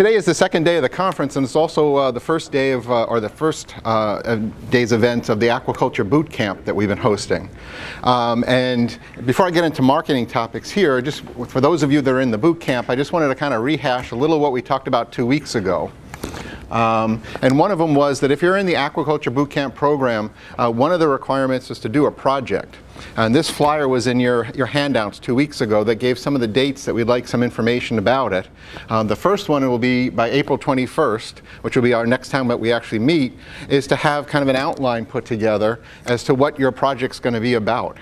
today is the second day of the conference, and it's also uh, the first day of, uh, or the first uh, day's event of the aquaculture boot camp that we've been hosting. Um, and before I get into marketing topics here, just for those of you that are in the boot camp, I just wanted to kind of rehash a little what we talked about two weeks ago. Um, and one of them was that if you're in the aquaculture boot camp program, uh, one of the requirements is to do a project. And this flyer was in your, your handouts two weeks ago that gave some of the dates that we'd like some information about it. Um, the first one will be by April 21st, which will be our next time that we actually meet, is to have kind of an outline put together as to what your project's going to be about.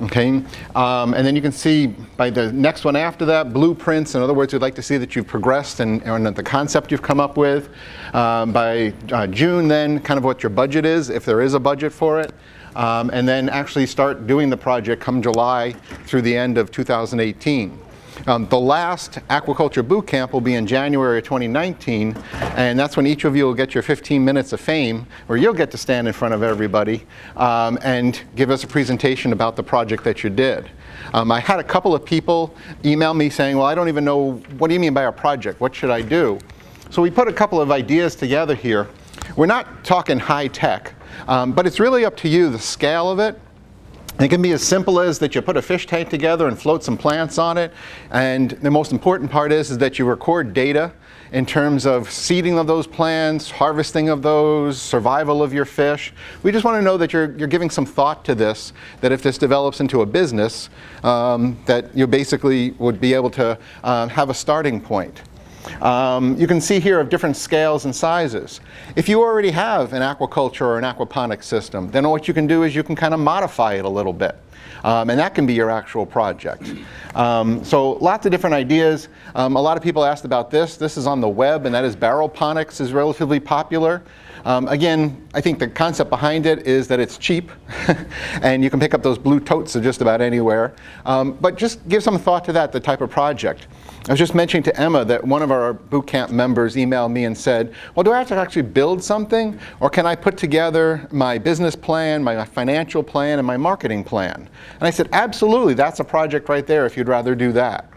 Okay, um, and then you can see by the next one after that, blueprints. In other words, we'd like to see that you've progressed and, and the concept you've come up with. Um, by uh, June, then, kind of what your budget is, if there is a budget for it. Um, and then actually start doing the project come July through the end of 2018. Um, the last aquaculture boot camp will be in January of 2019, and that's when each of you will get your 15 minutes of fame, where you'll get to stand in front of everybody um, and give us a presentation about the project that you did. Um, I had a couple of people email me saying, well, I don't even know, what do you mean by a project? What should I do? So we put a couple of ideas together here. We're not talking high tech, um, but it's really up to you, the scale of it. It can be as simple as that you put a fish tank together and float some plants on it. And the most important part is, is that you record data in terms of seeding of those plants, harvesting of those, survival of your fish. We just want to know that you're, you're giving some thought to this, that if this develops into a business, um, that you basically would be able to uh, have a starting point. Um, you can see here of different scales and sizes. If you already have an aquaculture or an aquaponics system, then what you can do is you can kind of modify it a little bit. Um, and that can be your actual project. Um, so lots of different ideas. Um, a lot of people asked about this. This is on the web, and that is barrelponics is relatively popular. Um, again, I think the concept behind it is that it's cheap, and you can pick up those blue totes just about anywhere. Um, but just give some thought to that, the type of project. I was just mentioning to Emma that one of our boot camp members emailed me and said, well, do I have to actually build something? Or can I put together my business plan, my financial plan, and my marketing plan? And I said, absolutely, that's a project right there if you'd rather do that.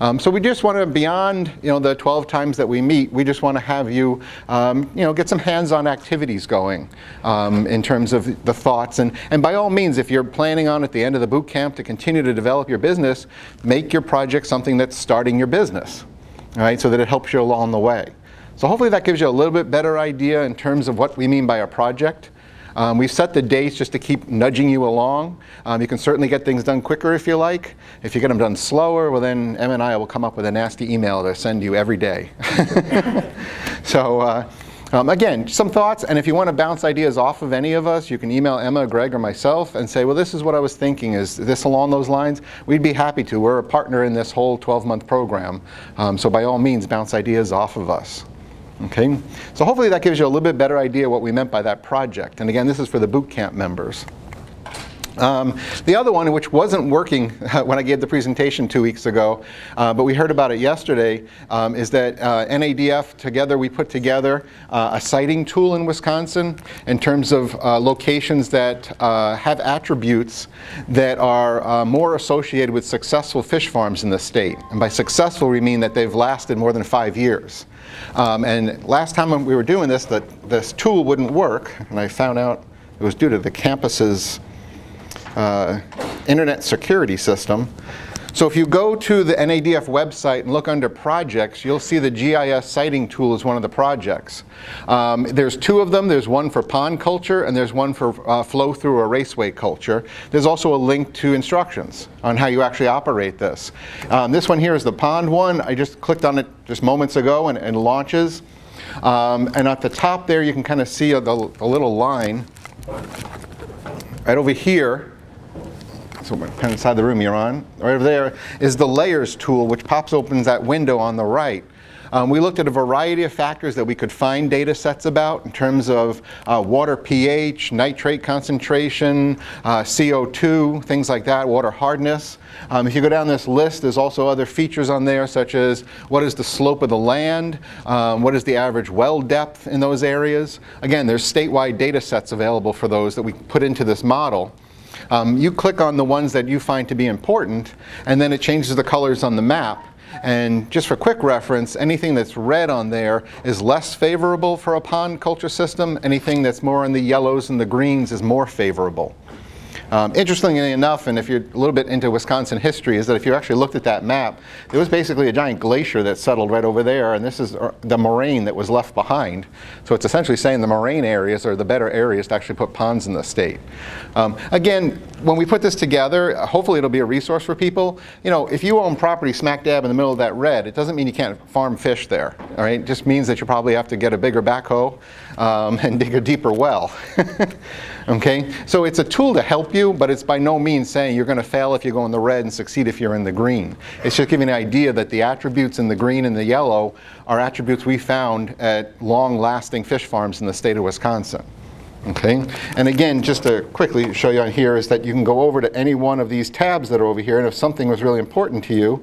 Um, so we just want to, beyond you know the 12 times that we meet, we just want to have you, um, you know, get some hands-on activities going um, in terms of the thoughts. And, and by all means, if you're planning on at the end of the boot camp to continue to develop your business, make your project something that's starting your business, all right, so that it helps you along the way. So hopefully that gives you a little bit better idea in terms of what we mean by a project. Um, we've set the dates just to keep nudging you along. Um, you can certainly get things done quicker if you like. If you get them done slower, well then Em and I will come up with a nasty email to send you every day. so uh, um, again, some thoughts, and if you want to bounce ideas off of any of us, you can email Emma, Greg, or myself and say, well, this is what I was thinking. Is this along those lines? We'd be happy to. We're a partner in this whole 12-month program. Um, so by all means, bounce ideas off of us. Okay, so hopefully that gives you a little bit better idea what we meant by that project. And again, this is for the boot camp members. Um, the other one, which wasn't working when I gave the presentation two weeks ago, uh, but we heard about it yesterday, um, is that uh, NADF together we put together uh, a siting tool in Wisconsin in terms of uh, locations that uh, have attributes that are uh, more associated with successful fish farms in the state. And by successful, we mean that they've lasted more than five years. Um, and last time we were doing this, that this tool wouldn't work, and I found out it was due to the campus's uh, internet security system. So if you go to the NADF website and look under projects, you'll see the GIS siting tool is one of the projects. Um, there's two of them. There's one for pond culture and there's one for uh, flow through or raceway culture. There's also a link to instructions on how you actually operate this. Um, this one here is the pond one. I just clicked on it just moments ago and, and launches. Um, and at the top there you can kind of see a, the, a little line right over here so inside the room you're on, right over there is the layers tool which pops opens that window on the right. Um, we looked at a variety of factors that we could find data sets about in terms of uh, water pH, nitrate concentration, uh, CO2, things like that, water hardness. Um, if you go down this list, there's also other features on there such as what is the slope of the land, um, what is the average well depth in those areas. Again, there's statewide data sets available for those that we put into this model. Um, you click on the ones that you find to be important, and then it changes the colors on the map. And just for quick reference, anything that's red on there is less favorable for a pond culture system. Anything that's more in the yellows and the greens is more favorable. Um, interestingly enough, and if you're a little bit into Wisconsin history, is that if you actually looked at that map, there was basically a giant glacier that settled right over there, and this is uh, the moraine that was left behind. So it's essentially saying the moraine areas are the better areas to actually put ponds in the state. Um, again, when we put this together, hopefully it'll be a resource for people. You know, if you own property smack dab in the middle of that red, it doesn't mean you can't farm fish there. All right, it just means that you probably have to get a bigger backhoe um, and dig a deeper well. okay, so it's a tool to help you, but it's by no means saying you're going to fail if you go in the red and succeed if you're in the green. It's just giving an idea that the attributes in the green and the yellow are attributes we found at long-lasting fish farms in the state of Wisconsin. Okay, and again, just to quickly show you on here is that you can go over to any one of these tabs that are over here, and if something was really important to you,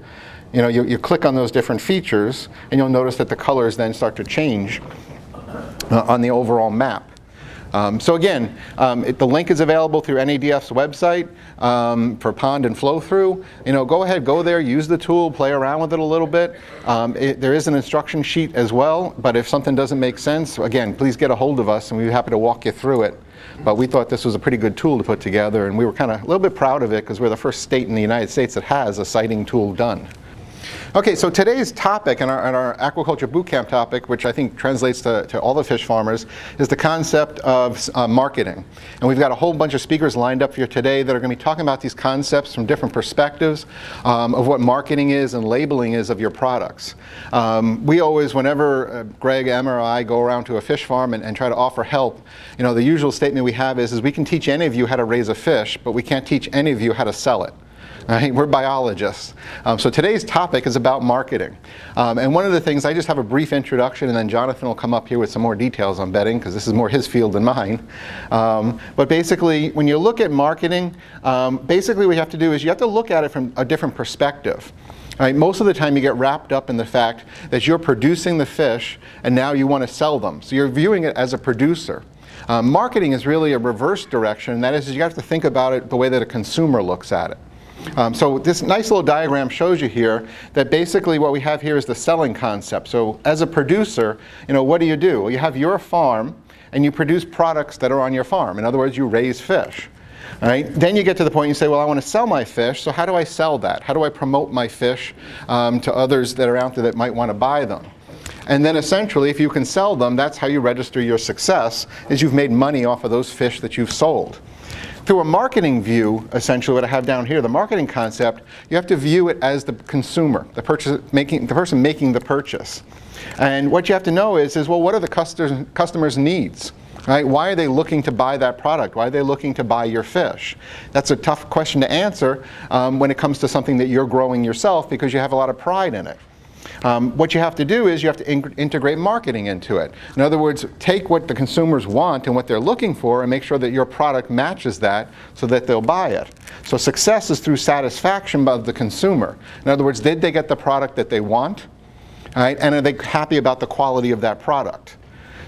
you know, you, you click on those different features, and you'll notice that the colors then start to change uh, on the overall map. Um, so again, um, it, the link is available through NADF's website um, for pond and flow through. You know, go ahead, go there, use the tool, play around with it a little bit. Um, it, there is an instruction sheet as well, but if something doesn't make sense, again, please get a hold of us and we'd be happy to walk you through it. But we thought this was a pretty good tool to put together and we were kind of a little bit proud of it because we're the first state in the United States that has a siting tool done. Okay, so today's topic and our, and our aquaculture bootcamp topic, which I think translates to, to all the fish farmers, is the concept of uh, marketing. And we've got a whole bunch of speakers lined up here today that are going to be talking about these concepts from different perspectives um, of what marketing is and labeling is of your products. Um, we always, whenever uh, Greg, Emma, or I go around to a fish farm and, and try to offer help, you know, the usual statement we have is, is we can teach any of you how to raise a fish, but we can't teach any of you how to sell it. Right? We're biologists. Um, so today's topic is about marketing. Um, and one of the things, I just have a brief introduction and then Jonathan will come up here with some more details on betting, because this is more his field than mine. Um, but basically, when you look at marketing, um, basically what you have to do is you have to look at it from a different perspective. Right, most of the time you get wrapped up in the fact that you're producing the fish and now you want to sell them. So you're viewing it as a producer. Um, marketing is really a reverse direction, that is you have to think about it the way that a consumer looks at it. Um, so this nice little diagram shows you here that basically what we have here is the selling concept. So as a producer, you know, what do you do? Well, you have your farm and you produce products that are on your farm. In other words, you raise fish. All right? Then you get to the point you say, well, I want to sell my fish, so how do I sell that? How do I promote my fish um, to others that are out there that might want to buy them? And then essentially, if you can sell them, that's how you register your success, is you've made money off of those fish that you've sold through a marketing view, essentially what I have down here, the marketing concept, you have to view it as the consumer, the, purchase, making, the person making the purchase. And what you have to know is, is well, what are the customers, customers' needs? Right? Why are they looking to buy that product? Why are they looking to buy your fish? That's a tough question to answer um, when it comes to something that you're growing yourself because you have a lot of pride in it. Um, what you have to do is you have to in integrate marketing into it. In other words, take what the consumers want and what they're looking for and make sure that your product matches that so that they'll buy it. So success is through satisfaction of the consumer. In other words, did they get the product that they want? Right? And are they happy about the quality of that product?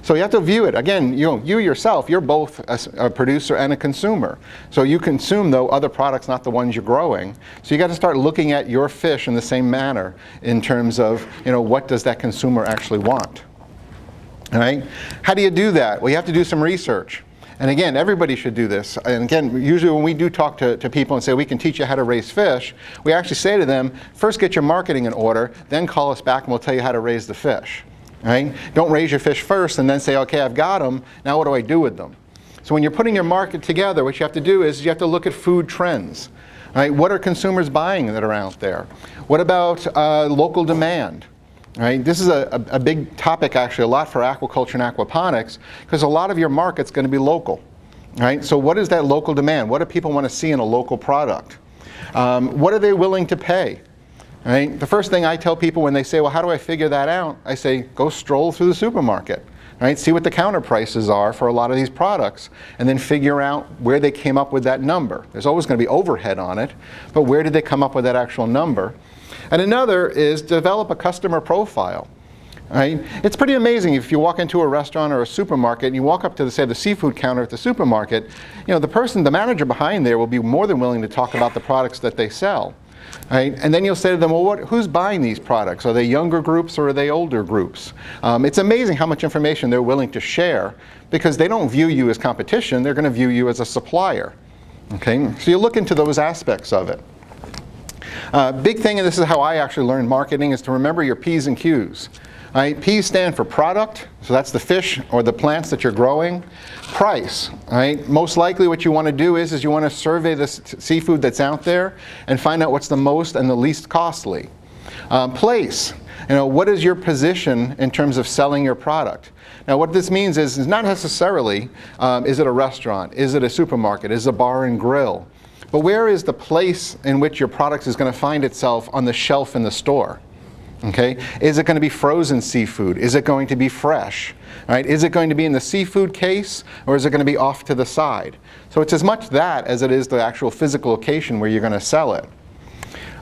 So you have to view it. Again, you, you yourself, you're both a, a, producer and a consumer. So you consume, though, other products, not the ones you're growing. So you got to start looking at your fish in the same manner in terms of, you know, what does that consumer actually want? All right? How do you do that? Well, you have to do some research. And again, everybody should do this. And again, usually when we do talk to, to people and say we can teach you how to raise fish, we actually say to them, first get your marketing in order, then call us back and we'll tell you how to raise the fish. Right? Don't raise your fish first and then say, okay, I've got them. Now what do I do with them? So when you're putting your market together, what you have to do is you have to look at food trends. Right? What are consumers buying that are out there? What about uh, local demand? Right? This is a, a, big topic actually a lot for aquaculture and aquaponics because a lot of your market's going to be local. Right? So what is that local demand? What do people want to see in a local product? Um, what are they willing to pay? Right? The first thing I tell people when they say, well, how do I figure that out? I say, go stroll through the supermarket. Right? See what the counter prices are for a lot of these products and then figure out where they came up with that number. There's always going to be overhead on it, but where did they come up with that actual number? And another is develop a customer profile. Right? It's pretty amazing if you walk into a restaurant or a supermarket and you walk up to the, say the seafood counter at the supermarket, you know, the person, the manager behind there will be more than willing to talk about the products that they sell. Right? And then you'll say to them, well, what, who's buying these products? Are they younger groups or are they older groups? Um, it's amazing how much information they're willing to share because they don't view you as competition, they're going to view you as a supplier. Okay? So you look into those aspects of it. Uh, big thing, and this is how I actually learned marketing, is to remember your P's and Q's. Right? P's stand for product, so that's the fish or the plants that you're growing. Price, right? Most likely what you want to do is, is you want to survey the seafood that's out there and find out what's the most and the least costly. Um, place, you know, what is your position in terms of selling your product? Now what this means is, is not necessarily, um, is it a restaurant, is it a supermarket, is it a bar and grill, but where is the place in which your product is going to find itself on the shelf in the store? Okay, is it going to be frozen seafood? Is it going to be fresh? Right? Is it going to be in the seafood case or is it going to be off to the side? So it's as much that as it is the actual physical location where you're going to sell it.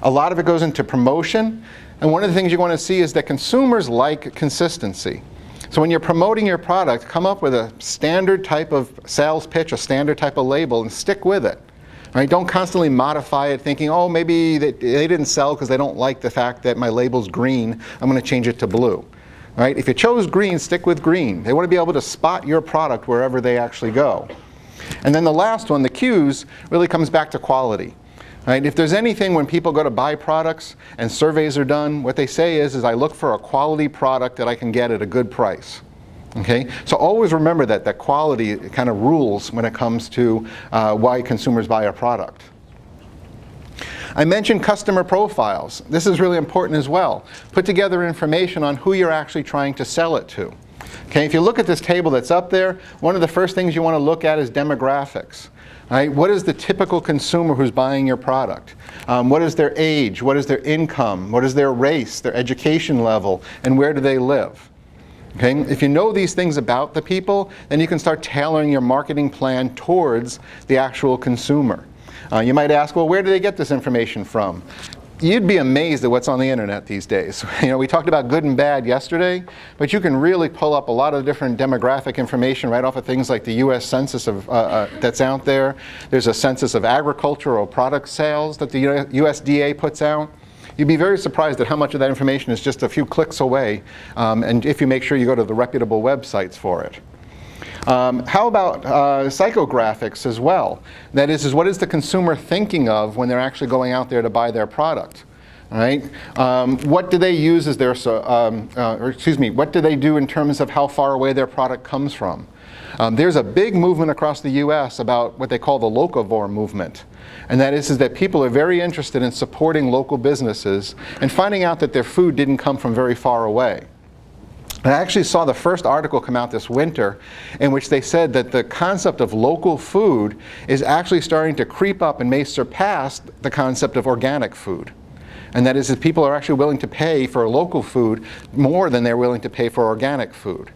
A lot of it goes into promotion, and one of the things you want to see is that consumers like consistency. So when you're promoting your product, come up with a standard type of sales pitch, a standard type of label, and stick with it. Right? Don't constantly modify it thinking, oh, maybe they, they didn't sell because they don't like the fact that my label's green. I'm going to change it to blue. Right? If you chose green, stick with green. They want to be able to spot your product wherever they actually go. And then the last one, the cues, really comes back to quality. Right? If there's anything when people go to buy products and surveys are done, what they say is, is I look for a quality product that I can get at a good price. Okay, so always remember that that quality kind of rules when it comes to uh, why consumers buy a product. I mentioned customer profiles. This is really important as well. Put together information on who you're actually trying to sell it to. Okay, if you look at this table that's up there, one of the first things you want to look at is demographics. Right? What is the typical consumer who's buying your product? Um, what is their age? What is their income? What is their race, their education level, and where do they live? Okay? If you know these things about the people, then you can start tailoring your marketing plan towards the actual consumer. Uh, you might ask, well, where do they get this information from? You'd be amazed at what's on the internet these days. You know, we talked about good and bad yesterday, but you can really pull up a lot of different demographic information right off of things like the U.S. Census of, uh, uh, that's out there. There's a census of agricultural product sales that the USDA puts out. You'd be very surprised at how much of that information is just a few clicks away, um, and if you make sure you go to the reputable websites for it. Um, how about uh, psychographics as well? That is, is what is the consumer thinking of when they're actually going out there to buy their product? Right? Um, what do they use as their, um, uh, or excuse me, what do they do in terms of how far away their product comes from? Um, there's a big movement across the US about what they call the locavore movement. And that is, is that people are very interested in supporting local businesses and finding out that their food didn't come from very far away. I actually saw the first article come out this winter in which they said that the concept of local food is actually starting to creep up and may surpass the concept of organic food. And that is that people are actually willing to pay for local food more than they're willing to pay for organic food.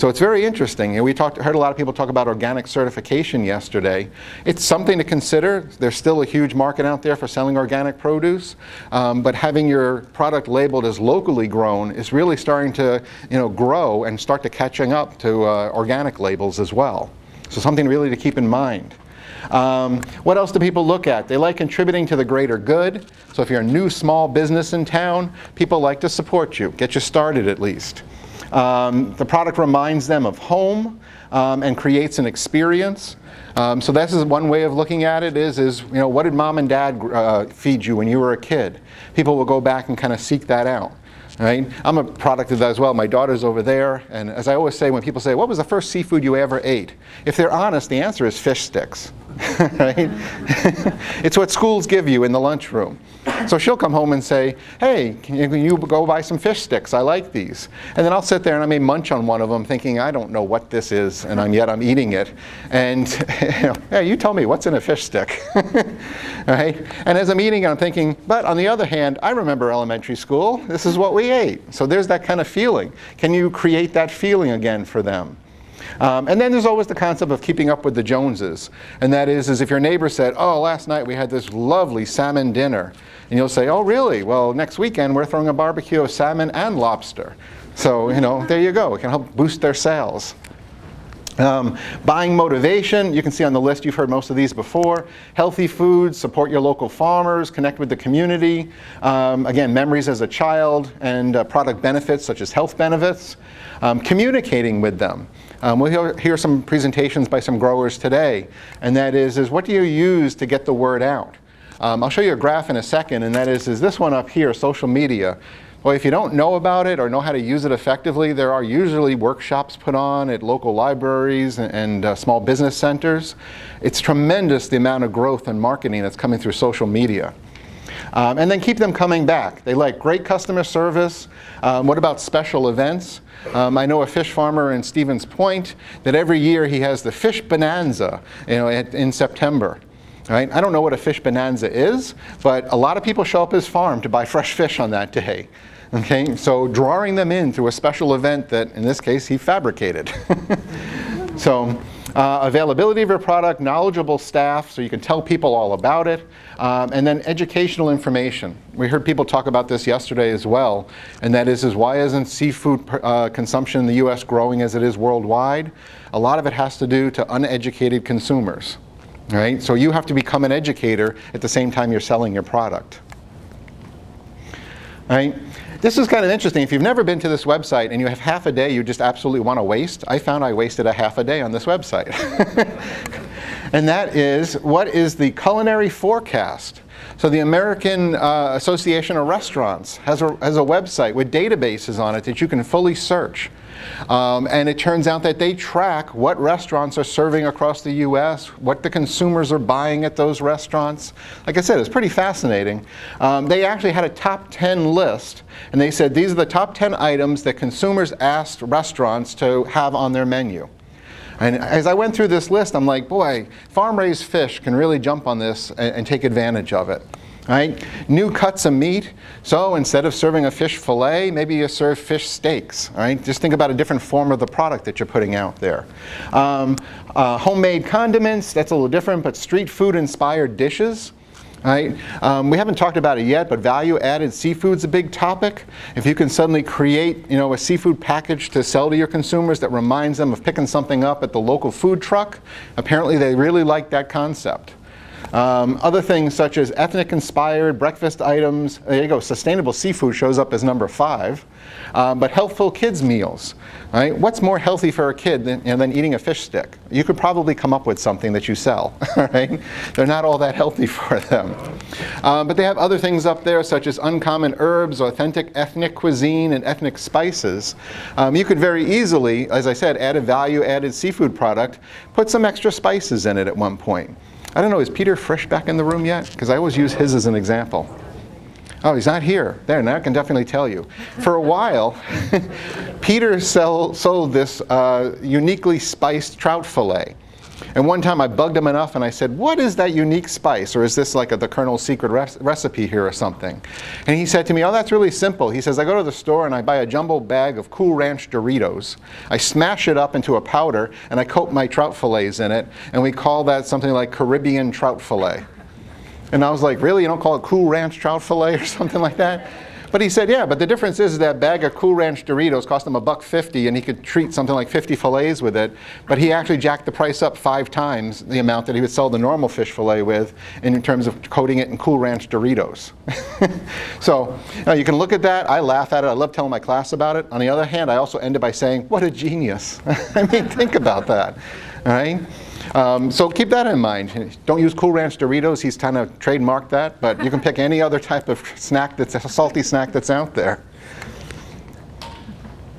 So it's very interesting. And we talked, heard a lot of people talk about organic certification yesterday. It's something to consider. There's still a huge market out there for selling organic produce, um, but having your product labeled as locally grown is really starting to you know, grow and start to catching up to uh, organic labels as well. So something really to keep in mind. Um, what else do people look at? They like contributing to the greater good. So if you're a new small business in town, people like to support you, get you started at least. Um, the product reminds them of home um, and creates an experience. Um, so this is one way of looking at it is, is you know, what did mom and dad uh, feed you when you were a kid? People will go back and kind of seek that out. Right? I'm a product of that as well. My daughter's over there, and as I always say, when people say, "What was the first seafood you ever ate?" If they're honest, the answer is fish sticks. right? it's what schools give you in the lunchroom. So she'll come home and say, hey, can you go buy some fish sticks? I like these. And then I'll sit there and I may munch on one of them thinking, I don't know what this is, and I'm, yet I'm eating it. And you know, hey, you tell me, what's in a fish stick? right? And as I'm eating, I'm thinking, but on the other hand, I remember elementary school. This is what we ate. So there's that kind of feeling. Can you create that feeling again for them? Um, and then there's always the concept of keeping up with the Joneses. And that is, is if your neighbor said, oh, last night we had this lovely salmon dinner. And you'll say, oh, really? Well, next weekend we're throwing a barbecue of salmon and lobster. So, you know, there you go. It can help boost their sales. Um, buying motivation, you can see on the list, you've heard most of these before. Healthy foods, support your local farmers, connect with the community. Um, again, memories as a child and uh, product benefits such as health benefits. Um, communicating with them. Um, we'll hear, some presentations by some growers today, and that is, is what do you use to get the word out? Um, I'll show you a graph in a second, and that is, is this one up here, social media. Well, if you don't know about it or know how to use it effectively, there are usually workshops put on at local libraries and, and uh, small business centers. It's tremendous the amount of growth and marketing that's coming through social media. Um, and then keep them coming back. They like great customer service. Um, what about special events? Um, I know a fish farmer in Stevens Point that every year he has the fish bonanza you know, in September. Right? I don't know what a fish bonanza is, but a lot of people show up his farm to buy fresh fish on that day. Okay, so drawing them in through a special event that, in this case, he fabricated. so uh, availability of your product, knowledgeable staff, so you can tell people all about it, um, and then educational information. We heard people talk about this yesterday as well, and that is, is why isn't seafood uh, consumption in the U.S. growing as it is worldwide? A lot of it has to do to uneducated consumers. Right? So you have to become an educator at the same time you're selling your product. Right? This is kind of interesting. If you've never been to this website and you have half a day you just absolutely want to waste, I found I wasted a half a day on this website. and that is, what is the culinary forecast? So the American uh, Association of Restaurants has a, has a website with databases on it that you can fully search. Um, and it turns out that they track what restaurants are serving across the US, what the consumers are buying at those restaurants. Like I said, it's pretty fascinating. Um, they actually had a top 10 list, and they said these are the top 10 items that consumers asked restaurants to have on their menu. And as I went through this list, I'm like, boy, farm-raised fish can really jump on this and, and take advantage of it. Right? New cuts of meat. So instead of serving a fish fillet, maybe you serve fish steaks. Right? Just think about a different form of the product that you're putting out there. Um, uh, homemade condiments, that's a little different, but street food inspired dishes. Right? Um, we haven't talked about it yet, but value-added seafood's a big topic. If you can suddenly create, you know, a seafood package to sell to your consumers that reminds them of picking something up at the local food truck, apparently they really like that concept. Um, other things such as ethnic inspired breakfast items, there you go, sustainable seafood shows up as number five, um, but healthful kids meals. Right? What's more healthy for a kid than, you know, than, eating a fish stick? You could probably come up with something that you sell. Right? They're not all that healthy for them. Um, but they have other things up there such as uncommon herbs, authentic ethnic cuisine, and ethnic spices. Um, you could very easily, as I said, add a value added seafood product, put some extra spices in it at one point. I don't know, is Peter Fritsch back in the room yet? Because I always use his as an example. Oh, he's not here. There, now I can definitely tell you. For a while, Peter sell, sold this uh, uniquely spiced trout fillet. And one time I bugged him enough and I said, what is that unique spice? Or is this like a, the Colonel's secret recipe here or something? And he said to me, oh, that's really simple. He says, I go to the store and I buy a jumbo bag of Cool Ranch Doritos. I smash it up into a powder and I coat my trout fillets in it. And we call that something like Caribbean trout fillet. And I was like, really? You don't call it Cool Ranch trout fillet or something like that? But he said, yeah, but the difference is that bag of Cool Ranch Doritos cost him a buck fifty, and he could treat something like 50 fillets with it. But he actually jacked the price up five times the amount that he would sell the normal fish fillet with in terms of coating it in Cool Ranch Doritos. so uh, you can look at that. I laugh at it. I love telling my class about it. On the other hand, I also ended by saying, what a genius. I mean, think about that. All right? Um, so keep that in mind. Don't use Cool Ranch Doritos. He's kind of trademarked that, but you can pick any other type of snack that's a salty snack that's out there.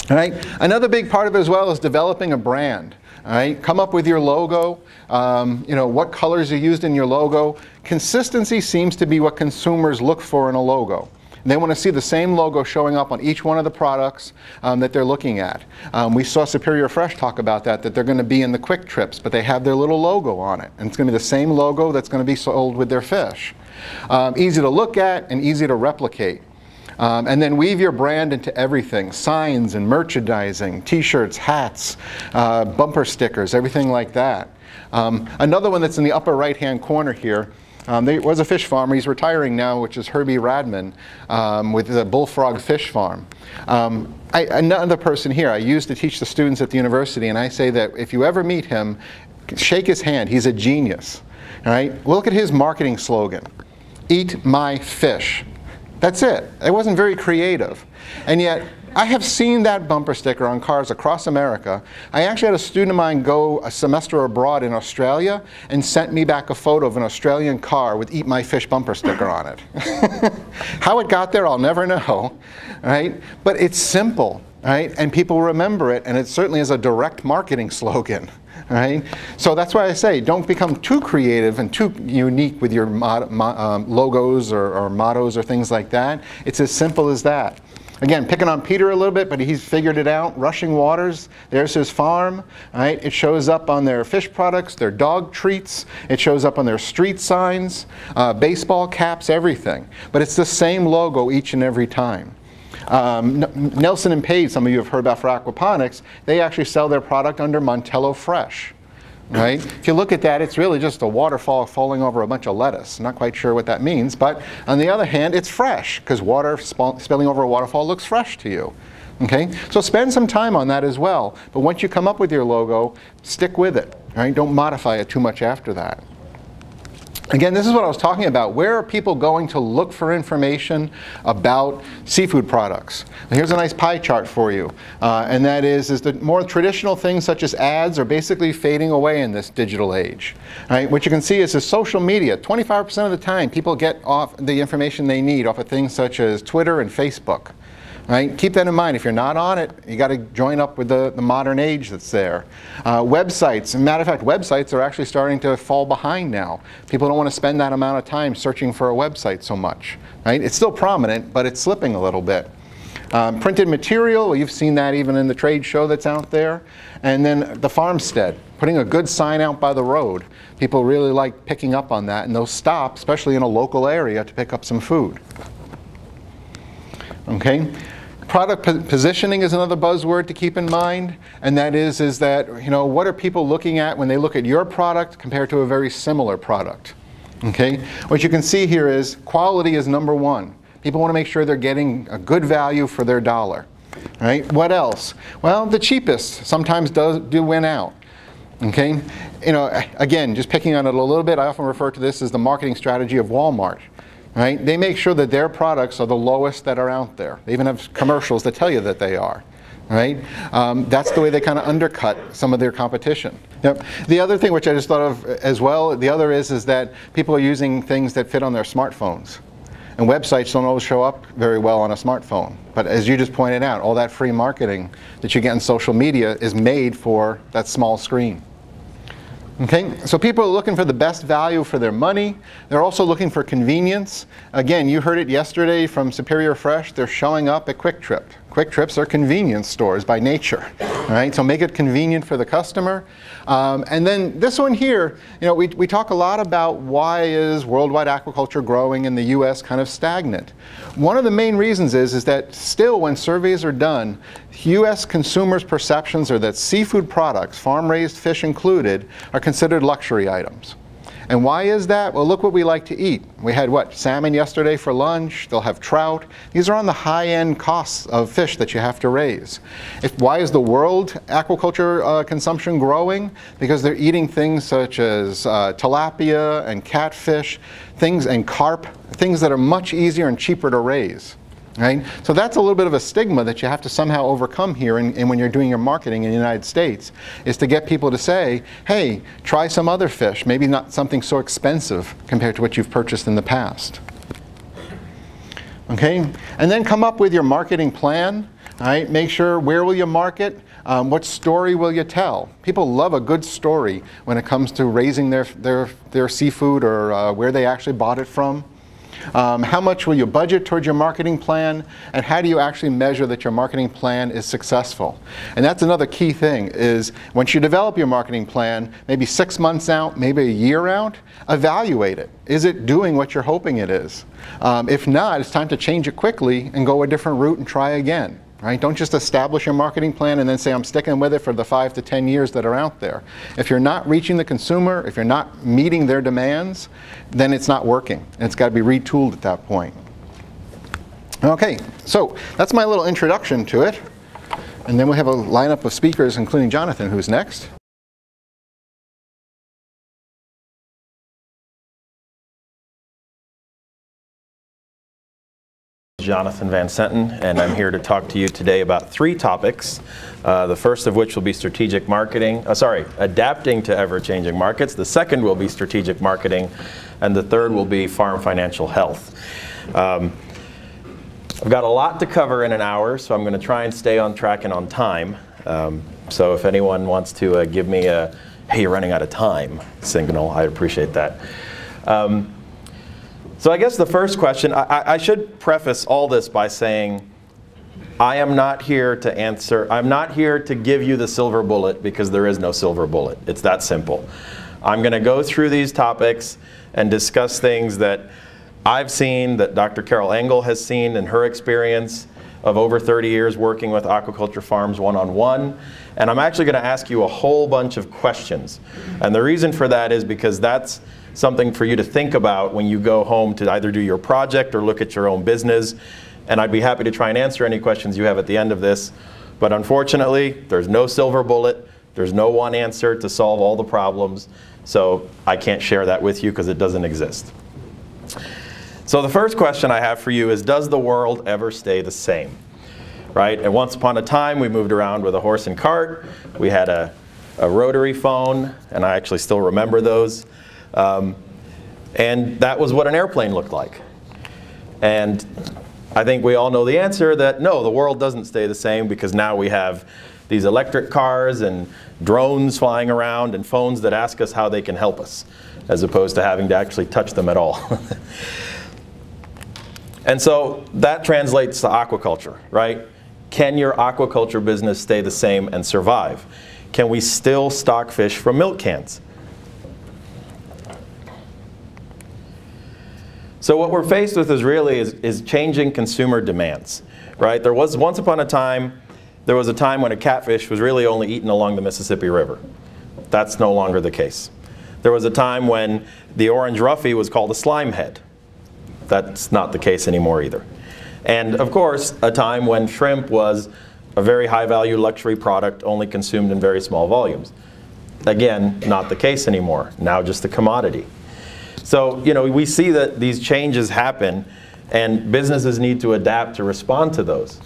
All right. Another big part of it as well is developing a brand. All right. Come up with your logo. Um, you know what colors are used in your logo. Consistency seems to be what consumers look for in a logo. They want to see the same logo showing up on each one of the products um, that they're looking at. Um, we saw Superior Fresh talk about that, that they're going to be in the Kwik Trips, but they have their little logo on it. And it's going to be the same logo that's going to be sold with their fish. Um, easy to look at and easy to replicate. Um, and then weave your brand into everything signs and merchandising, t shirts, hats, uh, bumper stickers, everything like that. Um, another one that's in the upper right hand corner here Um, there was a fish farmer, he's retiring now, which is Herbie Radman um, with the Bullfrog Fish Farm. Um, I, another person here I used to teach the students at the university, and I say that if you ever meet him, shake his hand. He's a genius. All right? Look at his marketing slogan Eat my fish. That's it. It wasn't very creative. And yet, I have seen that bumper sticker on cars across America. I actually had a student of mine go a semester abroad in Australia and sent me back a photo of an Australian car with Eat My Fish bumper sticker on it. How it got there, I'll never know, right? But it's simple, right? And people remember it, and it certainly is a direct marketing slogan. Right? So that's why I say don't become too creative and too unique with your um, logos or, or mottos or things like that. It's as simple as that. Again, picking on Peter a little bit, but he's figured it out. Rushing Waters, there's his farm. Right? It shows up on their fish products, their dog treats. It shows up on their street signs, uh, baseball caps, everything. But it's the same logo each and every time. Um, Nelson and Pade, some of you have heard about for aquaponics, they actually sell their product under Montello Fresh right? If you look at that, it's really just a waterfall falling over a bunch of lettuce. Not quite sure what that means, but on the other hand, it's fresh because water spilling over a waterfall looks fresh to you. Okay, so spend some time on that as well. But once you come up with your logo, stick with it. Right? Don't modify it too much after that. Again, this is what I was talking about. Where are people going to look for information about seafood products? here's a nice pie chart for you. Uh, and that is, is that more traditional things such as ads are basically fading away in this digital age. Right? What you can see is the social media. 25% of the time, people get off the information they need off of things such as Twitter and Facebook. Right? Keep that in mind. If you're not on it, you got to join up with the, the modern age that's there. Uh, websites, matter of fact, websites are actually starting to fall behind now. People don't want to spend that amount of time searching for a website so much. Right? It's still prominent, but it's slipping a little bit. Um, printed material, you've seen that even in the trade show that's out there. And then the farmstead, putting a good sign out by the road. People really like picking up on that, and they'll stop, especially in a local area, to pick up some food. Okay? Product positioning is another buzzword to keep in mind, and that is, is that, you know, what are people looking at when they look at your product compared to a very similar product? Okay? What you can see here is quality is number one. People want to make sure they're getting a good value for their dollar. Right? What else? Well, the cheapest sometimes does do win out. Okay? You know, again, just picking on it a little bit, I often refer to this as the marketing strategy of Walmart. Right? They make sure that their products are the lowest that are out there. They even have commercials that tell you that they are. Right? Um, that's the way they kind of undercut some of their competition. Yep. The other thing which I just thought of as well, the other is, is that people are using things that fit on their smartphones. And websites don't always show up very well on a smartphone. But as you just pointed out, all that free marketing that you get in social media is made for that small screen. Okay, so people are looking for the best value for their money. They're also looking for convenience. Again, you heard it yesterday from Superior Fresh. They're showing up at Kwik Trip. Kwik Trips are convenience stores by nature. Right, so make it convenient for the customer. Um, and then this one here, you know, we, we talk a lot about why is worldwide aquaculture growing in the U.S. kind of stagnant. One of the main reasons is, is that still when surveys are done, U.S. consumers' perceptions are that seafood products, farm-raised fish included, are considered luxury items. And why is that? Well, look what we like to eat. We had what? Salmon yesterday for lunch. They'll have trout. These are on the high-end costs of fish that you have to raise. If, why is the world aquaculture uh, consumption growing? Because they're eating things such as uh, tilapia and catfish, things and carp, things that are much easier and cheaper to raise. Right? So that's a little bit of a stigma that you have to somehow overcome here and, when you're doing your marketing in the United States is to get people to say, hey, try some other fish, maybe not something so expensive compared to what you've purchased in the past. Okay, and then come up with your marketing plan. All right, make sure where will you market, um, what story will you tell? People love a good story when it comes to raising their, their, their seafood or uh, where they actually bought it from. Um, how much will you budget towards your marketing plan? And how do you actually measure that your marketing plan is successful? And that's another key thing is once you develop your marketing plan, maybe six months out, maybe a year out, evaluate it. Is it doing what you're hoping it is? Um, if not, it's time to change it quickly and go a different route and try again. Right? Don't just establish your marketing plan and then say, I'm sticking with it for the five to 10 years that are out there. If you're not reaching the consumer, if you're not meeting their demands, then it's not working. And it's got to be retooled at that point. Okay, so that's my little introduction to it. And then we have a lineup of speakers, including Jonathan, who's next. Jonathan Van Senten, and I'm here to talk to you today about three topics. Uh, the first of which will be strategic marketing, uh, sorry, adapting to ever-changing markets. The second will be strategic marketing, and the third will be farm financial health. Um, I've got a lot to cover in an hour, so I'm going to try and stay on track and on time. Um, so if anyone wants to uh, give me a, hey, you're running out of time signal, I'd appreciate that. Um, so I guess the first question, I, I, should preface all this by saying, I am not here to answer, I'm not here to give you the silver bullet because there is no silver bullet. It's that simple. I'm going to go through these topics and discuss things that I've seen, that Dr. Carole Engle has seen in her experience of over 30 years working with aquaculture farms one-on-one. -on -one. And I'm actually going to ask you a whole bunch of questions. And the reason for that is because that's something for you to think about when you go home to either do your project or look at your own business. And I'd be happy to try and answer any questions you have at the end of this. But unfortunately, there's no silver bullet. There's no one answer to solve all the problems. So I can't share that with you because it doesn't exist. So the first question I have for you is, does the world ever stay the same? Right? And once upon a time, we moved around with a horse and cart. We had a, a rotary phone, and I actually still remember those. Um, and that was what an airplane looked like. And I think we all know the answer that no, the world doesn't stay the same because now we have these electric cars and drones flying around and phones that ask us how they can help us as opposed to having to actually touch them at all. and so that translates to aquaculture, right? Can your aquaculture business stay the same and survive? Can we still stock fish from milk cans? So what we're faced with is really is, is changing consumer demands, right? There was once upon a time, there was a time when a catfish was really only eaten along the Mississippi River. That's no longer the case. There was a time when the orange roughy was called a slime head. That's not the case anymore either. And of course, a time when shrimp was a very high value luxury product only consumed in very small volumes. Again, not the case anymore. Now just a commodity. So, you know, we see that these changes happen and businesses need to adapt to respond to those.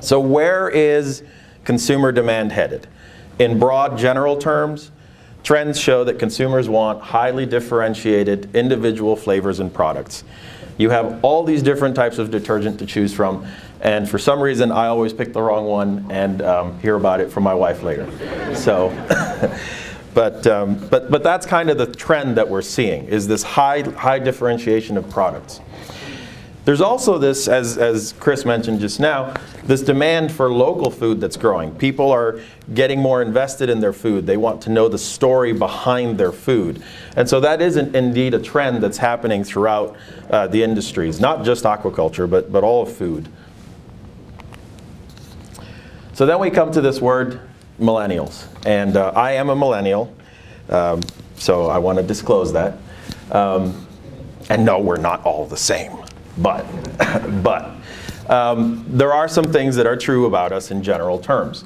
So where is consumer demand headed? In broad general terms, trends show that consumers want highly differentiated individual flavors and products. You have all these different types of detergent to choose from, and for some reason I always pick the wrong one and um, hear about it from my wife later. So. But, um, but, but that's kind of the trend that we're seeing, is this high, high differentiation of products. There's also this, as, as Chris mentioned just now, this demand for local food that's growing. People are getting more invested in their food. They want to know the story behind their food. And so that is an, indeed a trend that's happening throughout uh, the industries, not just aquaculture, but, but all of food. So then we come to this word millennials. And uh, I am a millennial, um, so I want to disclose that. Um, and no, we're not all the same, but, but um, there are some things that are true about us in general terms.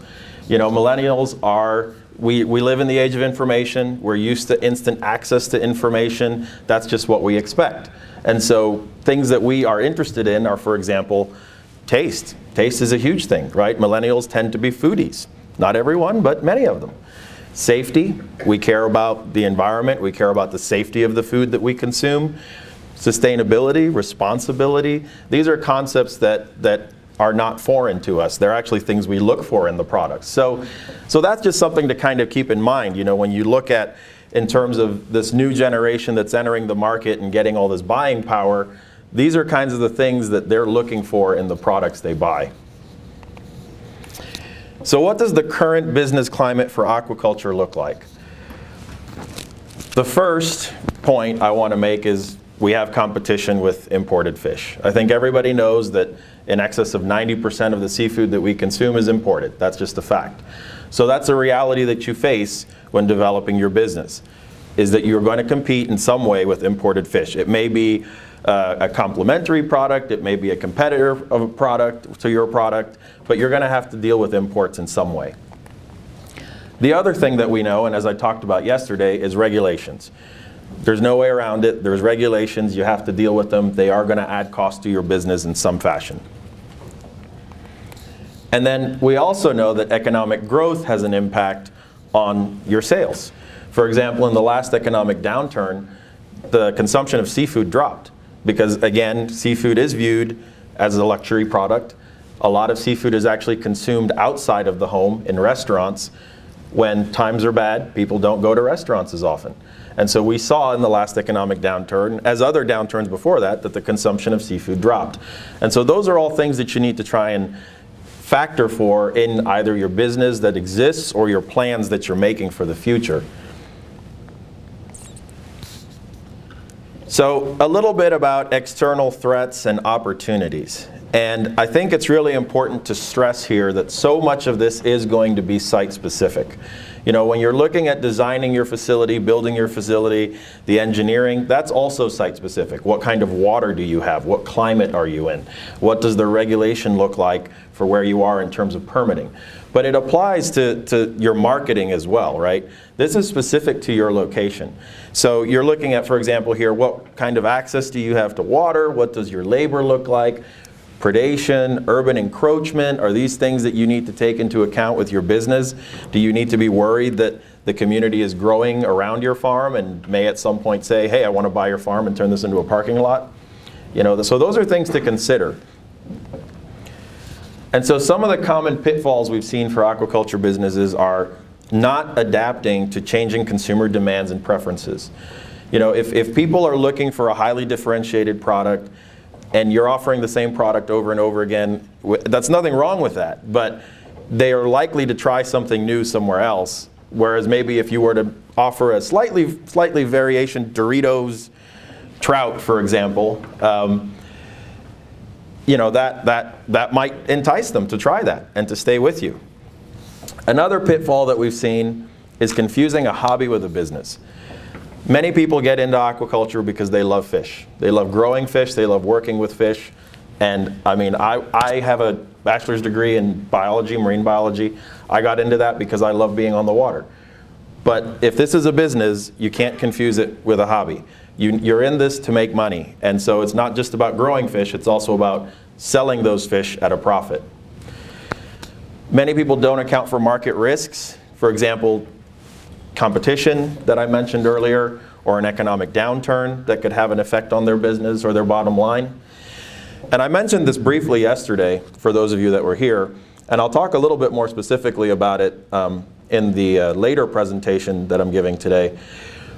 You know, millennials are, we, we live in the age of information. We're used to instant access to information. That's just what we expect. And so things that we are interested in are, for example, taste. Taste is a huge thing, right? Millennials tend to be foodies. Not everyone, but many of them. Safety, we care about the environment, we care about the safety of the food that we consume. Sustainability, responsibility, these are concepts that, that are not foreign to us. They're actually things we look for in the products. So, so that's just something to kind of keep in mind. You know, when you look at in terms of this new generation that's entering the market and getting all this buying power, these are kinds of the things that they're looking for in the products they buy. So what does the current business climate for aquaculture look like? The first point I want to make is we have competition with imported fish. I think everybody knows that in excess of 90% of the seafood that we consume is imported. That's just a fact. So that's a reality that you face when developing your business, is that you're going to compete in some way with imported fish. It may be uh, a complementary product, it may be a competitor of a product to your product, but you're going to have to deal with imports in some way. The other thing that we know, and as I talked about yesterday, is regulations. There's no way around it. There's regulations. You have to deal with them. They are going to add cost to your business in some fashion. And then we also know that economic growth has an impact on your sales. For example, in the last economic downturn, the consumption of seafood dropped because, again, seafood is viewed as a luxury product. A lot of seafood is actually consumed outside of the home in restaurants. When times are bad, people don't go to restaurants as often. And so we saw in the last economic downturn, as other downturns before that, that the consumption of seafood dropped. And so those are all things that you need to try and factor for in either your business that exists or your plans that you're making for the future. So a little bit about external threats and opportunities. And I think it's really important to stress here that so much of this is going to be site specific. You know, when you're looking at designing your facility, building your facility, the engineering, that's also site specific. What kind of water do you have? What climate are you in? What does the regulation look like for where you are in terms of permitting? But it applies to, to your marketing as well, right? This is specific to your location. So you're looking at, for example, here, what kind of access do you have to water? What does your labor look like? Predation, urban encroachment? Are these things that you need to take into account with your business? Do you need to be worried that the community is growing around your farm and may at some point say, hey, I want to buy your farm and turn this into a parking lot? You know, so those are things to consider. And so some of the common pitfalls we've seen for aquaculture businesses are not adapting to changing consumer demands and preferences. You know, if, if people are looking for a highly differentiated product, and you're offering the same product over and over again, that's nothing wrong with that. But they are likely to try something new somewhere else. Whereas maybe if you were to offer a slightly, slightly variation Doritos trout, for example, um, you know, that, that, that might entice them to try that and to stay with you. Another pitfall that we've seen is confusing a hobby with a business. Many people get into aquaculture because they love fish. They love growing fish, they love working with fish. And I mean, I, I have a bachelor's degree in biology, marine biology. I got into that because I love being on the water. But if this is a business, you can't confuse it with a hobby. You, you're in this to make money. And so it's not just about growing fish, it's also about selling those fish at a profit. Many people don't account for market risks. For example, competition that I mentioned earlier, or an economic downturn that could have an effect on their business or their bottom line. And I mentioned this briefly yesterday for those of you that were here, and I'll talk a little bit more specifically about it um, in the uh, later presentation that I'm giving today.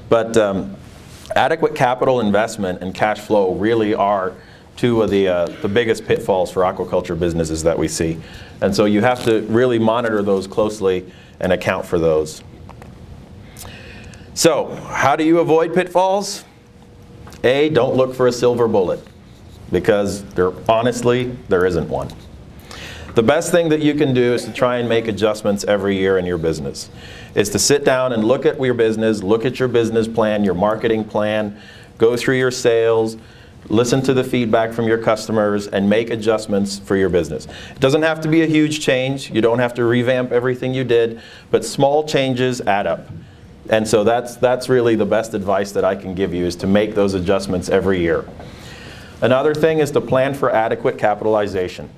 But um, adequate capital investment and cash flow really are two of the, uh, the biggest pitfalls for aquaculture businesses that we see. And so you have to really monitor those closely and account for those. So, how do you avoid pitfalls? A, don't look for a silver bullet because there, honestly, there isn't one. The best thing that you can do is to try and make adjustments every year in your business. Is to sit down and look at your business, look at your business plan, your marketing plan, go through your sales, listen to the feedback from your customers, and make adjustments for your business. It doesn't have to be a huge change. You don't have to revamp everything you did, but small changes add up. And so that's, that's really the best advice that I can give you is to make those adjustments every year. Another thing is to plan for adequate capitalization.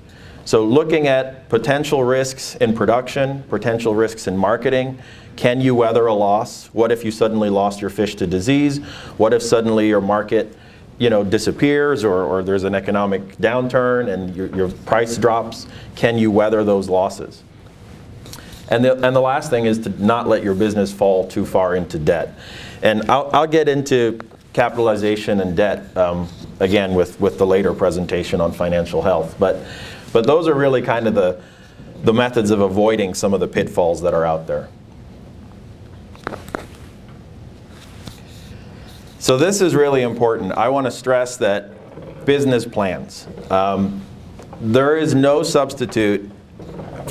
So looking at potential risks in production, potential risks in marketing, can you weather a loss? What if you suddenly lost your fish to disease? What if suddenly your market you know, disappears or, or there's an economic downturn and your, your price drops? Can you weather those losses? And the, and the last thing is to not let your business fall too far into debt. And I'll, I'll get into capitalization and debt um, again with, with the later presentation on financial health. But, but those are really kind of the, the methods of avoiding some of the pitfalls that are out there. So this is really important. I want to stress that business plans. Um, there is no substitute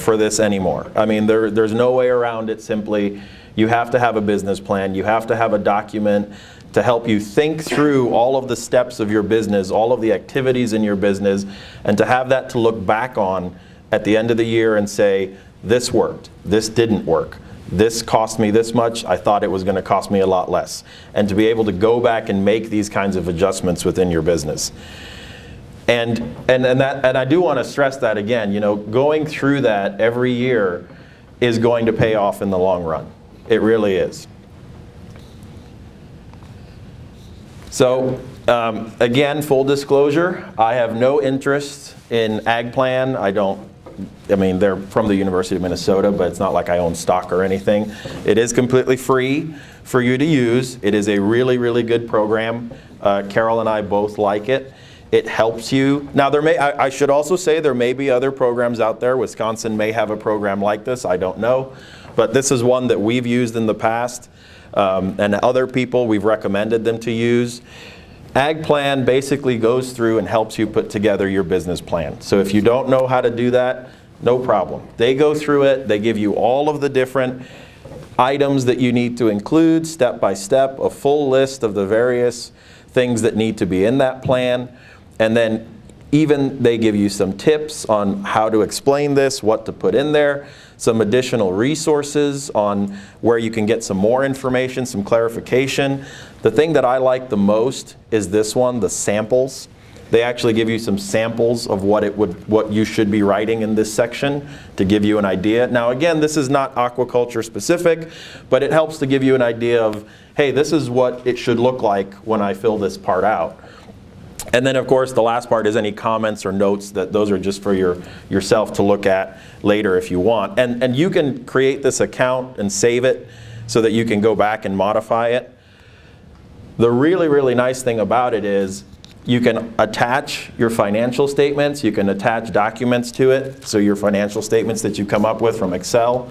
for this anymore. I mean, there, there's no way around it simply. You have to have a business plan. You have to have a document to help you think through all of the steps of your business, all of the activities in your business, and to have that to look back on at the end of the year and say, this worked, this didn't work. This cost me this much, I thought it was going to cost me a lot less. And to be able to go back and make these kinds of adjustments within your business. And, and, and, that, and I do want to stress that again, you know, going through that every year is going to pay off in the long run. It really is. So um, again, full disclosure, I have no interest in AgPlan. I don't, I mean, they're from the University of Minnesota, but it's not like I own stock or anything. It is completely free for you to use. It is a really, really good program. Uh, Carole and I both like it. It helps you. Now, there may, I, I should also say there may be other programs out there. Wisconsin may have a program like this. I don't know. But this is one that we've used in the past um, and other people we've recommended them to use. AgPlan basically goes through and helps you put together your business plan. So if you don't know how to do that, no problem. They go through it, they give you all of the different items that you need to include step by step, a full list of the various things that need to be in that plan, and then even they give you some tips on how to explain this, what to put in there, some additional resources on where you can get some more information, some clarification. The thing that I like the most is this one, the samples. They actually give you some samples of what it would, what you should be writing in this section to give you an idea. Now again, this is not aquaculture specific, but it helps to give you an idea of, hey, this is what it should look like when I fill this part out. And then of course the last part is any comments or notes that those are just for your yourself to look at later if you want. And, and you can create this account and save it so that you can go back and modify it. The really, really nice thing about it is you can attach your financial statements, you can attach documents to it, so your financial statements that you come up with from Excel.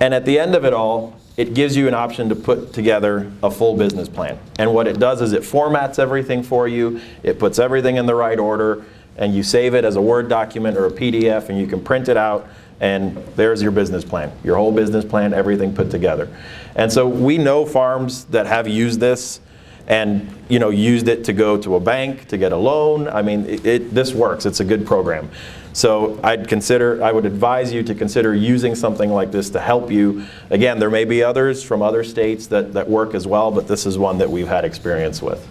And at the end of it all, it gives you an option to put together a full business plan. And what it does is it formats everything for you, it puts everything in the right order, and you save it as a Word document or a PDF, and you can print it out, and there's your business plan. Your whole business plan, everything put together. And so we know farms that have used this and you know used it to go to a bank to get a loan. I mean, it, it, this works. It's a good program. So I'd consider, I would advise you to consider using something like this to help you. Again, there may be others from other states that, that work as well, but this is one that we've had experience with.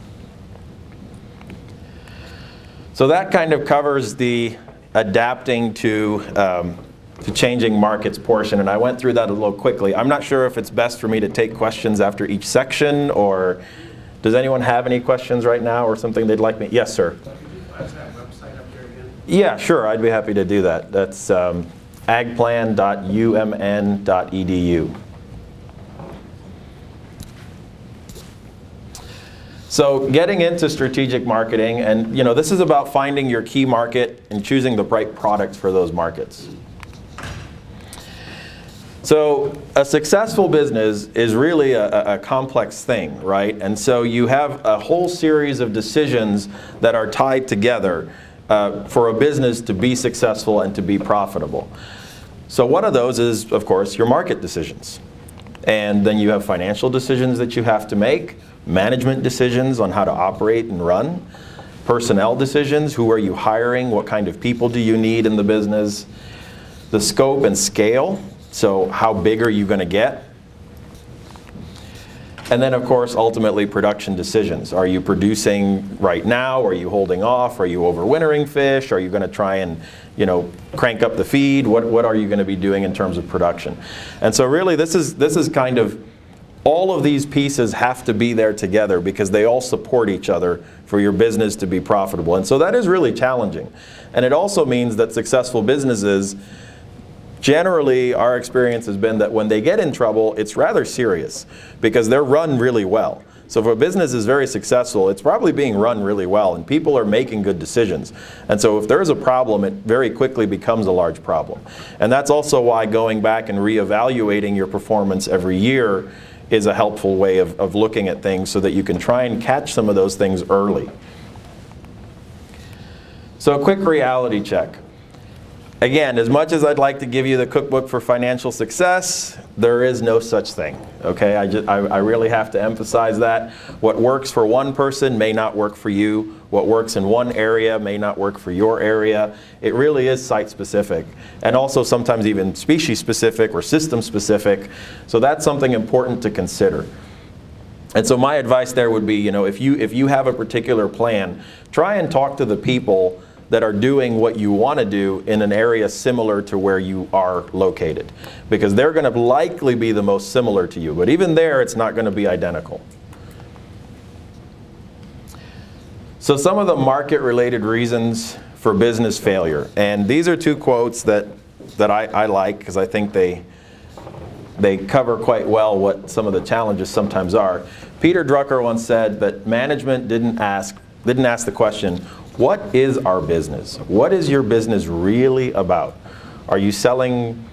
So that kind of covers the adapting to, um, to changing markets portion, and I went through that a little quickly. I'm not sure if it's best for me to take questions after each section, or does anyone have any questions right now or something they'd like me? Yes, sir. Yeah, sure. I'd be happy to do that. That's um, agplan.umn.edu. So getting into strategic marketing, and you know, this is about finding your key market and choosing the right products for those markets. So a successful business is really a, a, complex thing, right? And so you have a whole series of decisions that are tied together uh, for a business to be successful and to be profitable. So one of those is, of course, your market decisions. And then you have financial decisions that you have to make, management decisions on how to operate and run, personnel decisions, who are you hiring, what kind of people do you need in the business, the scope and scale, so how big are you going to get, and then, of course, ultimately production decisions. Are you producing right now? Are you holding off? Are you overwintering fish? Are you going to try and you know, crank up the feed? What, what are you going to be doing in terms of production? And so really this is, this is kind of, all of these pieces have to be there together because they all support each other for your business to be profitable. And so that is really challenging. And it also means that successful businesses generally our experience has been that when they get in trouble, it's rather serious because they're run really well. So if a business is very successful, it's probably being run really well and people are making good decisions. And so if there's a problem, it very quickly becomes a large problem. And that's also why going back and reevaluating your performance every year is a helpful way of, of looking at things so that you can try and catch some of those things early. So a quick reality check. Again, as much as I'd like to give you the cookbook for financial success, there is no such thing. Okay, I, just, I, I, really have to emphasize that. What works for one person may not work for you. What works in one area may not work for your area. It really is site specific, and also sometimes even species specific or system specific. So that's something important to consider. And so my advice there would be, you know, if you if you have a particular plan, try and talk to the people that are doing what you want to do in an area similar to where you are located. Because they're going to likely be the most similar to you. But even there, it's not going to be identical. So some of the market-related reasons for business failure. And these are two quotes that, that I, I like because I think they, they cover quite well what some of the challenges sometimes are. Peter Drucker once said that management didn't ask, didn't ask the question, what is our business? What is your business really about? Are you selling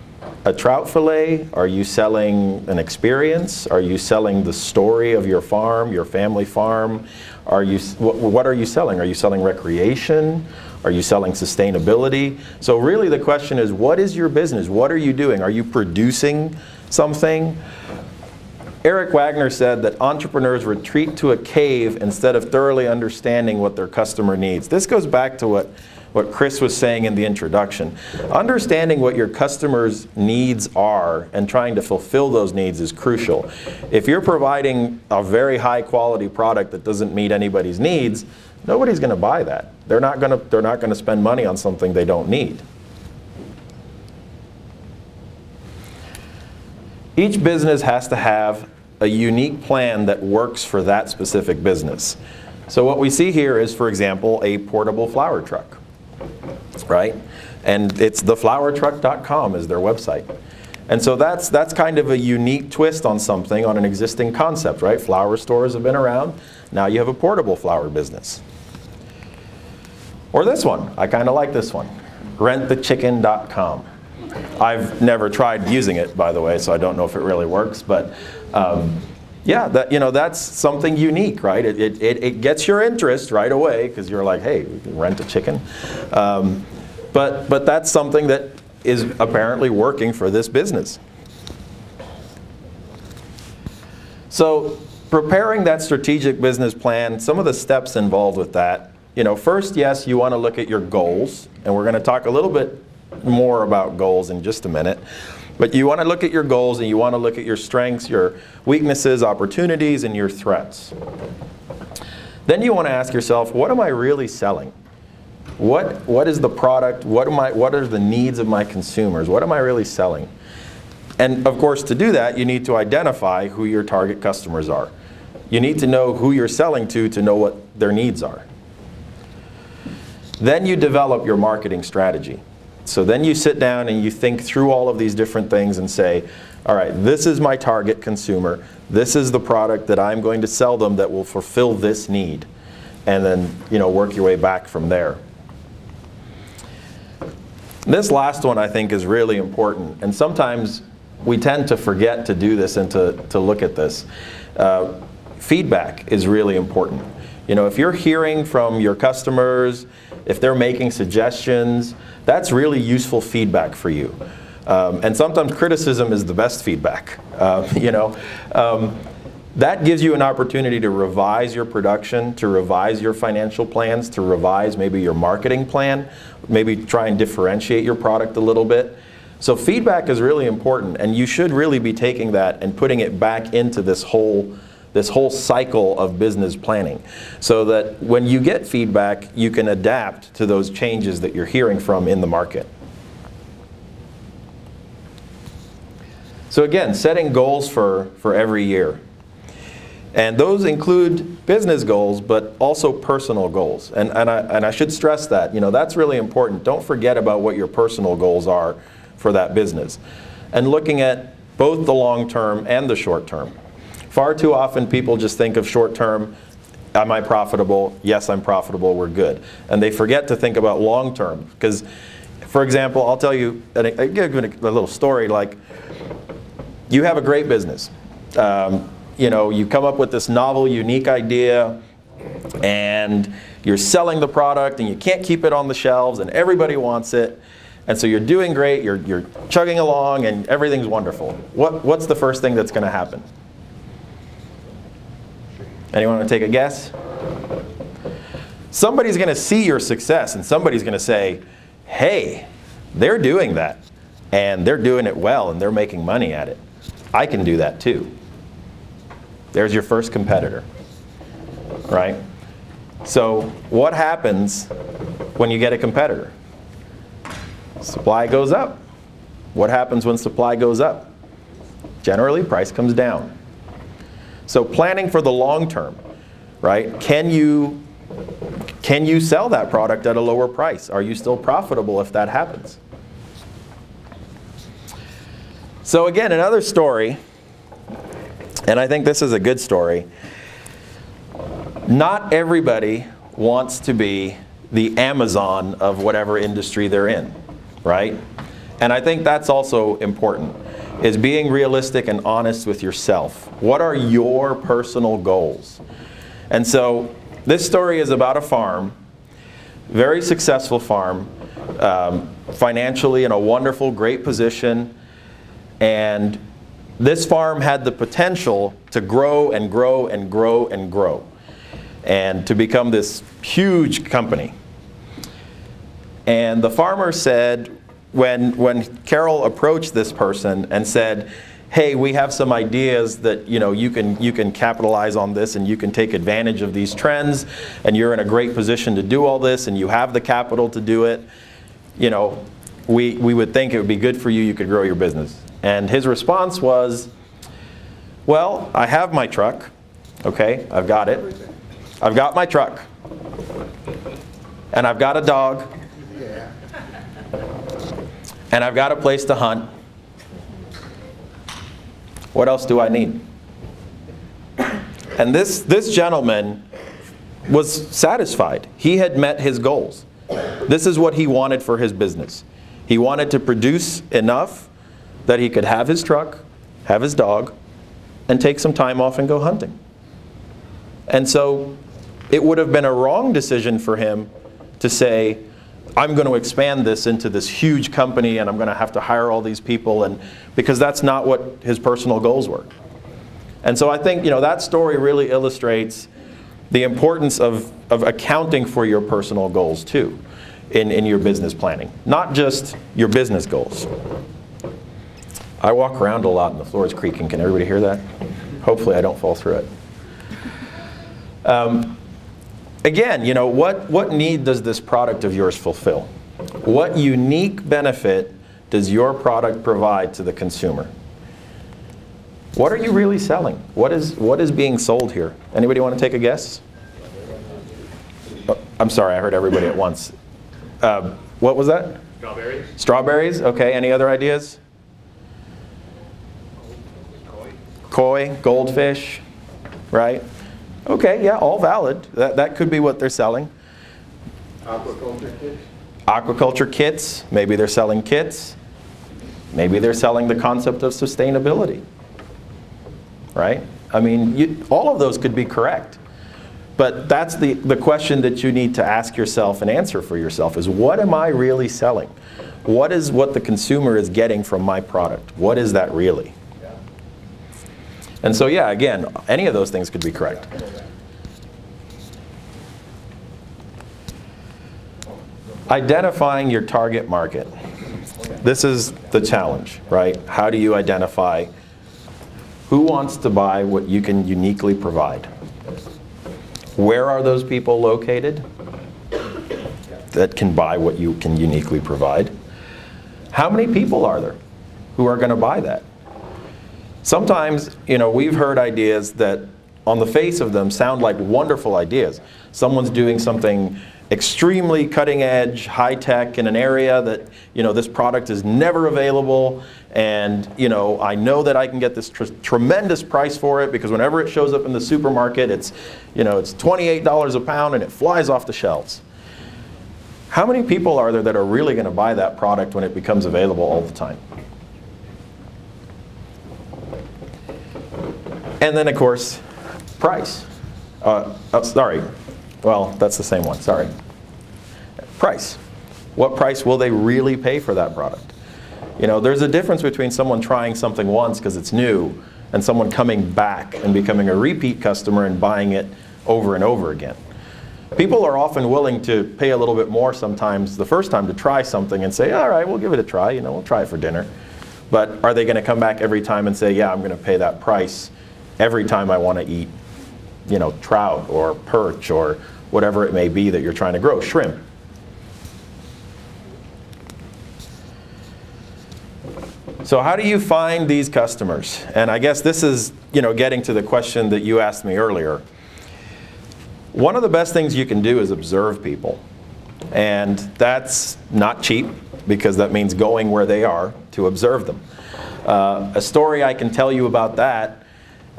a trout fillet? Are you selling an experience? Are you selling the story of your farm, your family farm? Are you, what, what are you selling? Are you selling recreation? Are you selling sustainability? So really the question is, what is your business? What are you doing? Are you producing something? Eric Wagner said that entrepreneurs retreat to a cave instead of thoroughly understanding what their customer needs. This goes back to what, what Chris was saying in the introduction. Understanding what your customers' needs are and trying to fulfill those needs is crucial. If you're providing a very high quality product that doesn't meet anybody's needs, nobody's going to buy that. They're not going to, they're not going to spend money on something they don't need. Each business has to have a unique plan that works for that specific business. So what we see here is, for example, a portable flower truck, right? And it's theflowertruck.com is their website. And so that's, that's kind of a unique twist on something, on an existing concept, right? Flower stores have been around. Now you have a portable flower business. Or this one. I kind of like this one. Rentthechicken.com. I've never tried using it, by the way, so I don't know if it really works. But um, yeah, that, you know, that's something unique, right? It, it, it gets your interest right away because you're like, hey, we can rent a chicken. Um, but, but that's something that is apparently working for this business. So preparing that strategic business plan, some of the steps involved with that, you know, first, yes, you want to look at your goals, and we're going to talk a little bit more about goals in just a minute. But you want to look at your goals and you want to look at your strengths, your weaknesses, opportunities, and your threats. Then you want to ask yourself, what am I really selling? What, what is the product? What, am I, what are the needs of my consumers? What am I really selling? And of course, to do that, you need to identify who your target customers are. You need to know who you're selling to to know what their needs are. Then you develop your marketing strategy. So then you sit down and you think through all of these different things and say, all right, this is my target consumer. This is the product that I'm going to sell them that will fulfill this need. And then, you know, work your way back from there. This last one I think is really important. And sometimes we tend to forget to do this and to, to look at this. Uh, feedback is really important. You know, if you're hearing from your customers, if they're making suggestions, that's really useful feedback for you. Um, and sometimes criticism is the best feedback. Uh, you know, um, that gives you an opportunity to revise your production, to revise your financial plans, to revise maybe your marketing plan, maybe try and differentiate your product a little bit. So feedback is really important, and you should really be taking that and putting it back into this whole this whole cycle of business planning so that when you get feedback, you can adapt to those changes that you're hearing from in the market. So again, setting goals for, for every year. And those include business goals, but also personal goals. And, and, I, and I should stress that, you know, that's really important. Don't forget about what your personal goals are for that business. And looking at both the long term and the short term. Far too often people just think of short term, am I profitable? Yes, I'm profitable, we're good. And they forget to think about long term. Because, for example, I'll tell you, a little story like, you have a great business. Um, you know, you come up with this novel, unique idea, and you're selling the product, and you can't keep it on the shelves, and everybody wants it. And so you're doing great, you're, you're chugging along, and everything's wonderful. What, what's the first thing that's going to happen? Anyone want to take a guess? Somebody's going to see your success, and somebody's going to say, hey, they're doing that, and they're doing it well, and they're making money at it. I can do that too. There's your first competitor, right? So what happens when you get a competitor? Supply goes up. What happens when supply goes up? Generally, price comes down. So planning for the long term, right? Can you, can you sell that product at a lower price? Are you still profitable if that happens? So again, another story, and I think this is a good story. Not everybody wants to be the Amazon of whatever industry they're in, right? And I think that's also important, is being realistic and honest with yourself. What are your personal goals? And so this story is about a farm, very successful farm, um, financially in a wonderful, great position, and this farm had the potential to grow and grow and grow and grow and to become this huge company. And the farmer said, when, when Carole approached this person and said, hey, we have some ideas that you, know, you, can, you can capitalize on this and you can take advantage of these trends and you're in a great position to do all this and you have the capital to do it, you know, we, we would think it would be good for you, you could grow your business. And his response was, well, I have my truck, okay, I've got it. I've got my truck. And I've got a dog. And I've got a place to hunt. What else do I need? And this, this gentleman was satisfied. He had met his goals. This is what he wanted for his business. He wanted to produce enough that he could have his truck, have his dog, and take some time off and go hunting. And so it would have been a wrong decision for him to say, I'm going to expand this into this huge company and I'm going to have to hire all these people and because that's not what his personal goals were. And so I think you know that story really illustrates the importance of, of accounting for your personal goals too in, in your business planning, not just your business goals. I walk around a lot and the floor is creaking. Can everybody hear that? Hopefully I don't fall through it. Um, again, you know, what, what need does this product of yours fulfill? What unique benefit does your product provide to the consumer? What are you really selling? What is, what is being sold here? Anybody want to take a guess? Oh, I'm sorry, I heard everybody at once. Uh, what was that? Strawberries. Strawberries, okay. Any other ideas? Koi, goldfish, right? Okay, yeah, all valid. That, that could be what they're selling. Aquaculture kits. Aquaculture kits, maybe they're selling kits. Maybe they're selling the concept of sustainability, right? I mean, you, all of those could be correct. But that's the, the question that you need to ask yourself and answer for yourself is what am I really selling? What is what the consumer is getting from my product? What is that really? And so yeah, again, any of those things could be correct. Identifying your target market. This is the challenge, right? How do you identify who wants to buy what you can uniquely provide? Where are those people located that can buy what you can uniquely provide? How many people are there who are going to buy that? Sometimes, you know, we've heard ideas that on the face of them sound like wonderful ideas. Someone's doing something extremely cutting edge, high tech in an area that, you know, this product is never available and, you know, I know that I can get this tr tremendous price for it because whenever it shows up in the supermarket, it's, you know, it's $28 a pound and it flies off the shelves. How many people are there that are really going to buy that product when it becomes available all the time? And then, of course, price. Uh, oh, sorry. Well, that's the same one. Sorry. Price. What price will they really pay for that product? You know, there's a difference between someone trying something once because it's new and someone coming back and becoming a repeat customer and buying it over and over again. People are often willing to pay a little bit more sometimes the first time to try something and say, all right, we'll give it a try, you know, we'll try it for dinner. But are they going to come back every time and say, yeah, I'm going to pay that price every time I want to eat, you know, trout or perch or whatever it may be that you're trying to grow, shrimp? So how do you find these customers? And I guess this is, you know, getting to the question that you asked me earlier. One of the best things you can do is observe people. And that's not cheap because that means going where they are to observe them. Uh, a story I can tell you about that,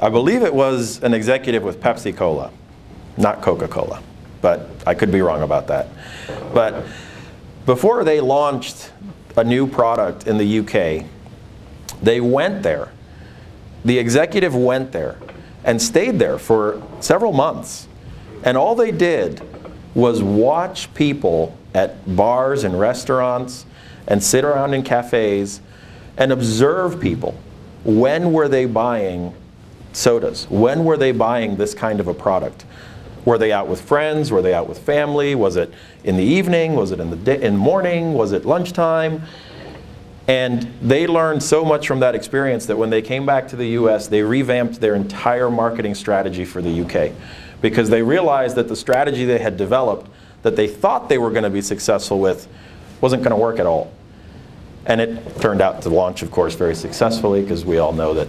I believe it was an executive with Pepsi Cola, not Coca Cola, but I could be wrong about that. But before they launched a new product in the UK, they went there. The executive went there and stayed there for several months. And all they did was watch people at bars and restaurants and sit around in cafes and observe people. When were they buying sodas? When were they buying this kind of a product? Were they out with friends? Were they out with family? Was it in the evening? Was it in the, in morning? Was it lunchtime? And they learned so much from that experience that when they came back to the US, they revamped their entire marketing strategy for the UK. Because they realized that the strategy they had developed that they thought they were going to be successful with wasn't going to work at all. And it turned out to launch, of course, very successfully because we all know that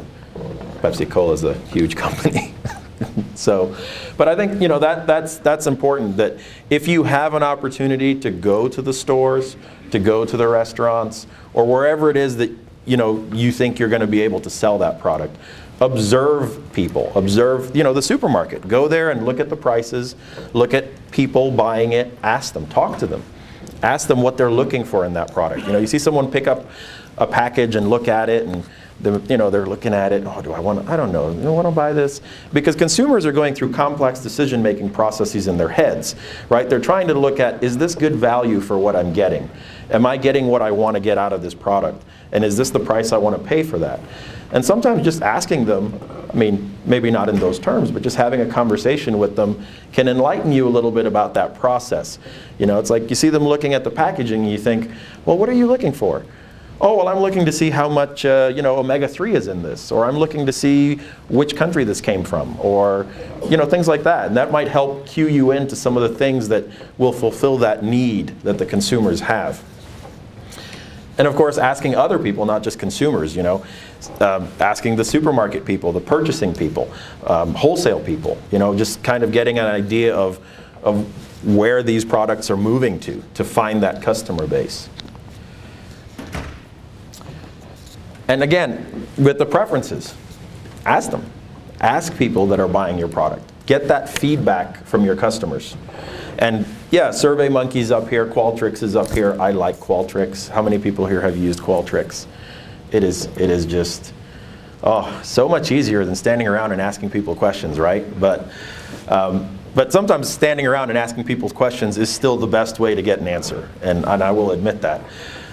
Pepsi Cola is a huge company. so, but I think you know that that's that's important. That if you have an opportunity to go to the stores, to go to the restaurants, or wherever it is that you know you think you're going to be able to sell that product, observe people. Observe you know the supermarket. Go there and look at the prices. Look at people buying it. Ask them. Talk to them. Ask them what they're looking for in that product. You know, you see someone pick up a package and look at it and you know, they're looking at it, oh, do I want to, I don't know, do I want to buy this? Because consumers are going through complex decision-making processes in their heads, right? They're trying to look at, is this good value for what I'm getting? Am I getting what I want to get out of this product? And is this the price I want to pay for that? And sometimes just asking them, I mean, maybe not in those terms, but just having a conversation with them can enlighten you a little bit about that process. You know, it's like you see them looking at the packaging and you think, well, what are you looking for? Oh, well, I'm looking to see how much uh, you know, omega-3 is in this, or I'm looking to see which country this came from, or you know, things like that. And that might help cue you into some of the things that will fulfill that need that the consumers have. And of course, asking other people, not just consumers, you know, um, asking the supermarket people, the purchasing people, um, wholesale people, you know, just kind of getting an idea of, of where these products are moving to, to find that customer base. And again, with the preferences, ask them. Ask people that are buying your product. Get that feedback from your customers. And yeah, SurveyMonkey's up here, Qualtrics is up here. I like Qualtrics. How many people here have used Qualtrics? It is, it is just, oh, so much easier than standing around and asking people questions, right? But, um, but sometimes standing around and asking people questions is still the best way to get an answer, and, and I will admit that.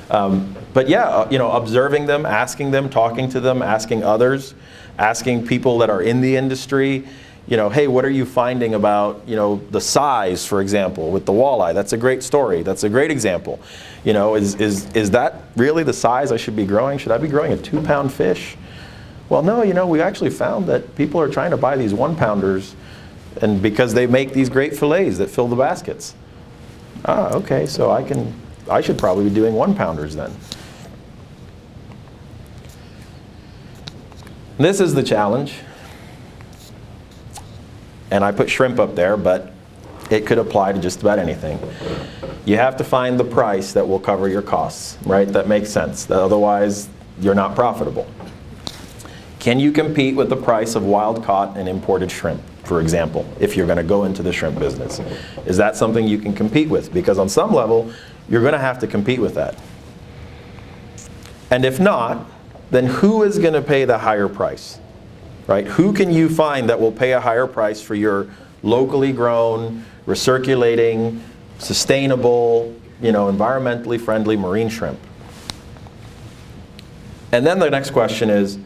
Um, but yeah, uh, you know, observing them, asking them, talking to them, asking others, asking people that are in the industry, you know, hey, what are you finding about, you know, the size, for example, with the walleye? That's a great story. That's a great example. You know, is, is, is that really the size I should be growing? Should I be growing a two pound fish? Well, no, you know, we actually found that people are trying to buy these one pounders and because they make these great fillets that fill the baskets. Ah, okay, so I can I should probably be doing one pounders then. This is the challenge. And I put shrimp up there, but it could apply to just about anything. You have to find the price that will cover your costs, right? That makes sense. Otherwise, you're not profitable. Can you compete with the price of wild caught and imported shrimp, for example, if you're going to go into the shrimp business? Is that something you can compete with? Because on some level, you're going to have to compete with that. And if not, then who is going to pay the higher price? right? Who can you find that will pay a higher price for your locally grown, recirculating, sustainable, you know, environmentally friendly marine shrimp? And then the next question is,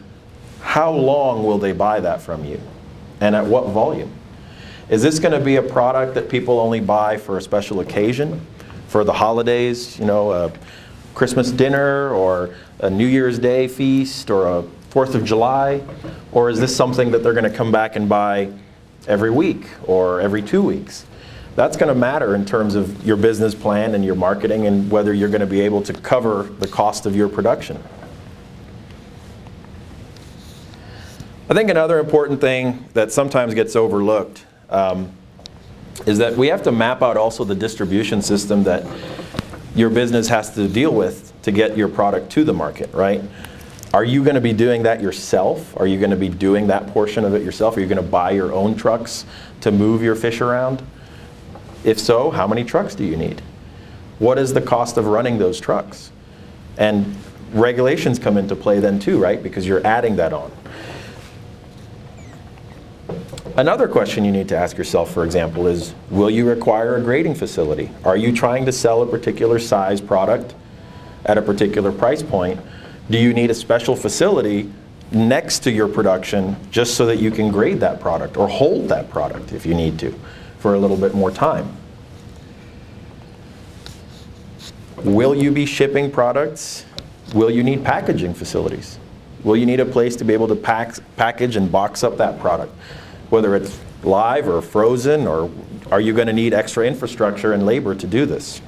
how long will they buy that from you? And at what volume? Is this going to be a product that people only buy for a special occasion? For the holidays, you know, a Christmas dinner or a New Year's Day feast or a Fourth of July? Or is this something that they're going to come back and buy every week or every two weeks? That's going to matter in terms of your business plan and your marketing and whether you're going to be able to cover the cost of your production. I think another important thing that sometimes gets overlooked um, is that we have to map out also the distribution system that your business has to deal with to get your product to the market, right? Are you going to be doing that yourself? Are you going to be doing that portion of it yourself? Are you going to buy your own trucks to move your fish around? If so, how many trucks do you need? What is the cost of running those trucks? And regulations come into play then too, right? Because you're adding that on. Another question you need to ask yourself, for example, is will you require a grading facility? Are you trying to sell a particular size product at a particular price point? Do you need a special facility next to your production just so that you can grade that product or hold that product if you need to for a little bit more time? Will you be shipping products? Will you need packaging facilities? Will you need a place to be able to pack, package and box up that product? Whether it's live or frozen, or are you going to need extra infrastructure and labor to do this?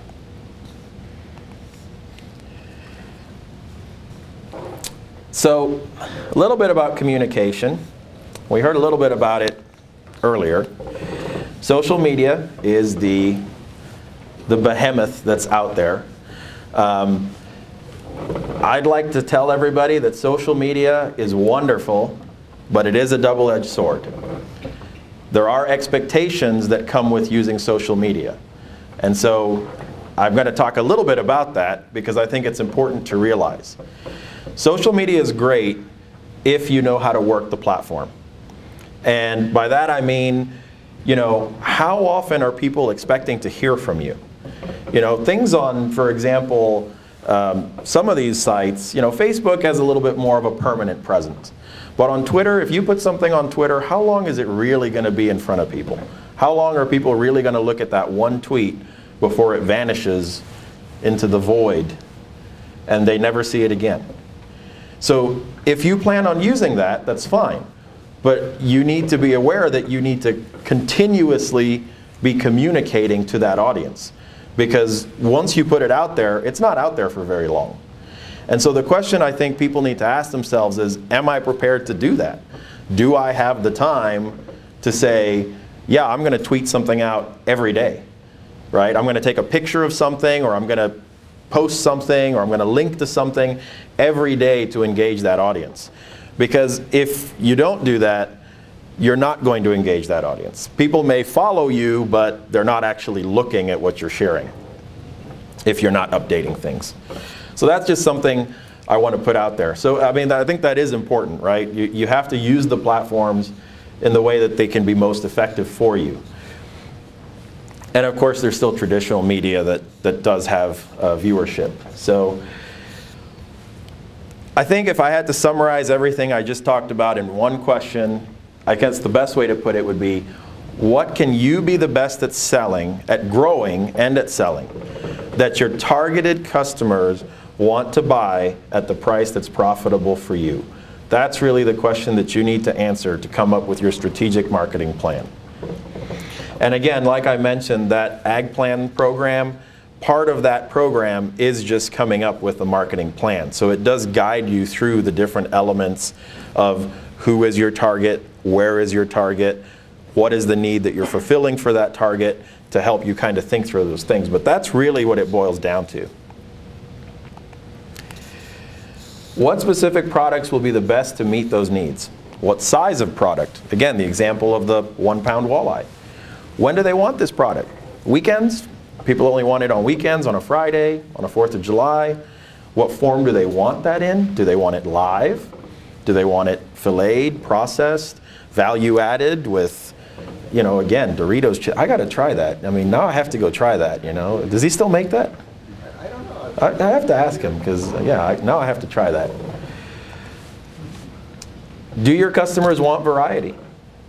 So, a little bit about communication. We heard a little bit about it earlier. Social media is the, the behemoth that's out there. Um, I'd like to tell everybody that social media is wonderful, but it is a double-edged sword. There are expectations that come with using social media. And so I'm going to talk a little bit about that because I think it's important to realize. Social media is great if you know how to work the platform. And by that I mean, you know, how often are people expecting to hear from you? You know, things on, for example, um, some of these sites, you know, Facebook has a little bit more of a permanent presence. But on Twitter, if you put something on Twitter, how long is it really going to be in front of people? How long are people really going to look at that one tweet before it vanishes into the void and they never see it again? So if you plan on using that, that's fine. But you need to be aware that you need to continuously be communicating to that audience. Because once you put it out there, it's not out there for very long. And so the question I think people need to ask themselves is, am I prepared to do that? Do I have the time to say, yeah, I'm going to tweet something out every day, right? I'm going to take a picture of something or I'm going to post something or I'm going to link to something every day to engage that audience. Because if you don't do that, you're not going to engage that audience. People may follow you, but they're not actually looking at what you're sharing if you're not updating things. So that's just something I want to put out there. So I mean, I think that is important, right? You, you have to use the platforms in the way that they can be most effective for you. And of course, there's still traditional media that, that does have uh, viewership. So I think if I had to summarize everything I just talked about in one question, I guess the best way to put it would be, what can you be the best at selling, at growing and at selling, that your targeted customers want to buy at the price that's profitable for you? That's really the question that you need to answer to come up with your strategic marketing plan. And again, like I mentioned, that Ag Plan program, part of that program is just coming up with a marketing plan. So it does guide you through the different elements of who is your target, where is your target, what is the need that you're fulfilling for that target to help you kind of think through those things. But that's really what it boils down to. What specific products will be the best to meet those needs? What size of product? Again, the example of the one pound walleye. When do they want this product? Weekends? People only want it on weekends, on a Friday, on a 4th of July. What form do they want that in? Do they want it live? Do they want it filleted, processed, value added with, you know, again, Doritos? I got to try that. I mean, now I have to go try that, you know. Does he still make that? I. I, have to ask him because, uh, yeah, I, now I have to try that. Do your customers want variety?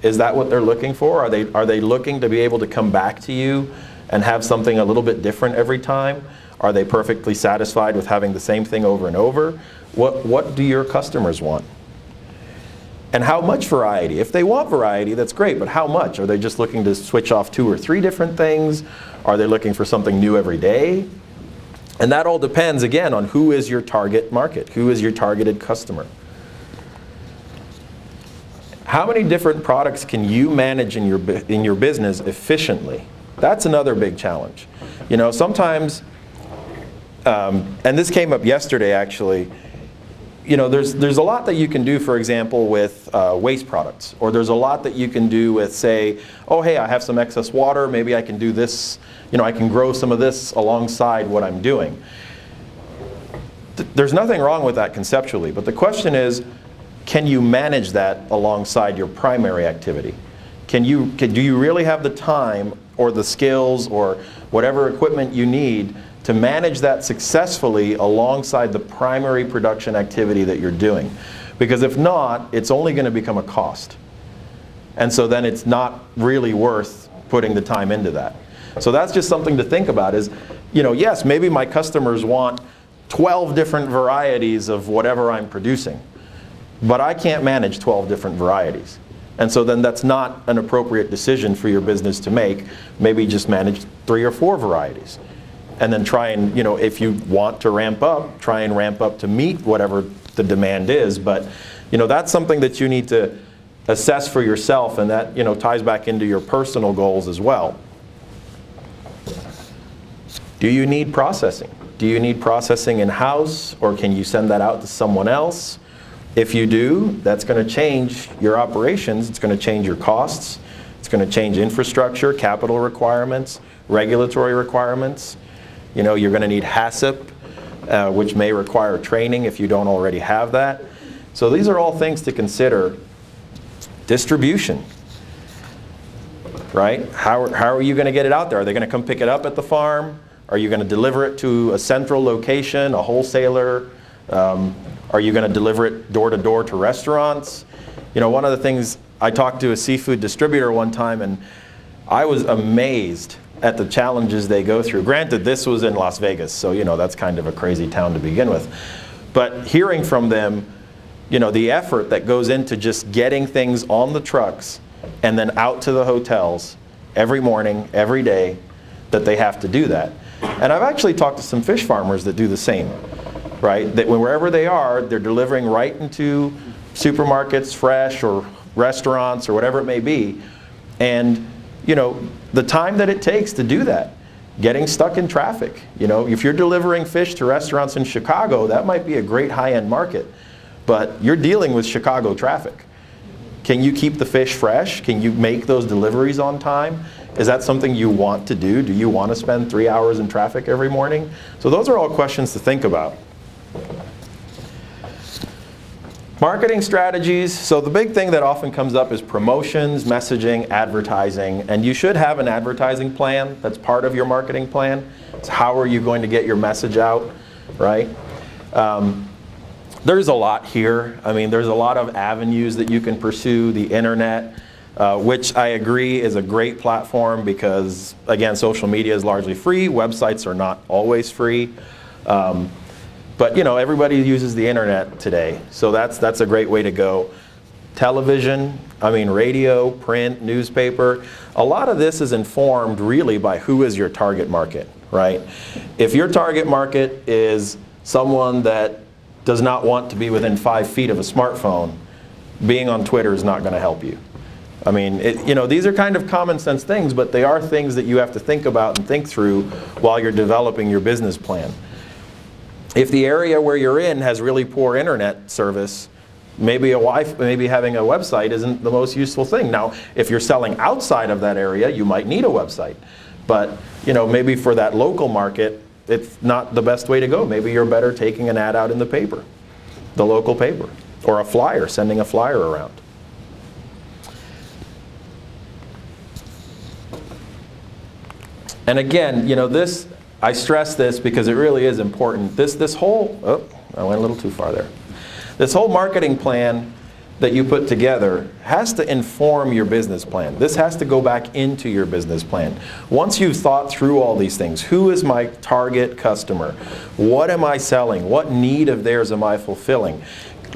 Is that what they're looking for? Are they, are they looking to be able to come back to you and have something a little bit different every time? Are they perfectly satisfied with having the same thing over and over? What, what do your customers want? And how much variety? If they want variety, that's great, but how much? Are they just looking to switch off two or three different things? Are they looking for something new every day? And that all depends, again, on who is your target market, who is your targeted customer. How many different products can you manage in your, in your business efficiently? That's another big challenge. You know, sometimes, um, and this came up yesterday actually, you know, there's, there's a lot that you can do, for example, with uh, waste products. Or there's a lot that you can do with, say, oh, hey, I have some excess water. Maybe I can do this, you know, I can grow some of this alongside what I'm doing. Th there's nothing wrong with that conceptually. But the question is, can you manage that alongside your primary activity? Can you, can, do you really have the time or the skills or whatever equipment you need to manage that successfully alongside the primary production activity that you're doing? Because if not, it's only going to become a cost. And so then it's not really worth putting the time into that. So that's just something to think about is, you know, yes, maybe my customers want 12 different varieties of whatever I'm producing. But I can't manage 12 different varieties. And so then that's not an appropriate decision for your business to make. Maybe just manage three or four varieties. And then try and, you know, if you want to ramp up, try and ramp up to meet whatever the demand is. But, you know, that's something that you need to assess for yourself and that, you know, ties back into your personal goals as well. Do you need processing? Do you need processing in-house or can you send that out to someone else? If you do, that's going to change your operations. It's going to change your costs. It's going to change infrastructure, capital requirements, regulatory requirements. You know, you're going to need HACCP, uh, which may require training if you don't already have that. So these are all things to consider. Distribution, right? How, how are you going to get it out there? Are they going to come pick it up at the farm? Are you going to deliver it to a central location, a wholesaler? Um, are you going to deliver it door to door to restaurants? You know, one of the things I talked to a seafood distributor one time and I was amazed at the challenges they go through. Granted, this was in Las Vegas, so you know, that's kind of a crazy town to begin with. But hearing from them, you know, the effort that goes into just getting things on the trucks and then out to the hotels every morning, every day, that they have to do that. And I've actually talked to some fish farmers that do the same right? That wherever they are, they're delivering right into supermarkets, fresh, or restaurants, or whatever it may be. And, you know, the time that it takes to do that, getting stuck in traffic. You know, if you're delivering fish to restaurants in Chicago, that might be a great high-end market. But you're dealing with Chicago traffic. Can you keep the fish fresh? Can you make those deliveries on time? Is that something you want to do? Do you want to spend three hours in traffic every morning? So those are all questions to think about. Marketing strategies. So the big thing that often comes up is promotions, messaging, advertising. And you should have an advertising plan that's part of your marketing plan. It's how are you going to get your message out, right? Um, there's a lot here. I mean, there's a lot of avenues that you can pursue. The internet, uh, which I agree is a great platform because, again, social media is largely free. Websites are not always free. Um, but you know, everybody uses the internet today, so that's that's a great way to go. Television, I mean radio, print, newspaper, a lot of this is informed really by who is your target market, right? If your target market is someone that does not want to be within five feet of a smartphone, being on Twitter is not going to help you. I mean, it, you know, these are kind of common sense things, but they are things that you have to think about and think through while you're developing your business plan. If the area where you're in has really poor internet service, maybe a wi maybe having a website isn't the most useful thing. Now, if you're selling outside of that area, you might need a website. But, you know, maybe for that local market, it's not the best way to go. Maybe you're better taking an ad out in the paper, the local paper. or a flyer, sending a flyer around. And again, you know, this, I stress this because it really is important. This, this whole, oh, I went a little too far there. This whole marketing plan that you put together has to inform your business plan. This has to go back into your business plan. Once you've thought through all these things, who is my target customer? What am I selling? What need of theirs am I fulfilling?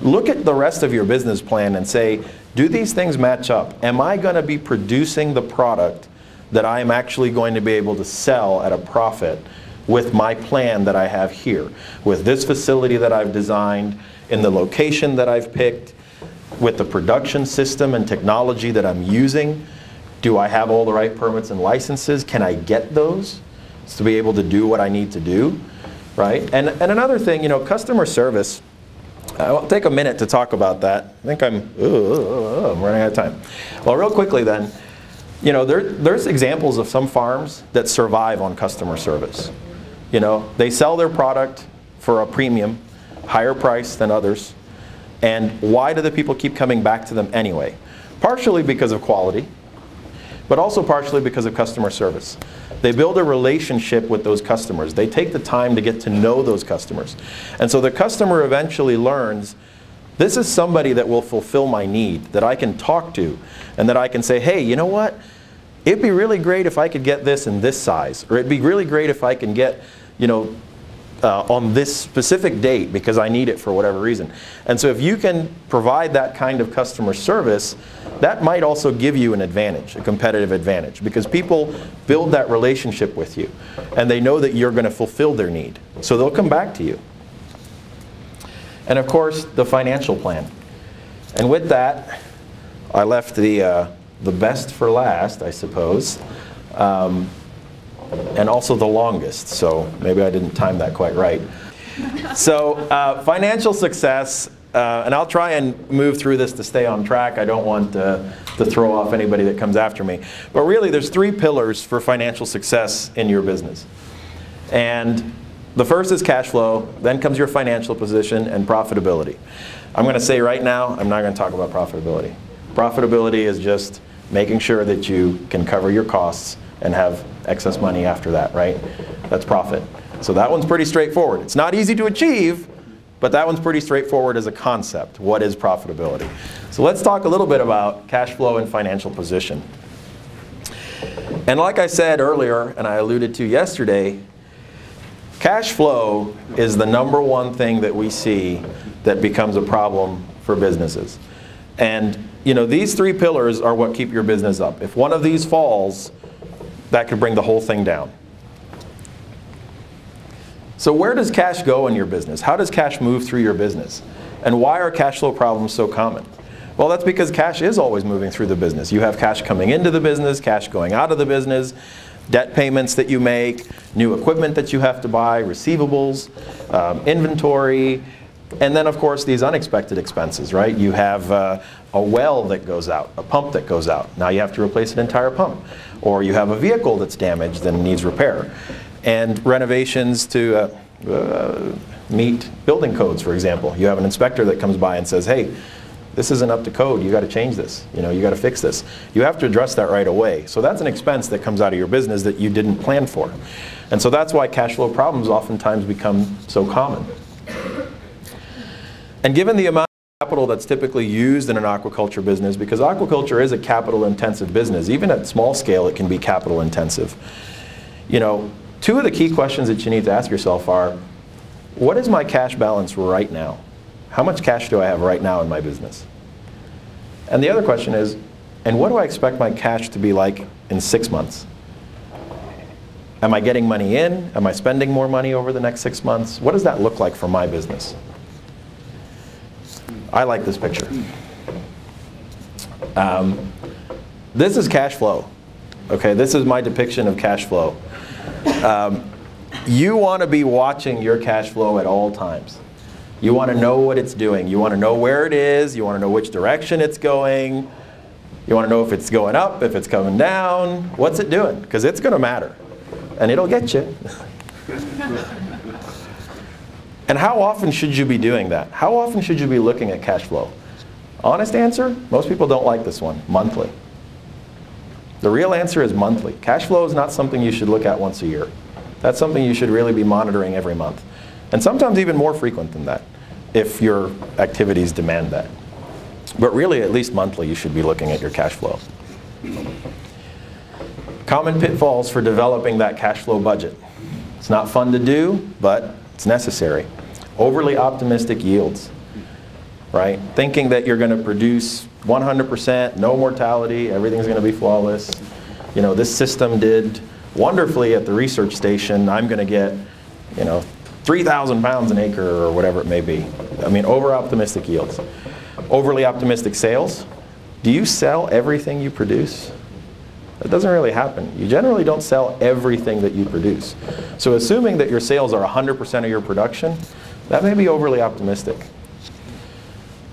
Look at the rest of your business plan and say, do these things match up? Am I going to be producing the product that I am actually going to be able to sell at a profit with my plan that I have here, with this facility that I've designed, in the location that I've picked, with the production system and technology that I'm using. Do I have all the right permits and licenses? Can I get those to be able to do what I need to do? Right? And, and another thing, you know, customer service, I'll take a minute to talk about that. I think I'm, uh, I'm running out of time. Well, real quickly then, you know, there, there's examples of some farms that survive on customer service. You know, they sell their product for a premium, higher price than others. And why do the people keep coming back to them anyway? Partially because of quality, but also partially because of customer service. They build a relationship with those customers. They take the time to get to know those customers. And so the customer eventually learns this is somebody that will fulfill my need, that I can talk to, and that I can say, hey, you know what? It'd be really great if I could get this in this size, or it'd be really great if I can get, you know, uh, on this specific date because I need it for whatever reason. And so if you can provide that kind of customer service, that might also give you an advantage, a competitive advantage, because people build that relationship with you and they know that you're going to fulfill their need. So they'll come back to you. And of course, the financial plan. And with that, I left the, uh, the best for last, I suppose. Um, and also the longest, so maybe I didn't time that quite right. So uh, financial success, uh, and I'll try and move through this to stay on track. I don't want to throw off anybody that comes after me. But really, there's three pillars for financial success in your business. And the first is cash flow, then comes your financial position and profitability. I'm going to say right now, I'm not going to talk about profitability. Profitability is just making sure that you can cover your costs and have excess money after that, right? That's profit. So that one's pretty straightforward. It's not easy to achieve, but that one's pretty straightforward as a concept. What is profitability? So let's talk a little bit about cash flow and financial position. And like I said earlier, and I alluded to yesterday, cash flow is the number one thing that we see that becomes a problem for businesses. And you know, these three pillars are what keep your business up. If one of these falls, that could bring the whole thing down. So where does cash go in your business? How does cash move through your business? And why are cash flow problems so common? Well, that's because cash is always moving through the business. You have cash coming into the business, cash going out of the business, debt payments that you make, new equipment that you have to buy, receivables, um, inventory, and then of course these unexpected expenses, right? You have uh, a well that goes out, a pump that goes out. Now you have to replace an entire pump or you have a vehicle that's damaged and needs repair. And renovations to uh, uh, meet building codes, for example. You have an inspector that comes by and says, hey, this isn't up to code, you got to change this, you know, you got to fix this. You have to address that right away. So that's an expense that comes out of your business that you didn't plan for. And so that's why cash flow problems oftentimes become so common. And given the amount of capital that's typically used in an aquaculture business because aquaculture is a capital intensive business. Even at small scale it can be capital intensive. You know, two of the key questions that you need to ask yourself are, what is my cash balance right now? How much cash do I have right now in my business? And the other question is, and what do I expect my cash to be like in six months? Am I getting money in? Am I spending more money over the next six months? What does that look like for my business? I like this picture. Um, this is cash flow. Okay, this is my depiction of cash flow. Um, you want to be watching your cash flow at all times. You want to know what it's doing. You want to know where it is. You want to know which direction it's going. You want to know if it's going up, if it's coming down. What's it doing? Because it's going to matter. And it'll get you. And how often should you be doing that? How often should you be looking at cash flow? Honest answer, most people don't like this one, monthly. The real answer is monthly. Cash flow is not something you should look at once a year. That's something you should really be monitoring every month. And sometimes even more frequent than that, if your activities demand that. But really, at least monthly, you should be looking at your cash flow. Common pitfalls for developing that cash flow budget. It's not fun to do, but it's necessary. Overly optimistic yields, right? Thinking that you're going to produce 100%, no mortality, everything's going to be flawless. You know, this system did wonderfully at the research station. I'm going to get, you know, 3,000 pounds an acre or whatever it may be. I mean, over optimistic yields. Overly optimistic sales. Do you sell everything you produce? That doesn't really happen. You generally don't sell everything that you produce. So assuming that your sales are 100% of your production, that may be overly optimistic.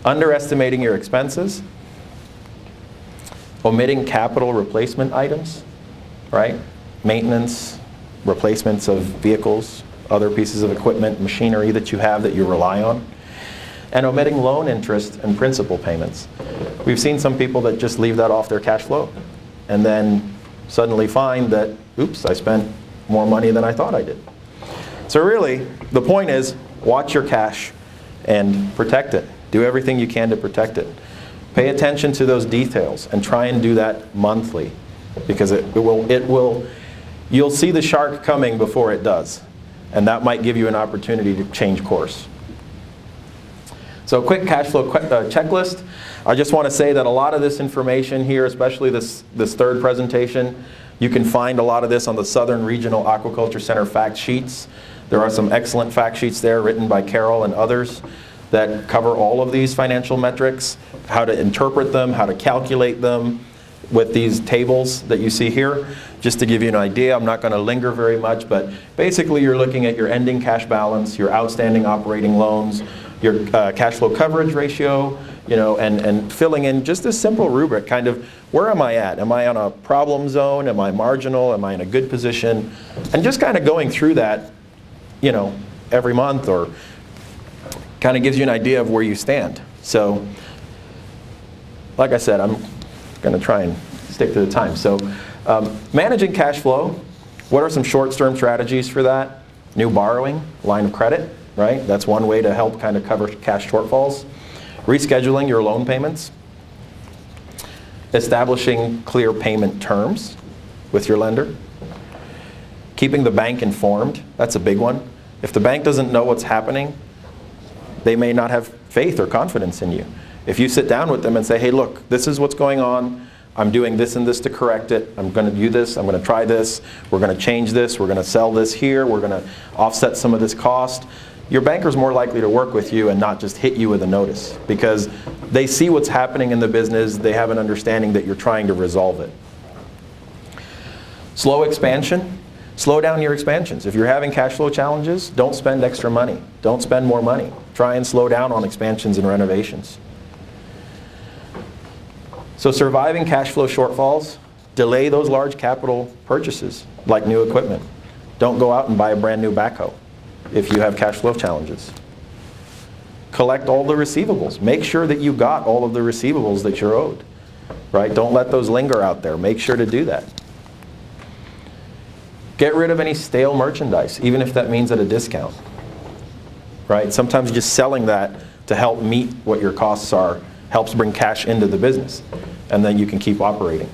Underestimating your expenses. Omitting capital replacement items, right? Maintenance, replacements of vehicles, other pieces of equipment, machinery that you have that you rely on. And omitting loan interest and principal payments. We've seen some people that just leave that off their cash flow and then suddenly find that, oops, I spent more money than I thought I did. So really, the point is watch your cash and protect it. Do everything you can to protect it. Pay attention to those details and try and do that monthly because it, it will, it will, you'll see the shark coming before it does. And that might give you an opportunity to change course. So quick cash flow uh, checklist. I just want to say that a lot of this information here, especially this, this third presentation, you can find a lot of this on the Southern Regional Aquaculture Center fact sheets. There are some excellent fact sheets there written by Carole and others that cover all of these financial metrics, how to interpret them, how to calculate them with these tables that you see here. Just to give you an idea, I'm not going to linger very much, but basically you're looking at your ending cash balance, your outstanding operating loans, your uh, cash flow coverage ratio, you know, and, and filling in just a simple rubric, kind of where am I at? Am I on a problem zone? Am I marginal? Am I in a good position? And just kind of going through that, you know, every month or kind of gives you an idea of where you stand. So, like I said, I'm going to try and stick to the time. So, um, managing cash flow, what are some short-term strategies for that? New borrowing, line of credit, right? That's one way to help kind of cover cash shortfalls. Rescheduling your loan payments. Establishing clear payment terms with your lender. Keeping the bank informed. That's a big one. If the bank doesn't know what's happening, they may not have faith or confidence in you. If you sit down with them and say, hey, look, this is what's going on. I'm doing this and this to correct it. I'm going to do this. I'm going to try this. We're going to change this. We're going to sell this here. We're going to offset some of this cost your banker's more likely to work with you and not just hit you with a notice because they see what's happening in the business, they have an understanding that you're trying to resolve it. Slow expansion, slow down your expansions. If you're having cash flow challenges, don't spend extra money. Don't spend more money. Try and slow down on expansions and renovations. So surviving cash flow shortfalls, delay those large capital purchases like new equipment. Don't go out and buy a brand new backhoe if you have cash flow challenges. Collect all the receivables. Make sure that you got all of the receivables that you're owed. Right? Don't let those linger out there. Make sure to do that. Get rid of any stale merchandise, even if that means at a discount. Right? Sometimes just selling that to help meet what your costs are helps bring cash into the business. And then you can keep operating.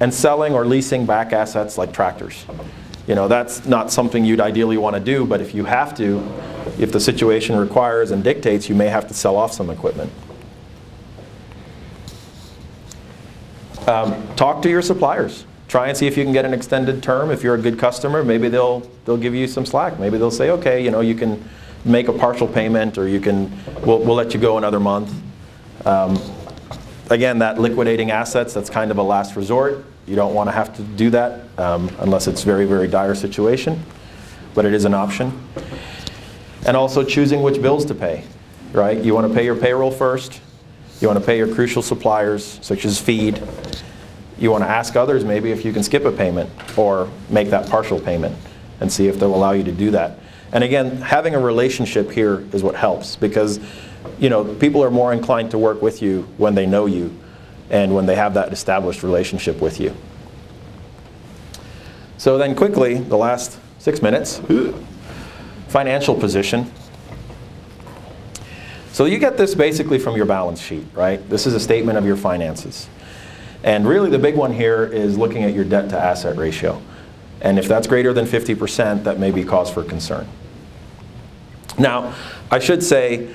And selling or leasing back assets like tractors. You know, that's not something you'd ideally want to do, but if you have to, if the situation requires and dictates, you may have to sell off some equipment. Um, talk to your suppliers. Try and see if you can get an extended term. If you're a good customer, maybe they'll they'll give you some slack. Maybe they'll say, okay, you know, you can make a partial payment, or you can we'll, we'll let you go another month. Um, again, that liquidating assets, that's kind of a last resort. You don't want to have to do that um, unless it's very, very dire situation, but it is an option. And also choosing which bills to pay, right? You want to pay your payroll first. You want to pay your crucial suppliers, such as feed. You want to ask others maybe if you can skip a payment or make that partial payment. and see if they'll allow you to do that. And again, having a relationship here is what helps because you know, people are more inclined to work with you when they know you and when they have that established relationship with you. So then quickly, the last six minutes, financial position. So you get this basically from your balance sheet, right? This is a statement of your finances. And really the big one here is looking at your debt to asset ratio. And if that's greater than 50%, that may be cause for concern. Now, I should say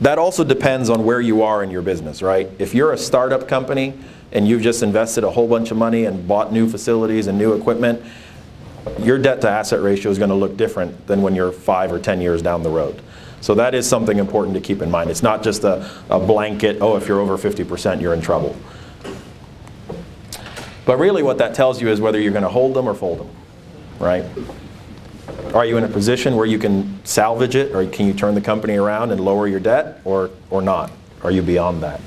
that also depends on where you are in your business, right? If you're a startup company and you've just invested a whole bunch of money and bought new facilities and new equipment, your debt to asset ratio is going to look different than when you're five or 10 years down the road. So that is something important to keep in mind. It's not just a, a blanket, oh, if you're over 50%, you're in trouble. But really what that tells you is whether you're going to hold them or fold them, right? Are you in a position where you can salvage it or can you turn the company around and lower your debt or, or not? Are you beyond that?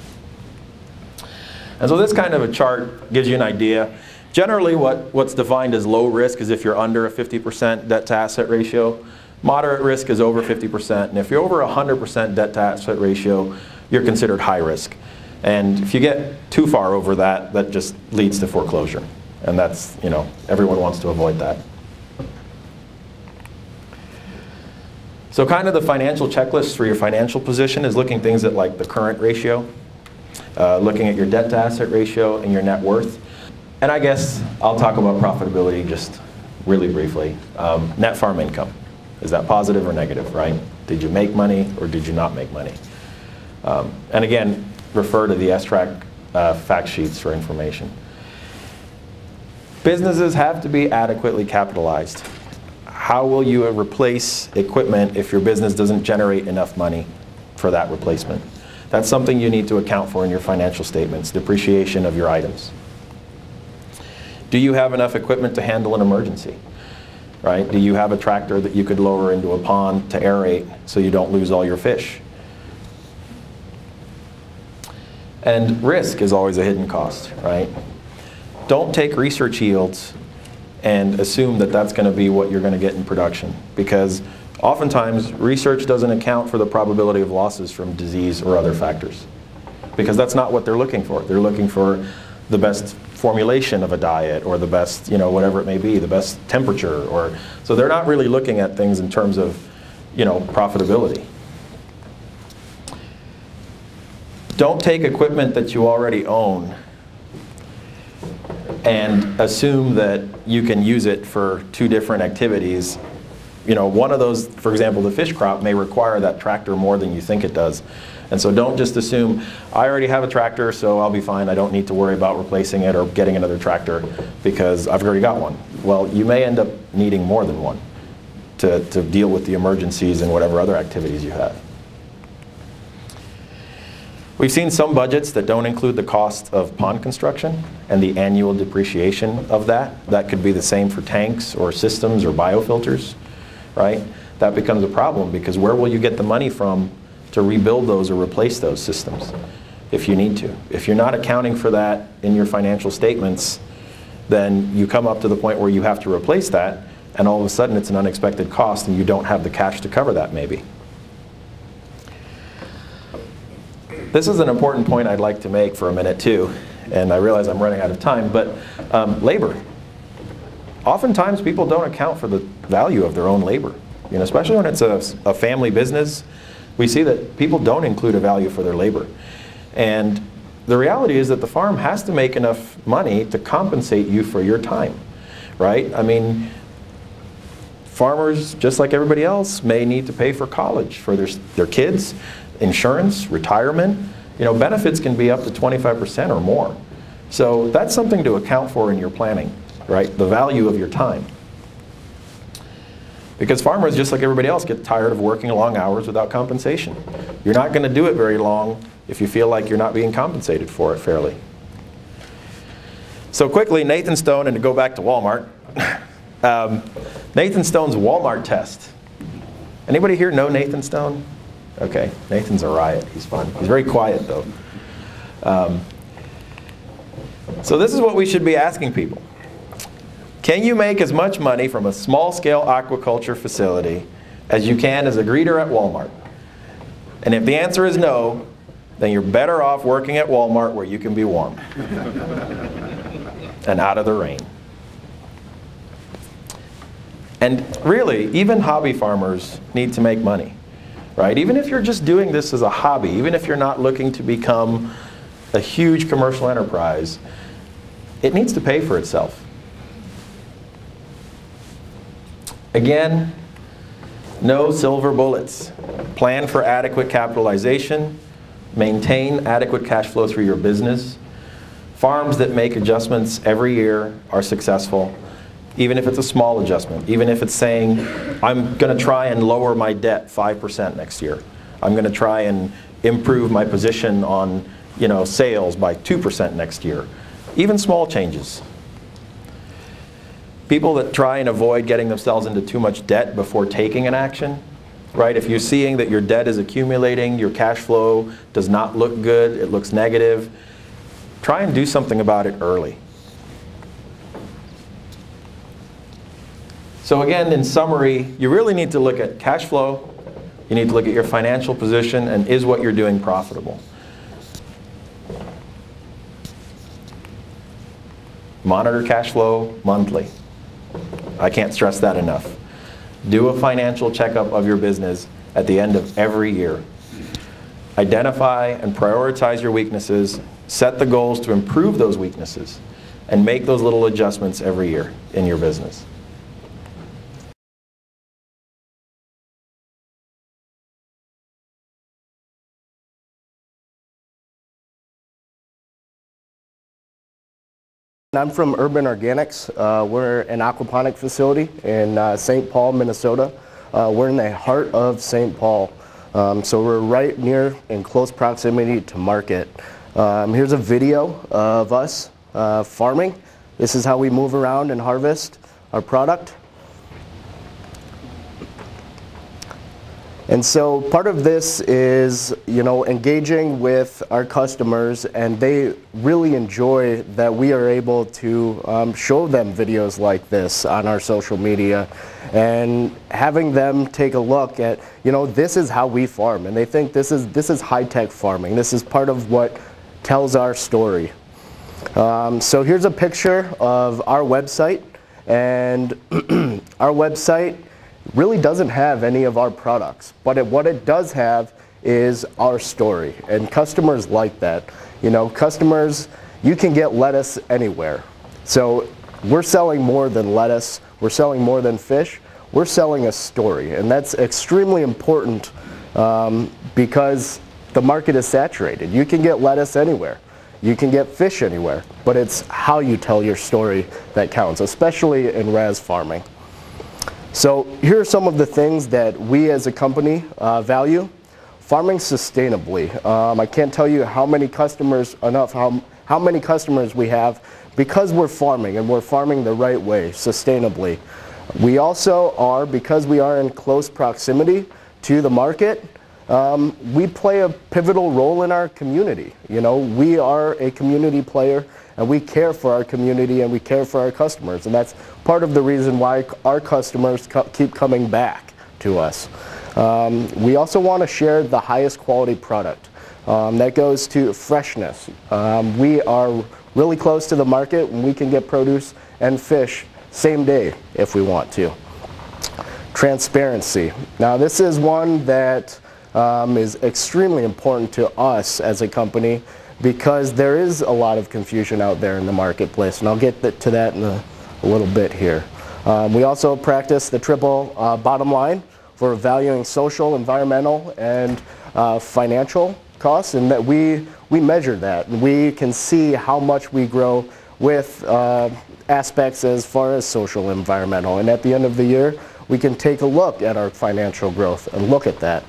And so this kind of a chart gives you an idea. Generally what, what's defined as low risk is if you're under a 50% debt to asset ratio. Moderate risk is over 50%. And if you're over 100% debt to asset ratio, you're considered high risk. And if you get too far over that, that just leads to foreclosure. And that's, you know, everyone wants to avoid that. So kind of the financial checklist for your financial position is looking things at like the current ratio, uh, looking at your debt to asset ratio and your net worth. And I guess I'll talk about profitability just really briefly. Um, net farm income, is that positive or negative, right? Did you make money or did you not make money? Um, and again, refer to the SRAC uh, fact sheets for information. Businesses have to be adequately capitalized. How will you replace equipment if your business doesn't generate enough money for that replacement? That's something you need to account for in your financial statements, depreciation of your items. Do you have enough equipment to handle an emergency? Right? Do you have a tractor that you could lower into a pond to aerate so you don't lose all your fish? And risk is always a hidden cost, right? Don't take research yields and assume that that's going to be what you're going to get in production because oftentimes research doesn't account for the probability of losses from disease or other factors because that's not what they're looking for. They're looking for the best formulation of a diet or the best, you know, whatever it may be, the best temperature or so they're not really looking at things in terms of, you know, profitability. Don't take equipment that you already own and assume that you can use it for two different activities. You know, one of those, for example, the fish crop may require that tractor more than you think it does. And so don't just assume, I already have a tractor, so I'll be fine. I don't need to worry about replacing it or getting another tractor because I've already got one. Well, you may end up needing more than one to, to deal with the emergencies and whatever other activities you have. We've seen some budgets that don't include the cost of pond construction and the annual depreciation of that. That could be the same for tanks or systems or biofilters, right? That becomes a problem because where will you get the money from to rebuild those or replace those systems if you need to? If you're not accounting for that in your financial statements, then you come up to the point where you have to replace that and all of a sudden it's an unexpected cost and you don't have the cash to cover that maybe. This is an important point I'd like to make for a minute too, and I realize I'm running out of time, but um, labor. Oftentimes people don't account for the value of their own labor, you know, especially when it's a, a family business. We see that people don't include a value for their labor. And the reality is that the farm has to make enough money to compensate you for your time, right? I mean, farmers, just like everybody else, may need to pay for college for their, their kids insurance, retirement, you know, benefits can be up to 25% or more. So that's something to account for in your planning, right? The value of your time. Because farmers, just like everybody else, get tired of working long hours without compensation. You're not going to do it very long if you feel like you're not being compensated for it fairly. So quickly, Nathan Stone, and to go back to Walmart, um, Nathan Stone's Walmart test. Anybody here know Nathan Stone? Okay, Nathan's a riot. He's fun. He's very quiet, though. Um, so this is what we should be asking people. Can you make as much money from a small-scale aquaculture facility as you can as a greeter at Walmart? And if the answer is no, then you're better off working at Walmart where you can be warm and out of the rain. And really, even hobby farmers need to make money, right? Even if you're just doing this as a hobby, even if you're not looking to become a huge commercial enterprise, it needs to pay for itself. Again, no silver bullets. Plan for adequate capitalization, maintain adequate cash flow through your business. Farms that make adjustments every year are successful, even if it's a small adjustment, even if it's saying, I'm going to try and lower my debt 5% next year. I'm going to try and improve my position on you know, sales by 2% next year. Even small changes. People that try and avoid getting themselves into too much debt before taking an action, right? If you're seeing that your debt is accumulating, your cash flow does not look good, it looks negative, try and do something about it early. So again, in summary, you really need to look at cash flow, you need to look at your financial position, and is what you're doing profitable? Monitor cash flow monthly. I can't stress that enough. Do a financial checkup of your business at the end of every year. Identify and prioritize your weaknesses, set the goals to improve those weaknesses, and make those little adjustments every year in your business. I'm from Urban Organics. Uh, we're an aquaponic facility in uh, St. Paul, Minnesota. Uh, we're in the heart of St. Paul. Um, so we're right near in close proximity to market. Um, here's a video of us uh, farming. This is how we move around and harvest our product. And so part of this is, you know, engaging with our customers and they really enjoy that we are able to um, show them videos like this on our social media and having them take a look at, you know, this is how we farm and they think this is, this is high-tech farming. This is part of what tells our story. Um, so here's a picture of our website and our website really doesn't have any of our products, but it, what it does have is our story, and customers like that. You know, customers, you can get lettuce anywhere. So we're selling more than lettuce, we're selling more than fish, we're selling a story, and that's extremely important um, because the market is saturated. You can get lettuce anywhere. You can get fish anywhere, but it's how you tell your story that counts, especially in RAS farming. So here are some of the things that we as a company uh, value. Farming sustainably. Um, I can't tell you how many customers, enough, how, how many customers we have because we're farming and we're farming the right way, sustainably. We also are, because we are in close proximity to the market, um, we play a pivotal role in our community. You know, we are a community player and we care for our community and we care for our customers. And that's part of the reason why our customers keep coming back to us. Um, we also want to share the highest quality product. Um, that goes to freshness. Um, we are really close to the market and we can get produce and fish same day if we want to. Transparency. Now this is one that um, is extremely important to us as a company because there is a lot of confusion out there in the marketplace, and I'll get to that in a, a little bit here. Um, we also practice the triple uh, bottom line for valuing social, environmental, and uh, financial costs, and that we, we measure that. and We can see how much we grow with uh, aspects as far as social, environmental, and at the end of the year, we can take a look at our financial growth and look at that.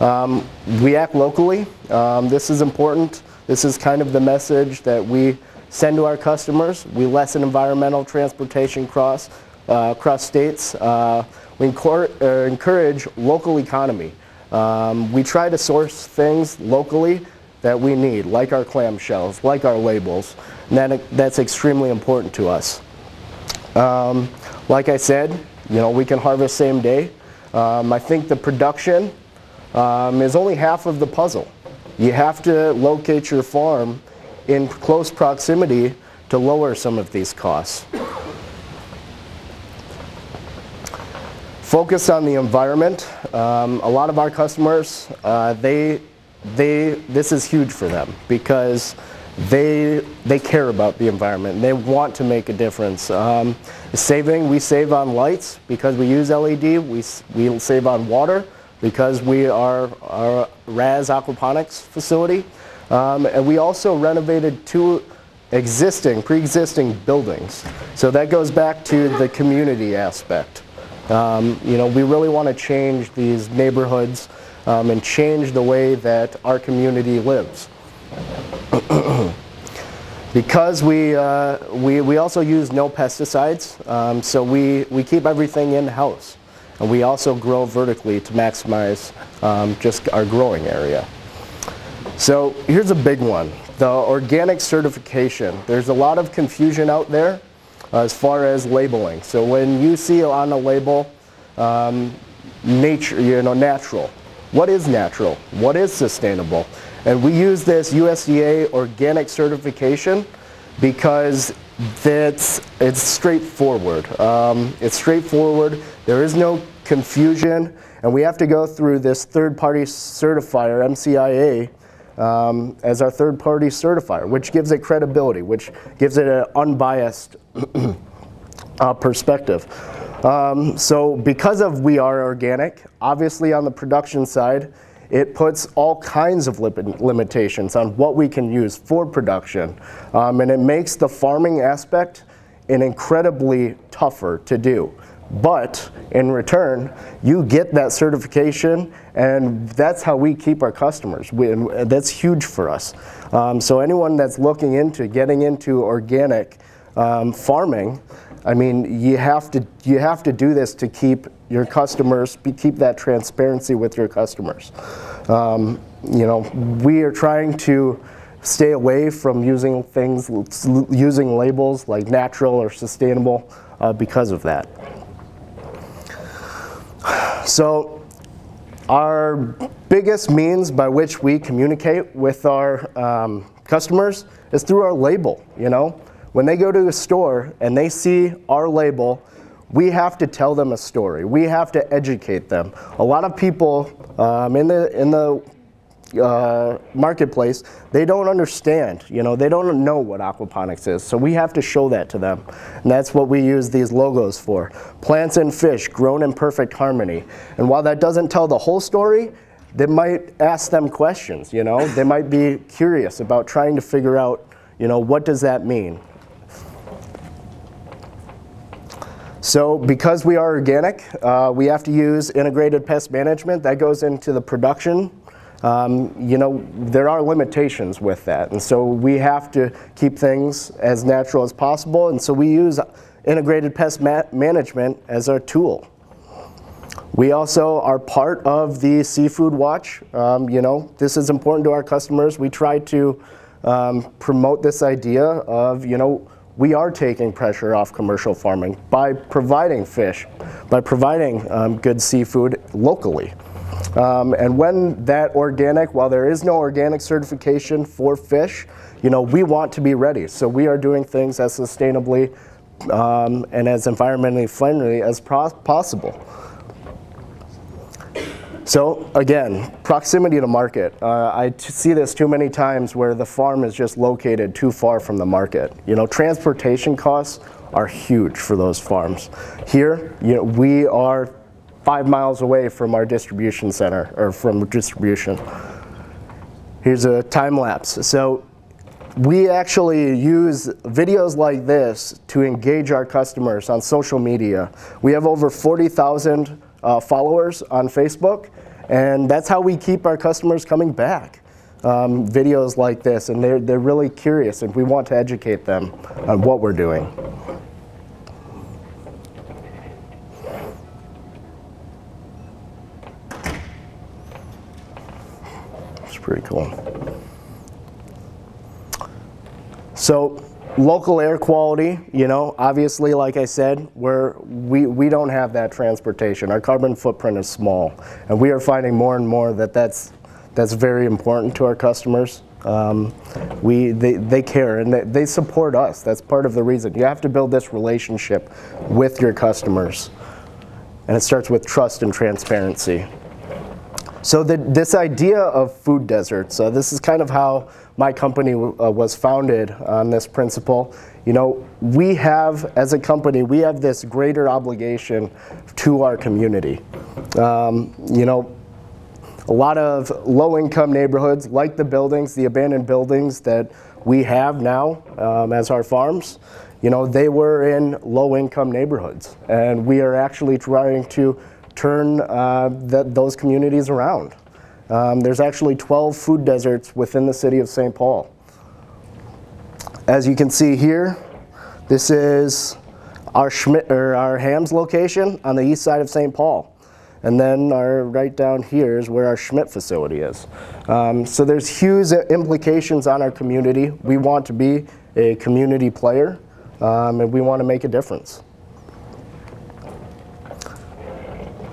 Um, we act locally. Um, this is important. This is kind of the message that we send to our customers. We lessen environmental transportation across, uh, across states. Uh, we uh, encourage local economy. Um, we try to source things locally that we need, like our clamshells, like our labels, and that, that's extremely important to us. Um, like I said, you know, we can harvest same day. Um, I think the production um, is only half of the puzzle. You have to locate your farm in close proximity to lower some of these costs. Focus on the environment. Um, a lot of our customers, uh, they, they, this is huge for them because they, they care about the environment. They want to make a difference. Um, saving, we save on lights because we use LED. We, we save on water because we are our RAS aquaponics facility. Um, and we also renovated two existing, pre-existing buildings. So that goes back to the community aspect. Um, you know, we really want to change these neighborhoods um, and change the way that our community lives. because we, uh, we, we also use no pesticides, um, so we, we keep everything in-house. And we also grow vertically to maximize um, just our growing area. So here's a big one, the organic certification. There's a lot of confusion out there as far as labeling. So when you see on a label, um, nature, you know, natural. What is natural? What is sustainable? And we use this USDA organic certification because it's, it's straightforward. Um, it's straightforward. There is no confusion. And we have to go through this third-party certifier, MCIA, um, as our third-party certifier, which gives it credibility, which gives it an unbiased uh, perspective. Um, so because of we are organic, obviously on the production side, it puts all kinds of limitations on what we can use for production. Um, and it makes the farming aspect an incredibly tougher to do. But in return, you get that certification, and that's how we keep our customers. We, that's huge for us. Um, so anyone that's looking into getting into organic um, farming, I mean, you have to you have to do this to keep your customers, keep that transparency with your customers. Um, you know, we are trying to stay away from using things, using labels like natural or sustainable uh, because of that. So our biggest means by which we communicate with our um, customers is through our label, you know. When they go to a store and they see our label, we have to tell them a story. We have to educate them. A lot of people um, in the in the uh, marketplace, they don't understand. You know, they don't know what aquaponics is. So we have to show that to them, and that's what we use these logos for. Plants and fish grown in perfect harmony. And while that doesn't tell the whole story, they might ask them questions. You know, they might be curious about trying to figure out, you know, what does that mean? So because we are organic, uh, we have to use integrated pest management. That goes into the production. Um, you know, there are limitations with that. And so we have to keep things as natural as possible. And so we use integrated pest ma management as our tool. We also are part of the Seafood Watch. Um, you know, this is important to our customers. We try to um, promote this idea of, you know, we are taking pressure off commercial farming by providing fish, by providing um, good seafood locally. Um, and when that organic, while there is no organic certification for fish, you know, we want to be ready. So we are doing things as sustainably um, and as environmentally friendly as possible. So again, proximity to market. Uh, I see this too many times where the farm is just located too far from the market. You know, transportation costs are huge for those farms. Here, you know, we are five miles away from our distribution center, or from distribution. Here's a time lapse. So we actually use videos like this to engage our customers on social media. We have over 40,000 uh, followers on Facebook, and that's how we keep our customers coming back. Um, videos like this, and they're, they're really curious, and we want to educate them on what we're doing. Pretty cool. So local air quality, you know, obviously, like I said, we're, we, we don't have that transportation. Our carbon footprint is small, and we are finding more and more that that's, that's very important to our customers. Um, we, they, they care and they, they support us. That's part of the reason. You have to build this relationship with your customers. And it starts with trust and transparency. So the, this idea of food deserts, uh, this is kind of how my company uh, was founded on this principle. You know, we have, as a company, we have this greater obligation to our community. Um, you know, a lot of low-income neighborhoods, like the buildings, the abandoned buildings that we have now um, as our farms, you know, they were in low-income neighborhoods. And we are actually trying to turn uh, those communities around. Um, there's actually 12 food deserts within the city of St. Paul. As you can see here, this is our Schmidt or our Hamm's location on the east side of St. Paul. And then our right down here is where our Schmidt facility is. Um, so there's huge implications on our community. We want to be a community player um, and we want to make a difference.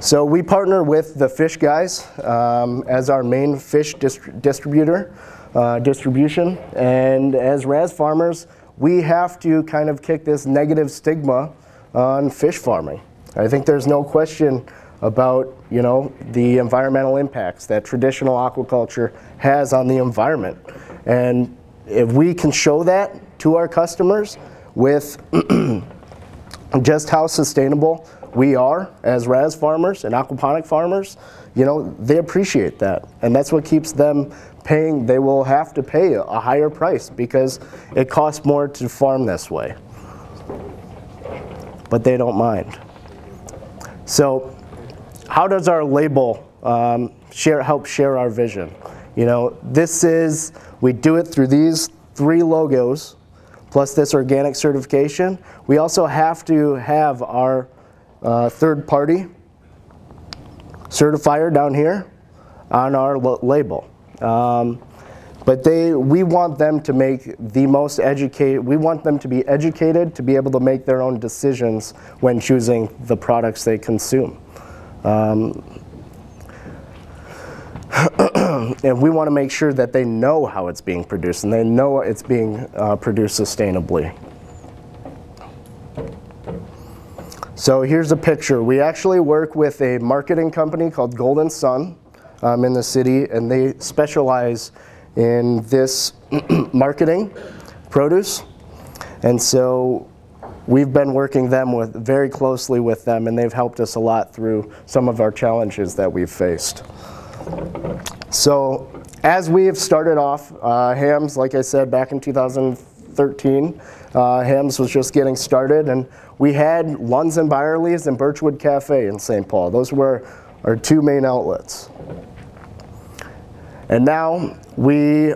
So we partner with the Fish Guys um, as our main fish dist distributor, uh, distribution. And as RAS farmers, we have to kind of kick this negative stigma on fish farming. I think there's no question about you know the environmental impacts that traditional aquaculture has on the environment. And if we can show that to our customers with just how sustainable we are as RAS farmers and aquaponic farmers, you know, they appreciate that. And that's what keeps them paying, they will have to pay a higher price because it costs more to farm this way. But they don't mind. So how does our label um, share, help share our vision? You know, this is, we do it through these three logos plus this organic certification. We also have to have our uh, third party certifier down here on our label. Um, but they, we want them to make the most educated, we want them to be educated to be able to make their own decisions when choosing the products they consume. Um, and we want to make sure that they know how it's being produced and they know it's being uh, produced sustainably. So here's a picture. We actually work with a marketing company called Golden Sun um, in the city, and they specialize in this marketing produce. And so we've been working them with very closely with them, and they've helped us a lot through some of our challenges that we've faced. So as we have started off, uh, Hamm's, like I said, back in 2013, uh, Hamm's was just getting started, and we had Lunds and Byerly's and Birchwood Cafe in St. Paul. Those were our two main outlets. And now we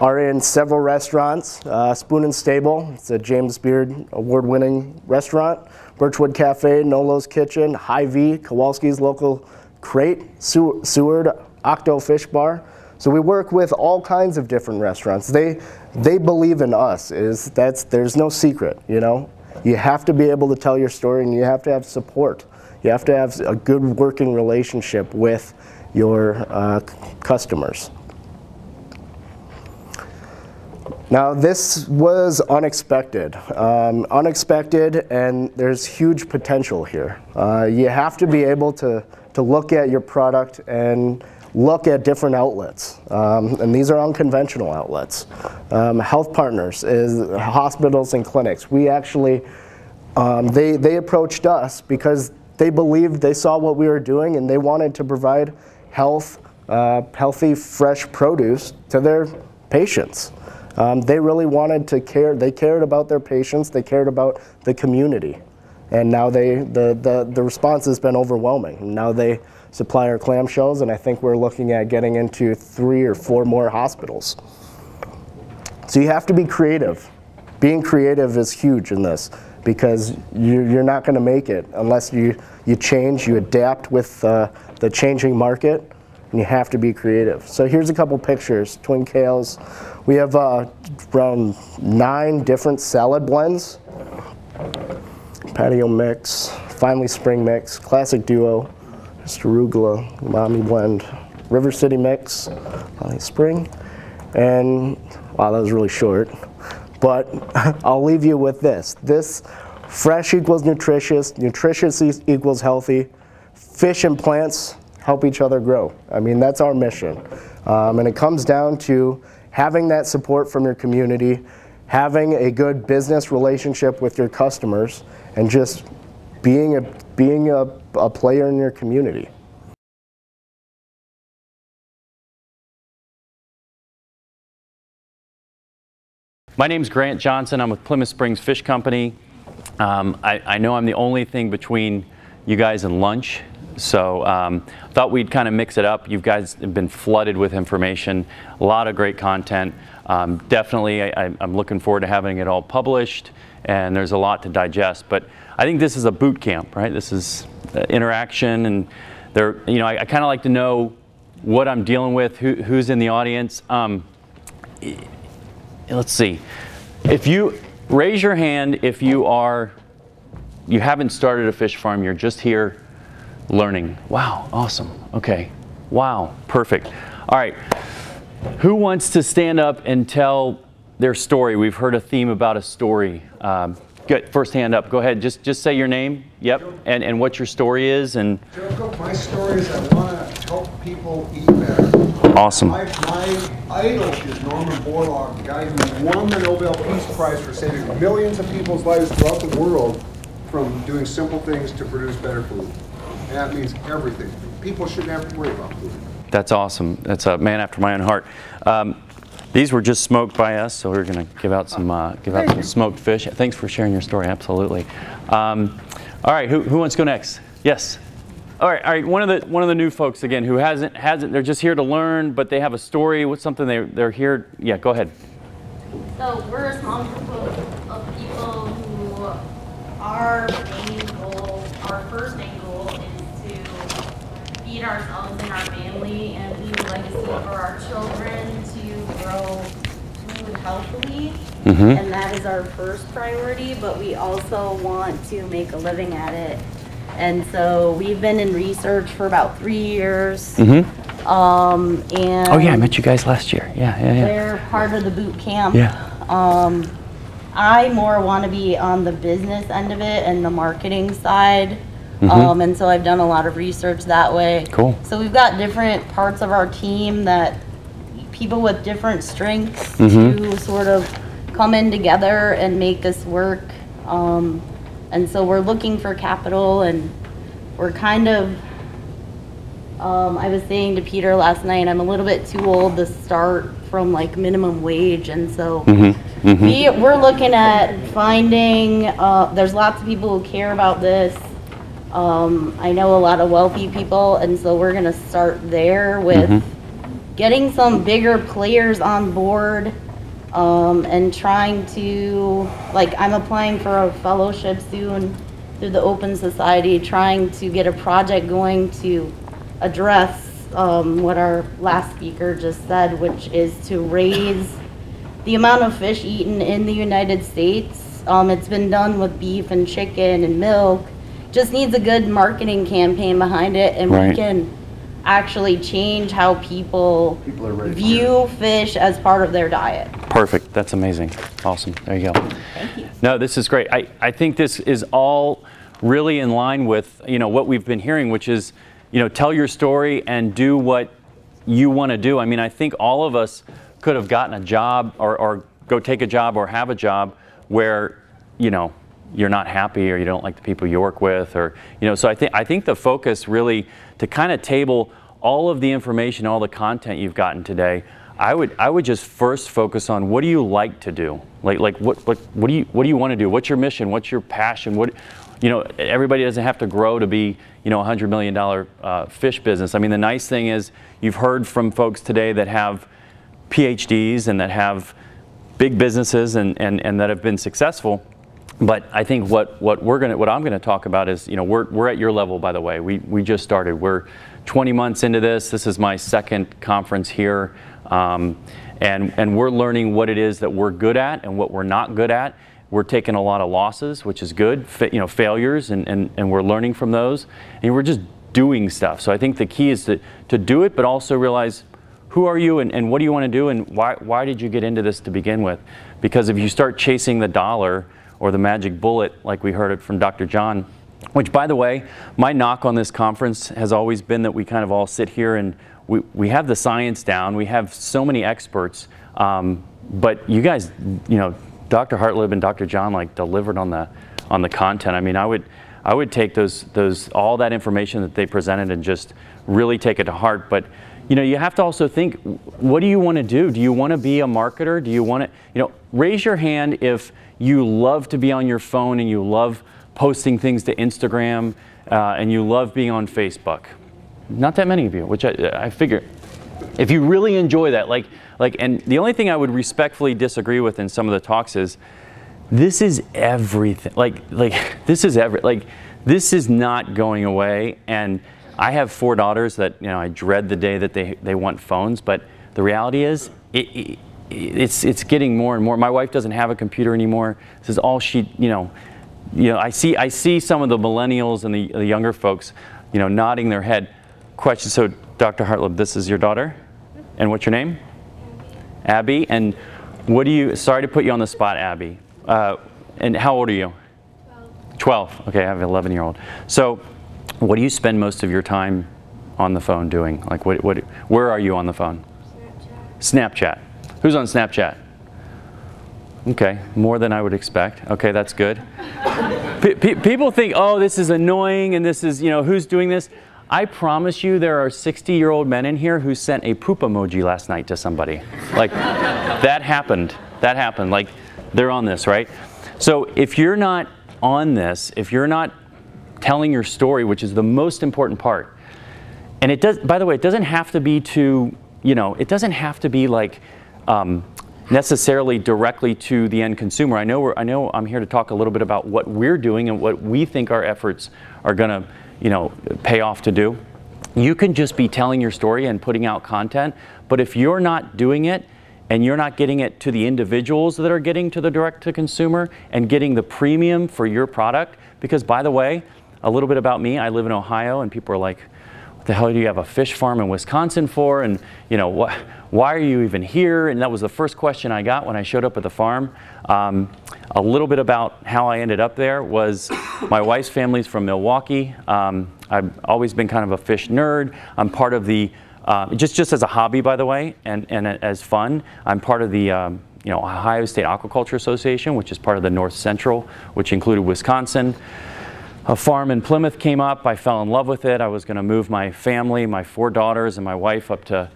are in several restaurants. Uh, Spoon and Stable, it's a James Beard award-winning restaurant. Birchwood Cafe, Nolo's Kitchen, Hy-Vee, Kowalski's Local Crate, Seward, Octo Fish Bar. So we work with all kinds of different restaurants. They, they believe in us. Is that's, there's no secret, you know? You have to be able to tell your story and you have to have support. You have to have a good working relationship with your uh, customers. Now this was unexpected, um, unexpected and there's huge potential here. Uh, you have to be able to, to look at your product and look at different outlets. Um, and these are unconventional outlets. Um, health partners is hospitals and clinics. We actually, um, they, they approached us because they believed, they saw what we were doing and they wanted to provide health, uh, healthy, fresh produce to their patients. Um, they really wanted to care, they cared about their patients, they cared about the community. And now they, the, the, the response has been overwhelming. Now they, supply our clamshells, and I think we're looking at getting into three or four more hospitals. So you have to be creative. Being creative is huge in this because you're not going to make it unless you, you change, you adapt with uh, the changing market, and you have to be creative. So here's a couple pictures, twin kales. We have uh, around nine different salad blends. Patio mix, finally spring mix, classic duo, just arugula, umami blend, River City mix, spring, and wow, that was really short. But I'll leave you with this. This fresh equals nutritious, nutritious equals healthy, fish and plants help each other grow. I mean, that's our mission. Um, and it comes down to having that support from your community, having a good business relationship with your customers, and just being a, being a, a player in your community. My name's Grant Johnson. I'm with Plymouth Springs Fish Company. Um, I, I know I'm the only thing between you guys and lunch, so um, thought we'd kind of mix it up. You guys have been flooded with information, a lot of great content. Um, definitely, I, I'm looking forward to having it all published, and there's a lot to digest. But I think this is a boot camp, right? This is uh, interaction, and there, you know, I, I kind of like to know what I'm dealing with, who, who's in the audience. Um, let's see. If you raise your hand if you are you haven't started a fish farm, you're just here learning. Wow, awesome. Okay. Wow, perfect. All right. Who wants to stand up and tell their story? We've heard a theme about a story. Um, good. First hand up. Go ahead. Just just say your name. Yep. And and what your story is and my story is I want to help people eat better. awesome. My, my idol is Norman Borlaug, the guy who won the Nobel Peace Prize for saving millions of people's lives throughout the world from doing simple things to produce better food. And that means everything. People shouldn't have to worry about food. That's awesome. That's a man after my own heart. Um, these were just smoked by us, so we're going to give out some uh, give out some smoked fish. Thanks for sharing your story. Absolutely. Um, all right, who, who wants to go next? Yes. All right, all right. One of the one of the new folks again who hasn't hasn't. They're just here to learn, but they have a story. What's something they they're here? Yeah, go ahead. So we're a small group of, of people who our main goal, our first main goal is to feed ourselves and our family and leave a legacy for our children to grow food healthily. And that is our first priority, but we also want to make a living at it. And so we've been in research for about three years. Um, and Oh yeah, I met you guys last year. Yeah, yeah, yeah. they're part of the boot camp. Yeah. Um, I more want to be on the business end of it and the marketing side. Um, and so I've done a lot of research that way. Cool. So we've got different parts of our team that people with different strengths to sort of come in together and make this work. Um, and so we're looking for capital and we're kind of um, I was saying to Peter last night, I'm a little bit too old to start from like minimum wage, and so we we're looking at finding. Uh, there's lots of people who care about this. Um, I know a lot of wealthy people, and so we're gonna start there with getting some bigger players on board. Um, and trying to, like, I'm applying for a fellowship soon through the Open Society, trying to get a project going to address um, what our last speaker just said, which is to raise the amount of fish eaten in the United States. Um, it's been done with beef and chicken and milk. Just needs a good marketing campaign behind it, and Right. we can actually change how people, People are ready for view fish as part of their diet. Perfect. That's amazing. Awesome. There you go. Thank you. No, this is great. I, I think this is all really in line with you know what we've been hearing, which is you know tell your story and do what you want to do. I mean, I think all of us could have gotten a job or, or go take a job or have a job where you know you're not happy or you don't like the people you work with or you know so I think I think the focus really to kind of table all of the information all the content you've gotten today I would I would just first focus on what do you like to do? Like like what what what do you what do you want to do? What's your mission? What's your passion? What you know everybody doesn't have to grow to be you know a hundred million dollar uh, fish business. I mean the nice thing is you've heard from folks today that have PhDs and that have big businesses and, and, and that have been successful. But I think what, what we're gonna what I'm gonna talk about is you know we're, we're at your level by the way we, we just started we're 20 months into this. This is my second conference here. Um, and, and we're learning what it is that we're good at and what we're not good at. We're taking a lot of losses, which is good, Fa you know, failures, and, and, and we're learning from those. And we're just doing stuff. So I think the key is to, to do it, but also realize who are you and, and what do you want to do and why, why did you get into this to begin with? Because if you start chasing the dollar or the magic bullet, like we heard it from Dr. John, which by the way, my knock on this conference has always been that we kind of all sit here and we, we have the science down, we have so many experts, um, but you guys, you know, Dr. Hartleb and Dr. John like delivered on the on the content. I mean, I would I would take those those all that information that they presented and just really take it to heart. But you know, you have to also think, what do you want to do? Do you want to be a marketer? Do you want to, you know, raise your hand if you love to be on your phone and you love posting things to Instagram uh, and you love being on Facebook. Not that many of you, which I, I figure if you really enjoy that, like, like, and the only thing I would respectfully disagree with in some of the talks is, this is everything. Like, like this is every, like, this is not going away. And I have four daughters that you know I dread the day that they they want phones. But the reality is, it, it, it's it's getting more and more. My wife doesn't have a computer anymore. This is all she, you know. You know, I see I see some of the millennials and the, the younger folks, you know, nodding their head. Question. So, Dr. Hartleb, this is your daughter, and what's your name? Abby. And what do you, sorry to put you on the spot, Abby. Uh, and how old are you? 12. 12. Okay, I have an 11 year old. So, what do you spend most of your time on the phone doing? Like, what, what, where are you on the phone? Snapchat. Snapchat. Who's on Snapchat? Okay, more than I would expect. Okay, that's good. people think, oh, this is annoying and this is, you know, who's doing this? I promise you there are 60 year old men in here who sent a poop emoji last night to somebody. Like, that happened. That happened. Like, they're on this, right? So if you're not on this, if you're not telling your story, which is the most important part, and it does, by the way, it doesn't have to be to, you know, it doesn't have to be like, um, necessarily directly to the end consumer. I know, I know I'm here to talk a little bit about what we're doing and what we think our efforts are going to you know, pay off to do. You can just be telling your story and putting out content, but if you're not doing it and you're not getting it to the individuals that are getting to the direct to consumer and getting the premium for your product, because by the way, a little bit about me, I live in Ohio and people are like, the hell do you have a fish farm in Wisconsin for? And you know, what, why are you even here? And that was the first question I got when I showed up at the farm. Um, a little bit about how I ended up there was my wife's family's from Milwaukee. Um, I've always been kind of a fish nerd. I'm part of the, uh, just, just as a hobby, by the way, and, and as fun, I'm part of the um, you know, Ohio State Aquaculture Association, which is part of the North Central, which included Wisconsin. A farm in Plymouth came up. I fell in love with it. I was going to move my family, my four daughters, and my wife up to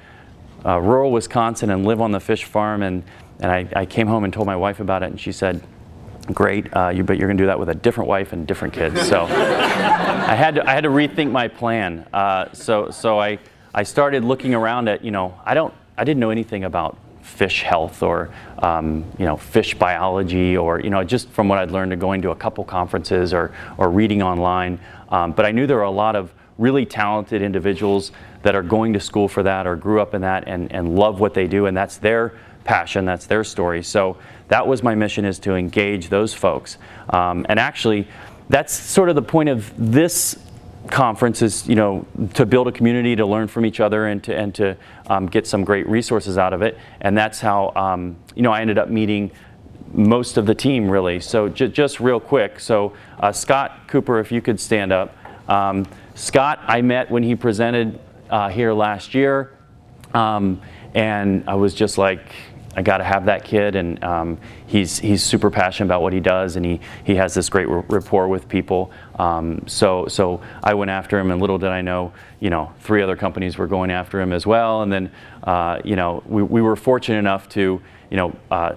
uh, rural Wisconsin and live on the fish farm. And, and I, I, came home and told my wife about it, and she said, great, uh, you, but you're going to do that with a different wife and different kids. So I, had to, I had to rethink my plan. Uh, so so I, I started looking around at, you know, I, don't, I didn't know anything about fish health or um, you know fish biology or you know just from what I'd learned to going to a couple conferences or or reading online. Um, but I knew there were a lot of really talented individuals that are going to school for that or grew up in that and, and love what they do and that's their passion, that's their story. So that was my mission is to engage those folks. Um, and actually, that's sort of the point of this conference is, you know, to build a community, to learn from each other and to, and to um, get some great resources out of it. And that's how, um, you know, I ended up meeting most of the team really. So just real quick. So uh, Scott Cooper, if you could stand up. Um, Scott, I met when he presented uh, here last year. Um, and I was just like, I got to have that kid, and um, he's he's super passionate about what he does, and he he has this great rapport with people. Um, so so I went after him, and little did I know, you know, three other companies were going after him as well, and then uh, you know we we were fortunate enough to you know. Uh,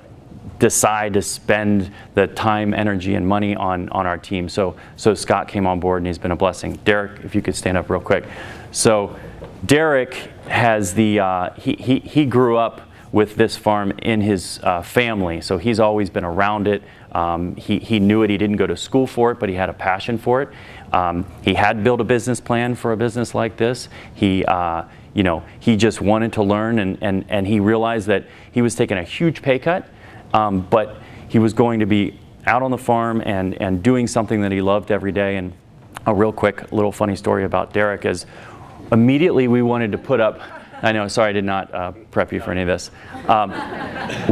decide to spend the time, energy, and money on, on our team. So, so Scott came on board and he's been a blessing. Derek, if you could stand up real quick. So Derek has the, uh, he, he, he grew up with this farm in his uh, family, so he's always been around it. Um, he, he knew it. He didn't go to school for it, but he had a passion for it. Um, he had built a business plan for a business like this. He, uh, you know, he just wanted to learn, and, and, and he realized that he was taking a huge pay cut, um, but he was going to be out on the farm and, and doing something that he loved every day. And a real quick little funny story about Derek is immediately we wanted to put up I know, sorry I did not uh, prep you for any of this. Um,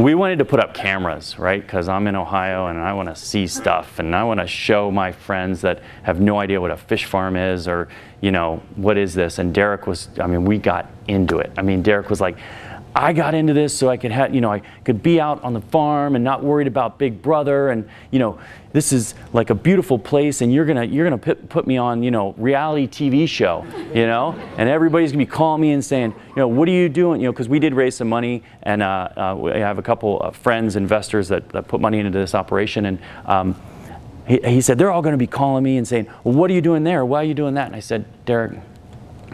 we wanted to put up cameras, right? Because I'm in Ohio and I want to see stuff and I want to show my friends that have no idea what a fish farm is or, you know, what is this? And Derek was, I mean, we got into it. I mean, Derek was like, I got into this so I could have, you know, I could be out on the farm and not worried about Big Brother, and you know, this is like a beautiful place, and you're gonna you're gonna put, put me on, you know, reality TV show, you know, and everybody's gonna be calling me and saying, you know, what are you doing, you know, because we did raise some money, and uh, uh, we have a couple of friends, investors that, that put money into this operation, and. Um, he, he said, they're all going to be calling me and saying, well, what are you doing there? Why are you doing that? And I said, Derek,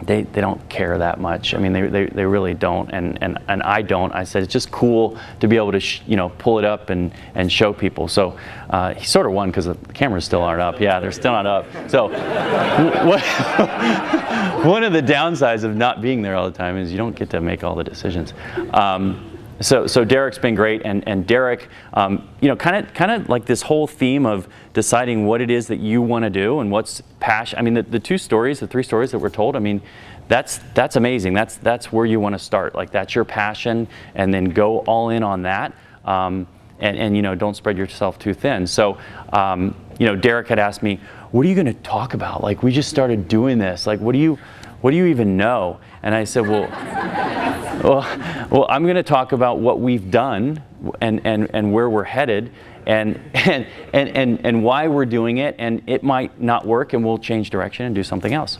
they, they don't care that much. I mean, they, they, they really don't, and, and, and I don't. I said it's just cool to be able to you know pull it up and, and show people. So uh, he sort of won because the cameras still aren't up. Yeah, they're still not up. So one of the downsides of not being there all the time is you don't get to make all the decisions. Um, so, so Derek's been great, and, and Derek, um, you know, kind of kind of like this whole theme of deciding what it is that you want to do and what's passion. I mean, the, the two stories, the three stories that we're told. I mean, that's that's amazing. That's that's where you want to start. Like that's your passion, and then go all in on that. Um, and, and you know, don't spread yourself too thin. So, um, you know, Derek had asked me, "What are you going to talk about? Like, we just started doing this. Like, what do you, what do you even know?" And I said, "Well." well, well, I'm going to talk about what we've done and, and, and where we're headed and, and, and, and, and why we're doing it. And it might not work and we'll change direction and do something else.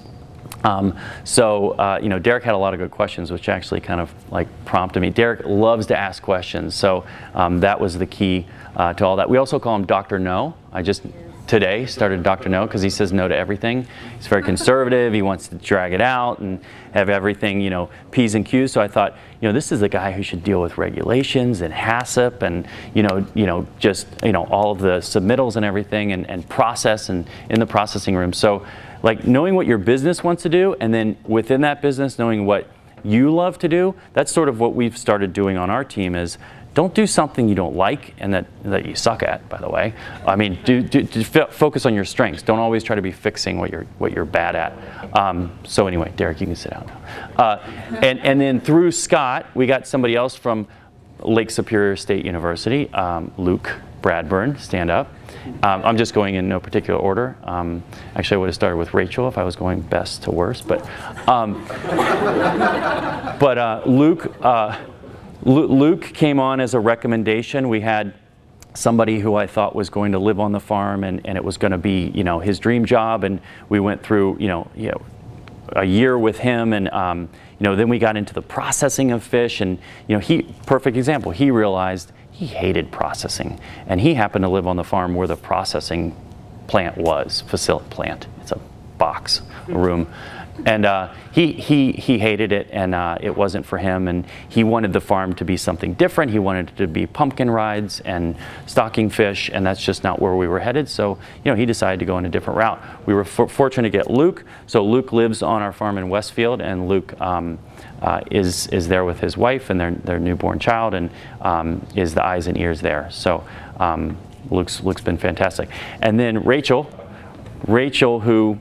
Um, so, uh, you know, Derek had a lot of good questions, which actually kind of like prompted me. Derek loves to ask questions. So um, that was the key uh, to all that. We also call him Dr. No. I just today started Dr. No because he says no to everything. He's very conservative. He wants to drag it out and have everything, you know, P's and Q's. So I thought, you know, this is the guy who should deal with regulations and HACCP and, you know, you know, just, you know, all of the submittals and everything and, and process and in the processing room. So like knowing what your business wants to do and then within that business knowing what you love to do, that's sort of what we've started doing on our team is don't do something you don't like and that, that you suck at, by the way. I mean, do, do, do focus on your strengths. Don't always try to be fixing what you're, what you're bad at. Um, so anyway, Derek, you can sit down now. Uh, and, and then through Scott, we got somebody else from Lake Superior State University, um, Luke Bradburn, stand up. Um, I'm just going in no particular order. Um, actually, I would have started with Rachel if I was going best to worst, but, um, but uh, Luke, uh, Luke came on as a recommendation. We had somebody who I thought was going to live on the farm and, and it was going to be, you know, his dream job. And we went through, you know, you know a year with him and, um, you know, then we got into the processing of fish and, you know, he, perfect example, he realized he hated processing and he happened to live on the farm where the processing plant was, facility plant. It's a box, a room. And uh, he, he, he hated it and uh, it wasn't for him. And he wanted the farm to be something different. He wanted it to be pumpkin rides and stocking fish, and that's just not where we were headed. So, you know, he decided to go in a different route. We were fortunate to get Luke. So Luke lives on our farm in Westfield, and Luke um, uh, is, is there with his wife and their, their newborn child and um, is the eyes and ears there. So um, Luke's, Luke's been fantastic. And then Rachel, Rachel who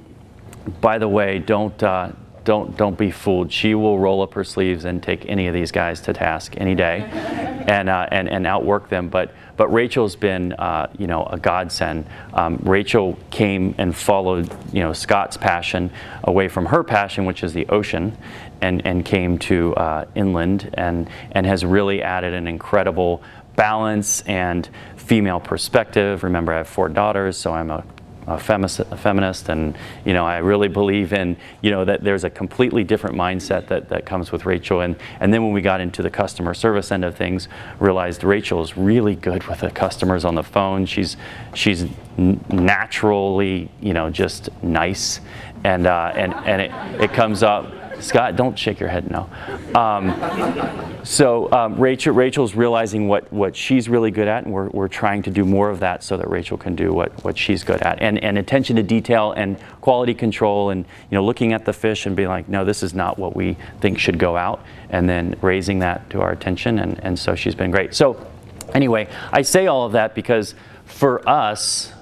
by the way, don't, uh, don't, don't be fooled. She will roll up her sleeves and take any of these guys to task any day and, uh, and, and outwork them. But, but Rachel's been, uh, you know, a godsend. Um, Rachel came and followed, you know, Scott's passion away from her passion, which is the ocean, and, and came to uh, inland and, and has really added an incredible balance and female perspective. Remember, I have four daughters, so I'm a a, feminist, and you know I really believe in you know that there's a completely different mindset that, that comes with Rachel. And and then when we got into the customer service end of things realized Rachel is really good with the customers on the phone. She's she's naturally you know just nice. And uh, and and it, it comes up Scott, don't shake your head no. Um, so um, Rachel, Rachel's realizing what, what she's really good at, and we're, we're trying to do more of that so that Rachel can do what, what she's good at. And, and attention to detail and quality control and you know looking at the fish and being like, no, this is not what we think should go out, and then raising that to our attention. And, and so she's been great. So anyway, I say all of that because for us,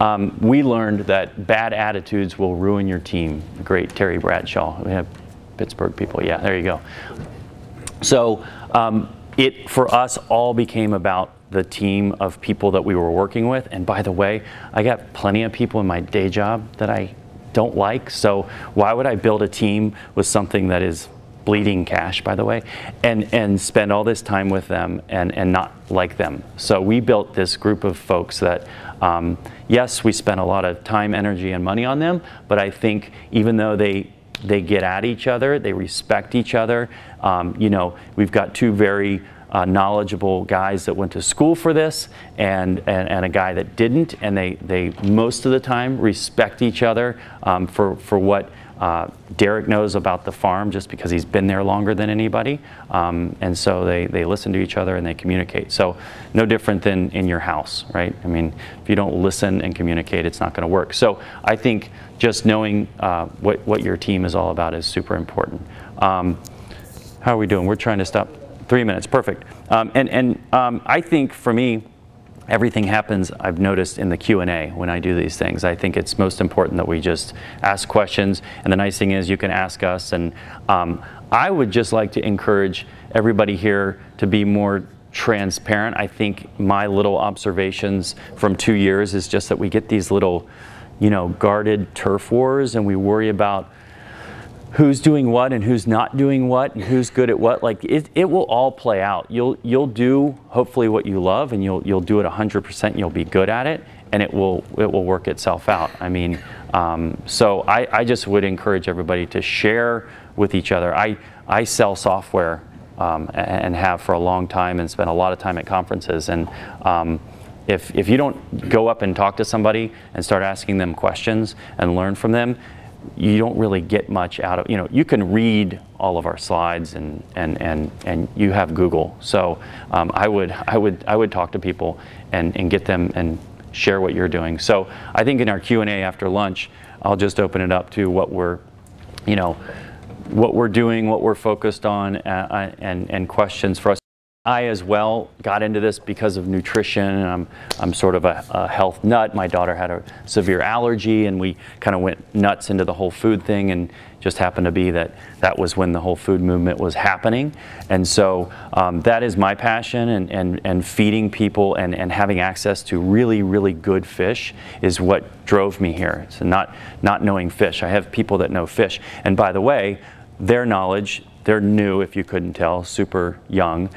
um, we learned that bad attitudes will ruin your team. Great Terry Bradshaw. We have Pittsburgh people. Yeah, there you go. So um, it for us all became about the team of people that we were working with. And by the way, I got plenty of people in my day job that I don't like. So why would I build a team with something that is bleeding cash, by the way, and, and spend all this time with them and, and not like them. So we built this group of folks that, um, yes, we spent a lot of time, energy, and money on them, but I think even though they they get at each other, they respect each other. Um, you know, we've got two very uh, knowledgeable guys that went to school for this and, and, and, a guy that didn't, and they, they most of the time respect each other um, for, for what uh, Derek knows about the farm just because he's been there longer than anybody. Um, and so they, they listen to each other and they communicate. So no different than in your house, right? I mean, if you don't listen and communicate, it's not going to work. So I think just knowing uh, what, what your team is all about is super important. Um, how are we doing? We're trying to stop. Three minutes, perfect. Um, and and um, I think for me, everything happens i've noticed in the q&a when i do these things. I think it's most important that we just ask questions. And the nice thing is you can ask us. And um, i would just like to encourage everybody here to be more transparent. I think my little observations from two years is just that we get these little you know guarded turf wars and we worry about who's doing what and who's not doing what and who's good at what like it, it will all play out. You'll you'll do hopefully what you love and you'll you'll do it 100% you'll be good at it and it will it will work itself out. I mean um, so I, I just would encourage everybody to share with each other. I i sell software um, and have for a long time and spend a lot of time at conferences. And um, if, if you don't go up and talk to somebody and start asking them questions and learn from them, you don't really get much out of, you know, you can read all of our slides and, and, and, and you have Google. So um, I, would, I, would, I would talk to people and, and get them and share what you're doing. So I think in our Q&A after lunch, I'll just open it up to what we're, you know, what we're doing, what we're focused on, uh, uh and, and questions for us. I as well got into this because of nutrition. I'm, I'm sort of a, a, health nut. My daughter had a severe allergy and we kind of went nuts into the whole food thing and just happened to be that that was when the whole food movement was happening. And so um, that is my passion and, and, and feeding people and, and having access to really, really good fish is what drove me here. So not, not knowing fish. I have people that know fish. And by the way, their knowledge, they're new if you couldn't tell, super young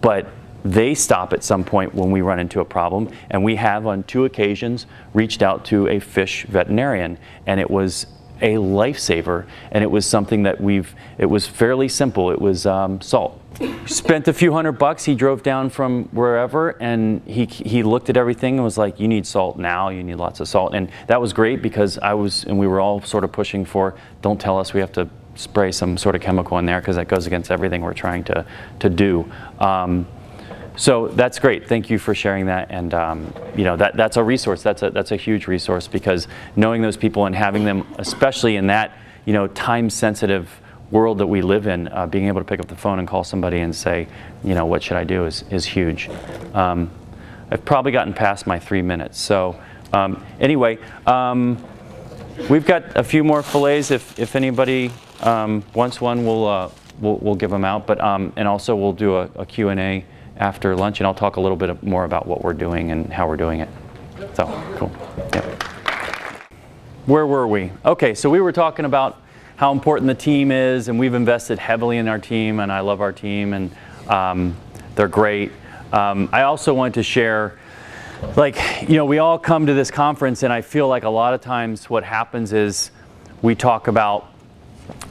but they stop at some point when we run into a problem. And we have on two occasions reached out to a fish veterinarian and it was a lifesaver and it was something that we've, it was fairly simple. It was um, salt. Spent a few hundred bucks. He drove down from wherever and he, he looked at everything and was like, you need salt now, you need lots of salt. And that was great because I was, and we were all sort of pushing for, don't tell us we have to spray some sort of chemical in there because that goes against everything we're trying to, to do. Um, so that's great. Thank you for sharing that. And um, you know that that's a resource. That's a that's a huge resource because knowing those people and having them, especially in that you know time-sensitive world that we live in, uh, being able to pick up the phone and call somebody and say, you know, what should I do is is huge. Um, I've probably gotten past my three minutes. So um, anyway, um, we've got a few more fillets if if anybody um, once one, we'll, uh, we'll, we'll, give them out, but, um, and also we'll do a, a Q&A after lunch, and I'll talk a little bit more about what we're doing and how we're doing it. So, cool. Where were we? Okay, so we were talking about how important the team is, and we've invested heavily in our team, and I love our team, and um, they're great. Um, I also want to share, like, you know, we all come to this conference, and I feel like a lot of times what happens is we talk about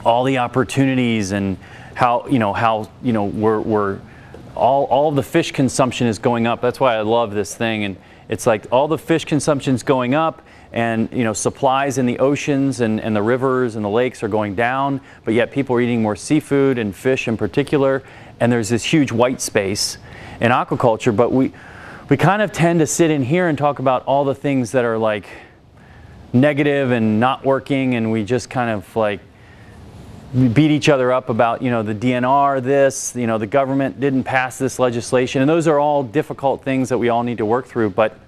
all the opportunities and how you know how you know we're, we're all all the fish consumption is going up. That's why I love this thing. And It's like all the fish consumption's going up and you know supplies in the oceans and, and the rivers and the lakes are going down, but yet people are eating more seafood and fish in particular, and there's this huge white space in aquaculture, but we we kind of tend to sit in here and talk about all the things that are like negative and not working. And we just kind of like beat each other up about you know the DNR this you know the government didn't pass this legislation. And those are all difficult things that we all need to work through. But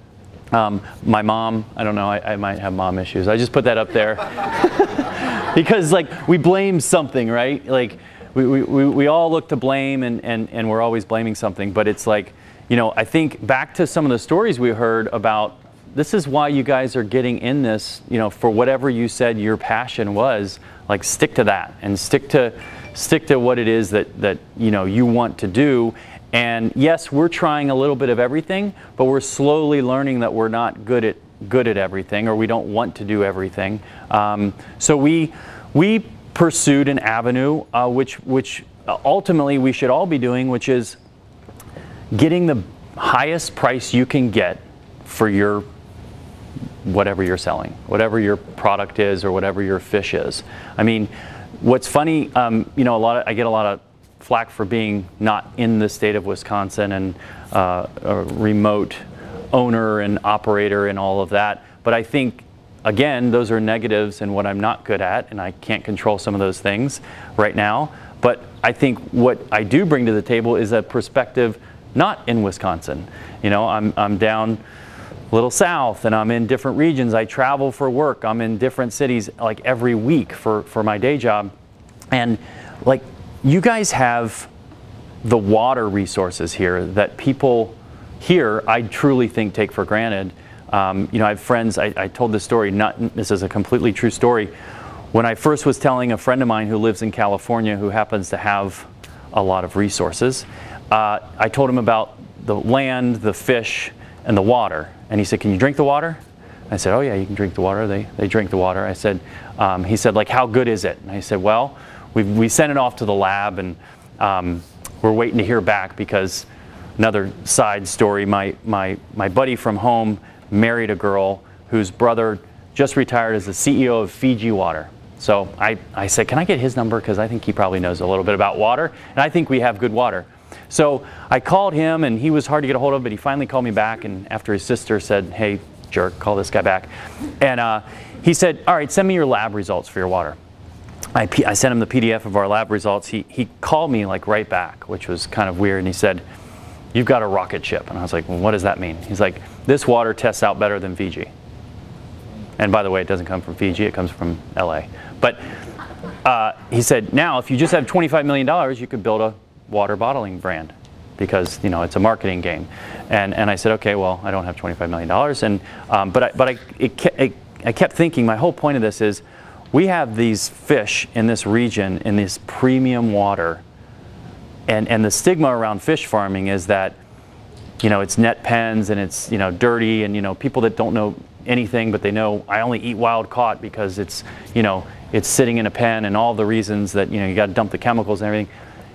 um, my mom I don't know I, I, might have mom issues. I just put that up there. Because like we blame something right? Like we, we, we all look to blame and, and, and we're always blaming something. But it's like you know I think back to some of the stories we heard about this is why you guys are getting in this, you know, for whatever you said your passion was, like stick to that and stick to stick to what it is that that you know you want to do. And yes, we're trying a little bit of everything, but we're slowly learning that we're not good at good at everything or we don't want to do everything. Um, so we we pursued an avenue uh, which which ultimately we should all be doing, which is getting the highest price you can get for your whatever you're selling, whatever your product is or whatever your fish is. I mean, what's funny, um, you know, a lot of, I get a lot of flack for being not in the state of Wisconsin and uh, a remote owner and operator and all of that. But I think, again, those are negatives and what I'm not good at, and I can't control some of those things right now. But I think what I do bring to the table is a perspective not in Wisconsin. You know, I'm, I'm down little south and I'm in different regions. I travel for work. I'm in different cities like every week for, for my day job. And like you guys have the water resources here that people here I truly think take for granted. Um, you know, I have friends, I, I told this story, not, this is a completely true story. When I first was telling a friend of mine who lives in California who happens to have a lot of resources, uh, I told him about the land, the fish, and the water. And he said, can you drink the water? I said, oh yeah, you can drink the water. They, they drink the water. I said, um, he said, like, how good is it? And I said, well, we, we sent it off to the lab and um, we're waiting to hear back because another side story, my, my, my buddy from home married a girl whose brother just retired as the CEO of Fiji Water. So I, I said, can I get his number? Because I think he probably knows a little bit about water. And I think we have good water. So I called him and he was hard to get a hold of, but he finally called me back. And after his sister said, hey, jerk, call this guy back. And uh, he said, all right, send me your lab results for your water. I, I sent him the PDF of our lab results. He, he called me like right back, which was kind of weird. And he said, you've got a rocket ship. And I was like, well, what does that mean? He's like, this water tests out better than Fiji. And by the way, it doesn't come from Fiji, it comes from LA. But uh, he said, now if you just have $25 million, you could build a water bottling brand because you know it's a marketing game. And and I said, okay, well, I don't have 25 million dollars, and um, but I, but I it, it, I kept thinking. My whole point of this is, we have these fish in this region in this premium water, and and the stigma around fish farming is that, you know, it's net pens and it's you know dirty and you know people that don't know anything but they know I only eat wild caught because it's you know it's sitting in a pen and all the reasons that you know you got to dump the chemicals and everything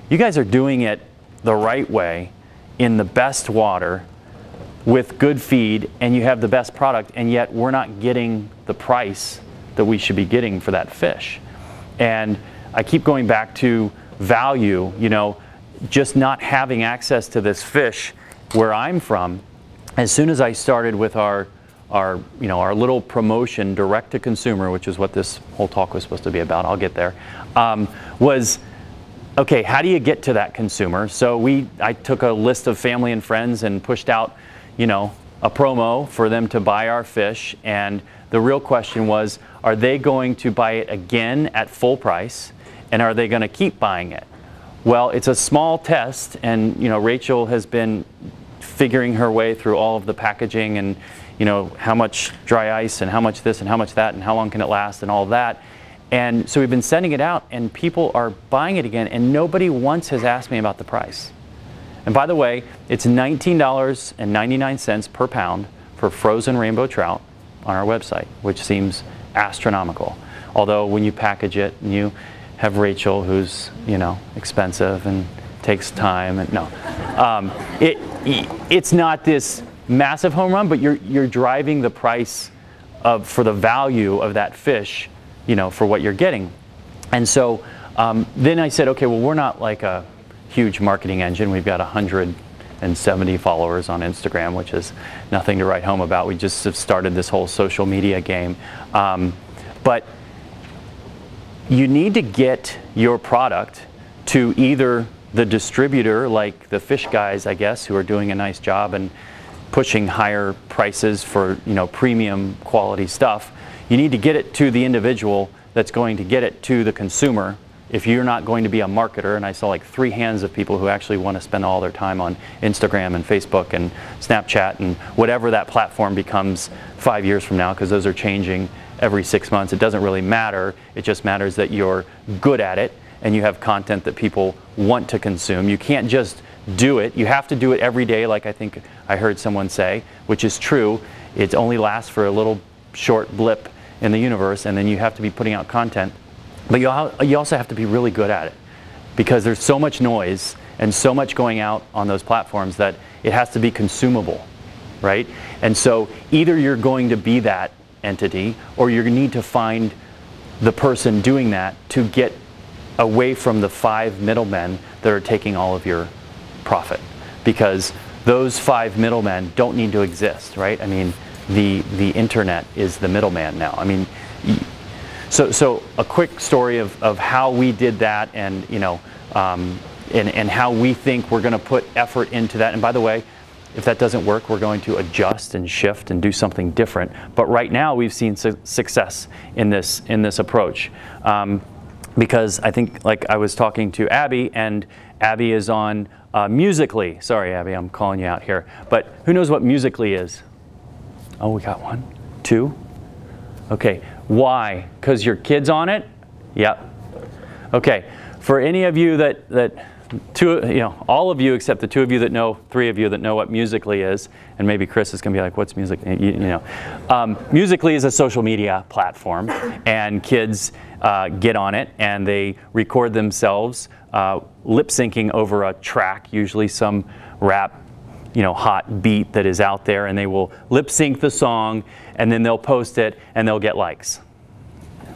you guys are doing it the right way in the best water with good feed and you have the best product and yet we're not getting the price that we should be getting for that fish. And I keep going back to value, you know, just not having access to this fish where I'm from. As soon as I started with our our you know our little promotion direct to consumer, which is what this whole talk was supposed to be about. I'll get there. Um, was okay, how do you get to that consumer? So we, I took a list of family and friends and pushed out, you know, a promo for them to buy our fish. And the real question was, are they going to buy it again at full price? And are they going to keep buying it? Well, it's a small test, and you know, Rachel has been figuring her way through all of the packaging and you know how much dry ice and how much this and how much that and how long can it last and all that. And so we've been sending it out and people are buying it again and nobody once has asked me about the price. And by the way, it's $19.99 per pound for frozen rainbow trout on our website, which seems astronomical. Although when you package it and you have Rachel who's, you know, expensive and takes time and no. Um, it, it's not this massive home run, but you're you're driving the price of for the value of that fish, you know, for what you're getting. And so um, then I said, okay, well, we're not like a huge marketing engine. We've got 170 followers on Instagram, which is nothing to write home about. We just have started this whole social media game. Um, but you need to get your product to either the distributor, like the fish guys, I guess, who are doing a nice job and pushing higher prices for you know premium quality stuff. You need to get it to the individual that's going to get it to the consumer. If you're not going to be a marketer, and I saw like three hands of people who actually want to spend all their time on Instagram and Facebook and Snapchat and whatever that platform becomes five years from now, because those are changing every six months. It doesn't really matter. It just matters that you're good at it and you have content that people want to consume. You can't just do it. You have to do it every day, like I think I heard someone say, which is true. It only lasts for a little short blip in the universe, and then you have to be putting out content. But you also have to be really good at it because there's so much noise and so much going out on those platforms that it has to be consumable, right? And so either you're going to be that entity or you need to find the person doing that to get away from the five middlemen that are taking all of your profit because those five middlemen don't need to exist, right? I mean, the the internet is the middleman now. I mean, so so a quick story of, of how we did that, and you know, um, and and how we think we're going to put effort into that. And by the way, if that doesn't work, we're going to adjust and shift and do something different. But right now, we've seen su success in this in this approach. Um, because I think, like I was talking to Abby, and Abby is on uh, Musical.ly. Sorry, Abby, I'm calling you out here. But who knows what Musical.ly is? Oh, we got one, two. Okay, why? Because your kid's on it? Yep. Okay, for any of you that, that two, you know, all of you except the two of you that know, three of you that know what Musical.ly is, and maybe Chris is going to be like, "What's Music?" You, you know, um, Musical.ly is a social media platform, and kids uh, get on it and they record themselves uh, lip syncing over a track, usually some rap, you know, hot beat that is out there, and they will lip sync the song, and then they'll post it, and they'll get likes.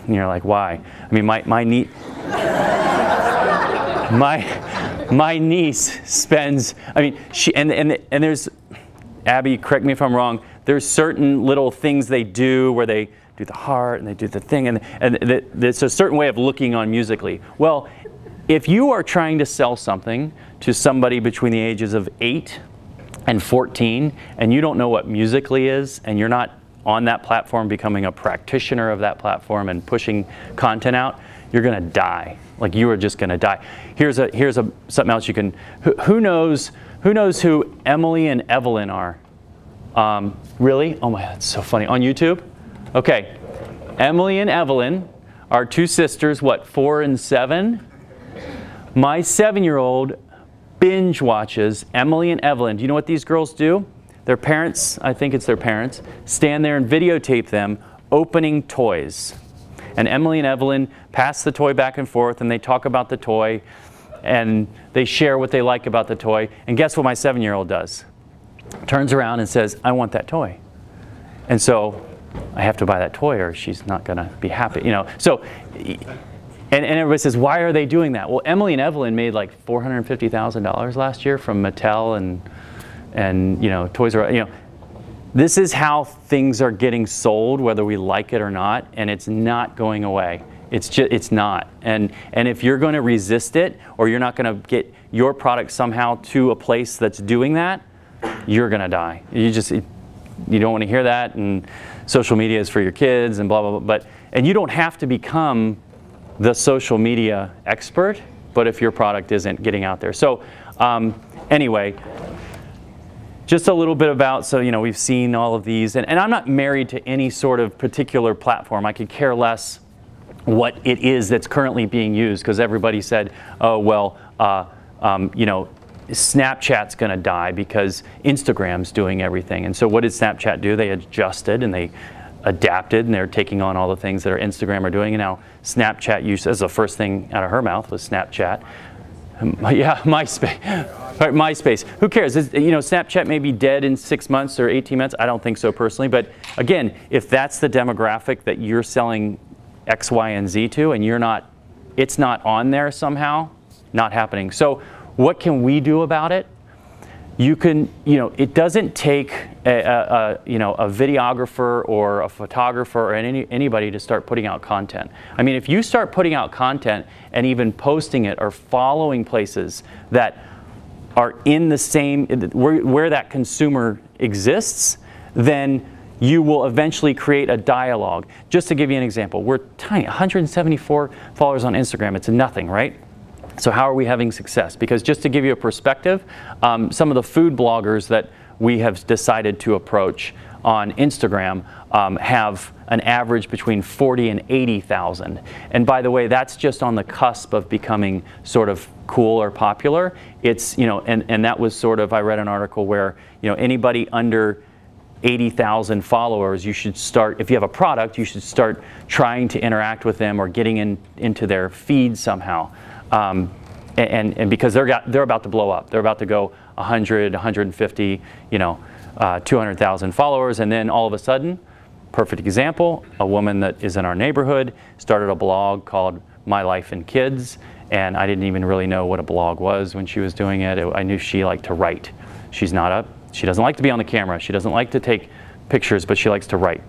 And you're like, why? I mean, my my niece, my my niece spends. I mean, she and and and there's Abby. Correct me if I'm wrong. There's certain little things they do where they do the heart and they do the thing, and, and it's a certain way of looking on Musical.ly. Well, if you are trying to sell something to somebody between the ages of 8 and 14, and you don't know what Musical.ly is, and you're not on that platform becoming a practitioner of that platform and pushing content out, you're to die. Like you are just to die. Here's a here's a something else you can. Who, who knows who knows who Emily and Evelyn are? Um, really? Oh my, that's so funny. On YouTube? Okay, Emily and Evelyn are two sisters, what, four and seven? My seven year old binge watches Emily and Evelyn. Do you know what these girls do? Their parents, I think it's their parents, stand there and videotape them opening toys. And Emily and Evelyn pass the toy back and forth and they talk about the toy and they share what they like about the toy. And guess what my seven year old does? Turns around and says, I want that toy. And so I have to buy that toy or she's not going to be happy. You know, so, and, and everybody says, why are they doing that? Well, Emily and Evelyn made like $450,000 last year from Mattel and, and, you know, Toys R Us, you know, this is how things are getting sold, whether we like it or not, and it's not going away. It's just, it's not. And, and if you're going to resist it, or you're not going to get your product somehow to a place that's doing that, you're going to die. You just, you don't want to hear that, and social media is for your kids and blah, blah, blah. But, and you don't have to become the social media expert, but if your product isn't getting out there. So um, anyway, just a little bit about, so you know, we've seen all of these, and, and I'm not married to any sort of particular platform. I could care less what it is that's currently being used because everybody said, oh, well, uh, um, you know, Snapchat's going to die because Instagram's doing everything. And so what did Snapchat do? They adjusted and they adapted and they're taking on all the things that our Instagram are doing. And now Snapchat use as the first thing out of her mouth was Snapchat. Um, yeah, MySpace. Right, MySpace. Who cares? You know, Snapchat may be dead in six months or 18 months. I don't think so personally. But again, if that's the demographic that you're selling X, Y, and Z to, and you're not, it's not on there somehow, not happening. So what can we do about it? You can, you know, it doesn't take a, a, a, you know, a videographer or a photographer or any, anybody to start putting out content. I mean, if you start putting out content and even posting it or following places that are in the same, where, where that consumer exists, then you will eventually create a dialogue. Just to give you an example, we're tiny, 174 followers on Instagram. It's nothing, right? So how are we having success? Because just to give you a perspective, um, some of the food bloggers that we have decided to approach on Instagram um, have an average between 40 and 80,000. And by the way, that's just on the cusp of becoming sort of cool or popular. It's, you know, and, and that was sort of, I read an article where, you know, anybody under 80,000 followers, you should start, if you have a product, you should start trying to interact with them or getting in, into their feed somehow. Um, and, and because they're, got, they're about to blow up. They're about to go 100, 150, you know, uh, 200,000 followers, and then all of a sudden, perfect example, a woman that is in our neighborhood started a blog called My Life and Kids, and I didn't even really know what a blog was when she was doing it. I knew she liked to write. She's not a, she doesn't like to be on the camera. She doesn't like to take pictures, but she likes to write.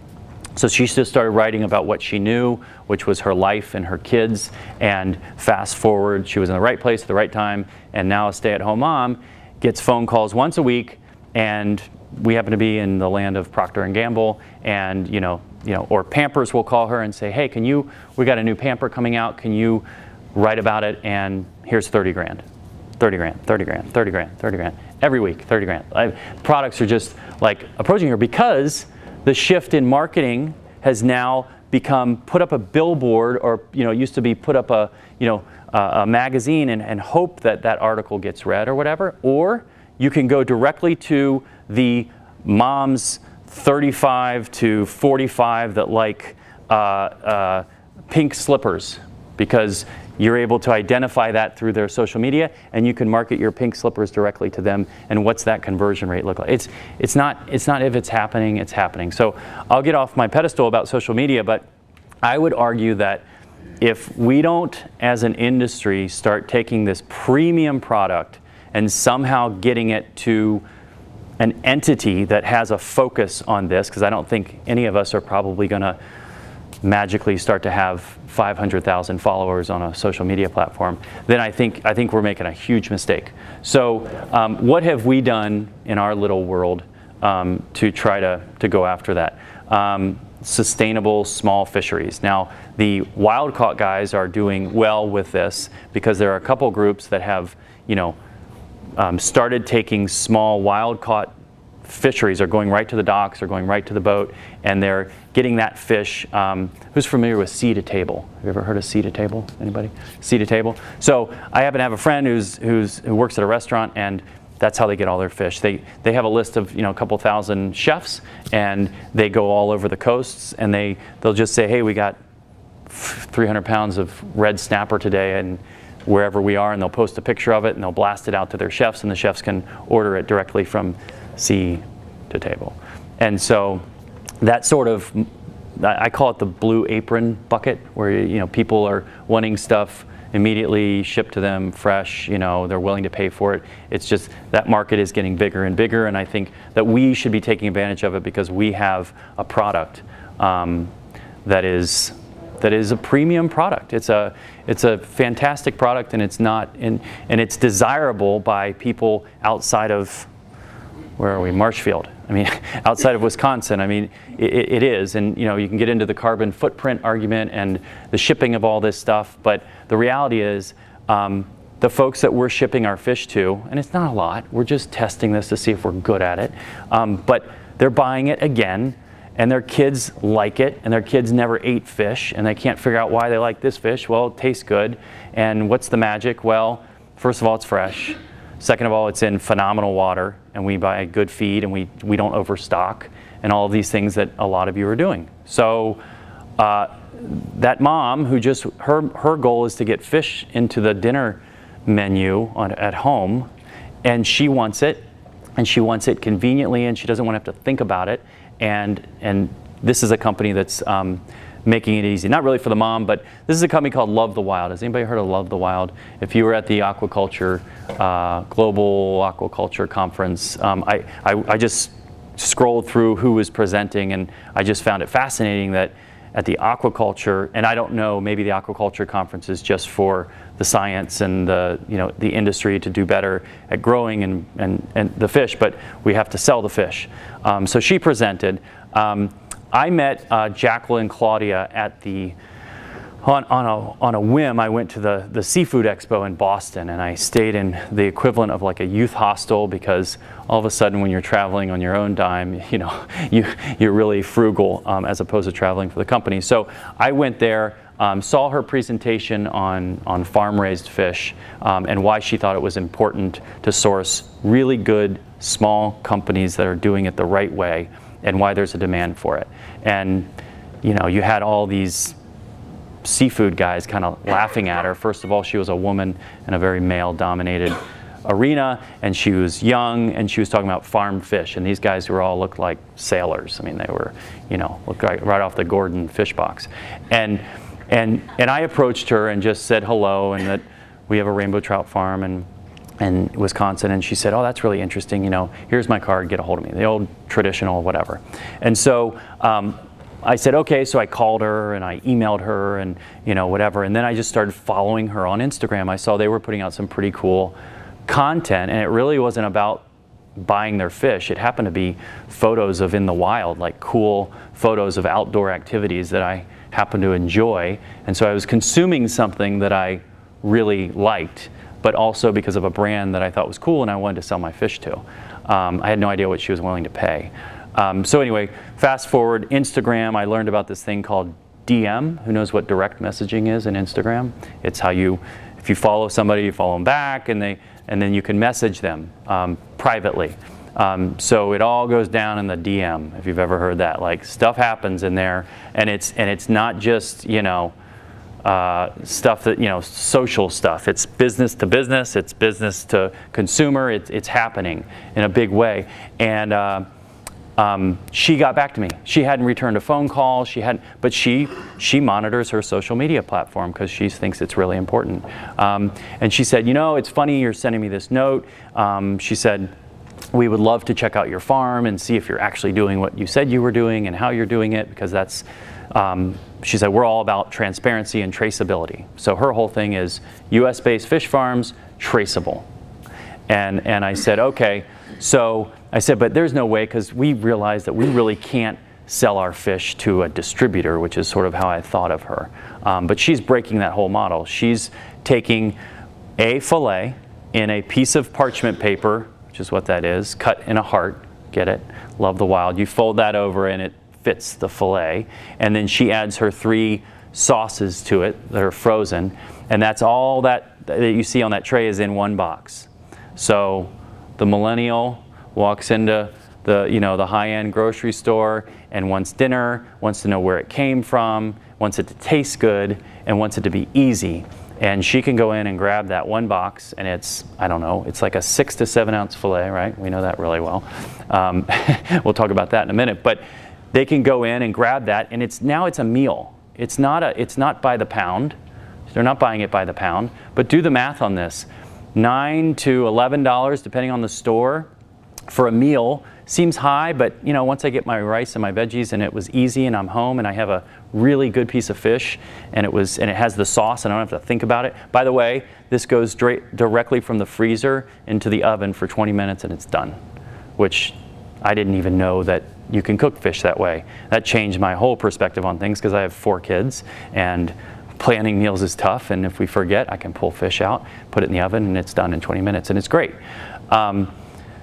So she just started writing about what she knew, which was her life and her kids. And fast forward, she was in the right place at the right time, and now a stay-at-home mom gets phone calls once a week, and we happen to be in the land of Procter and Gamble, and you know, you know, or Pampers will call her and say, "Hey, can you? We got a new pamper coming out. Can you write about it? And here's 30 grand." 30 grand, 30 grand, 30 grand, 30 grand. Every week, 30 grand. I, products are just like approaching her because the shift in marketing has now become put up a billboard or you know used to be put up a you know a, a magazine and, and hope that that article gets read or whatever. Or you can go directly to the moms 35 to 45 that like uh, uh, pink slippers because you're able to identify that through their social media and you can market your pink slippers directly to them and what's that conversion rate look like. It's, it's, not, it's not if it's happening, it's happening. So I'll get off my pedestal about social media, but I would argue that if we don't, as an industry, start taking this premium product and somehow getting it to an entity that has a focus on this, because I don't think any of us are probably going to magically start to have 500,000 followers on a social media platform, then I think, I think we're making a huge mistake. So um, what have we done in our little world um, to try to, to go after that? Um, sustainable small fisheries. Now, the wild caught guys are doing well with this because there are a couple groups that have, you know, um, started taking small wild caught fisheries are going right to the docks or going right to the boat and they're getting that fish. Um, who's familiar with sea to table? Have you ever heard of sea to table? Anybody? Sea to table? So I happen to have a friend who's, who's, who works at a restaurant and that's how they get all their fish. They, they have a list of you know a couple thousand chefs and they go all over the coasts and they, they'll just say, hey, we got 300 pounds of red snapper today and wherever we are and they'll post a picture of it and they'll blast it out to their chefs and the chefs can order it directly from sea to table. And so that sort of, I call it the blue apron bucket, where you know people are wanting stuff immediately shipped to them fresh, you know, they're willing to pay for it. It's just that market is getting bigger and bigger, and I think that we should be taking advantage of it because we have a product um, that is that is a premium product. It's a it's a fantastic product, and it's not in, and it's desirable by people outside of where are we, Marshfield. I mean, outside of Wisconsin, I mean, it, it is. And, you know, you can get into the carbon footprint argument and the shipping of all this stuff. But the reality is, um, the folks that we're shipping our fish to, and it's not a lot, we're just testing this to see if we're good at it. Um, but they're buying it again, and their kids like it, and their kids never ate fish, and they can't figure out why they like this fish. Well, it tastes good. And what's the magic? Well, first of all, it's fresh. Second of all, it's in phenomenal water and we buy good feed and we, we don't overstock and all of these things that a lot of you are doing. So uh, that mom who just, her, her goal is to get fish into the dinner menu on, at home, and she wants it, and she wants it conveniently, and she doesn't want to have to think about it. And and this is a company that's um, making it easy. Not really for the mom, but this is a company called Love the Wild. Has anybody heard of Love the Wild? If you were at the aquaculture, uh, global aquaculture conference, um, I, I, I just scrolled through who was presenting and I just found it fascinating that at the aquaculture, and I don't know, maybe the aquaculture conference is just for the science and the, you know, the industry to do better at growing and, and, and the fish, but we have to sell the fish. Um, so she presented. Um, I met uh, Jacqueline Claudia at the on, on, a, on a whim, I went to the, the Seafood Expo in Boston and I stayed in the equivalent of like a youth hostel because all of a sudden when you're traveling on your own dime, you know, you, you're really frugal um, as opposed to traveling for the company. So I went there, um, saw her presentation on, on farm-raised fish um, and why she thought it was important to source really good small companies that are doing it the right way and why there's a demand for it. And you know, you had all these seafood guys kind of laughing at her. First of all, she was a woman in a very male dominated arena and she was young and she was talking about farm fish and these guys who all looked like sailors. I mean, they were, you know, looked like right off the Gorton fish box. And, and, and I approached her and just said hello and that we have a rainbow trout farm and in Wisconsin, and she said, "Oh, that's really interesting. You know, here's my card. Get a hold of me." The old traditional whatever. And so um, I said, okay, so I called her and I emailed her and, you know, whatever. And then I just started following her on Instagram. I saw they were putting out some pretty cool content and it really wasn't about buying their fish. It happened to be photos of in the wild, like cool photos of outdoor activities that I happen to enjoy. And so I was consuming something that I really liked, but also because of a brand that I thought was cool and I wanted to sell my fish to. Um, I had no idea what she was willing to pay. Um, so anyway, fast forward, Instagram, I learned about this thing called DM. Who knows what direct messaging is in Instagram? It's how you, if you follow somebody, you follow them back, and they, and then you can message them um, privately. Um, so it all goes down in the DM, if you've ever heard that. Like stuff happens in there, and it's and it's not just you know uh, stuff that you know social stuff. It's business to business. It's business to consumer. It's it's happening in a big way, and. Uh, um, she got back to me. She hadn't returned a phone call. She hadn't, but she she monitors her social media platform because she thinks it's really important. Um, and she said, you know, it's funny you're sending me this note. Um, she said, we would love to check out your farm and see if you're actually doing what you said you were doing and how you're doing it because that's. Um, she said we're all about transparency and traceability. So her whole thing is U.S.-based fish farms traceable. And and I said okay. So I said, but there's no way because we realized that we really can't sell our fish to a distributor, which is sort of how I thought of her. Um, but she's breaking that whole model. She's taking a fillet in a piece of parchment paper, which is what that is, cut in a heart, get it? Love the wild. You fold that over and it fits the fillet. And then she adds her three sauces to it that are frozen. And that's all that, that you see on that tray is in one box. So the millennial walks into the, you know, the high-end grocery store and wants dinner, wants to know where it came from, wants it to taste good, and wants it to be easy. And she can go in and grab that one box, and it's, I don't know, it's like a six to seven ounce filet, right? We know that really well. Um, we'll talk about that in a minute. But they can go in and grab that, and it's now it's a meal. It's not, a, it's not by the pound. They're not buying it by the pound. But do the math on this. 9 to $11, depending on the store, for a meal seems high, but you know, once I get my rice and my veggies and it was easy and I'm home and I have a really good piece of fish and it was and it has the sauce and I don't have to think about it. By the way, this goes directly from the freezer into the oven for 20 minutes and it's done, which I didn't even know that you can cook fish that way. That changed my whole perspective on things because I have four kids and planning meals is tough and if we forget, I can pull fish out, put it in the oven and it's done in 20 minutes and it's great. Um,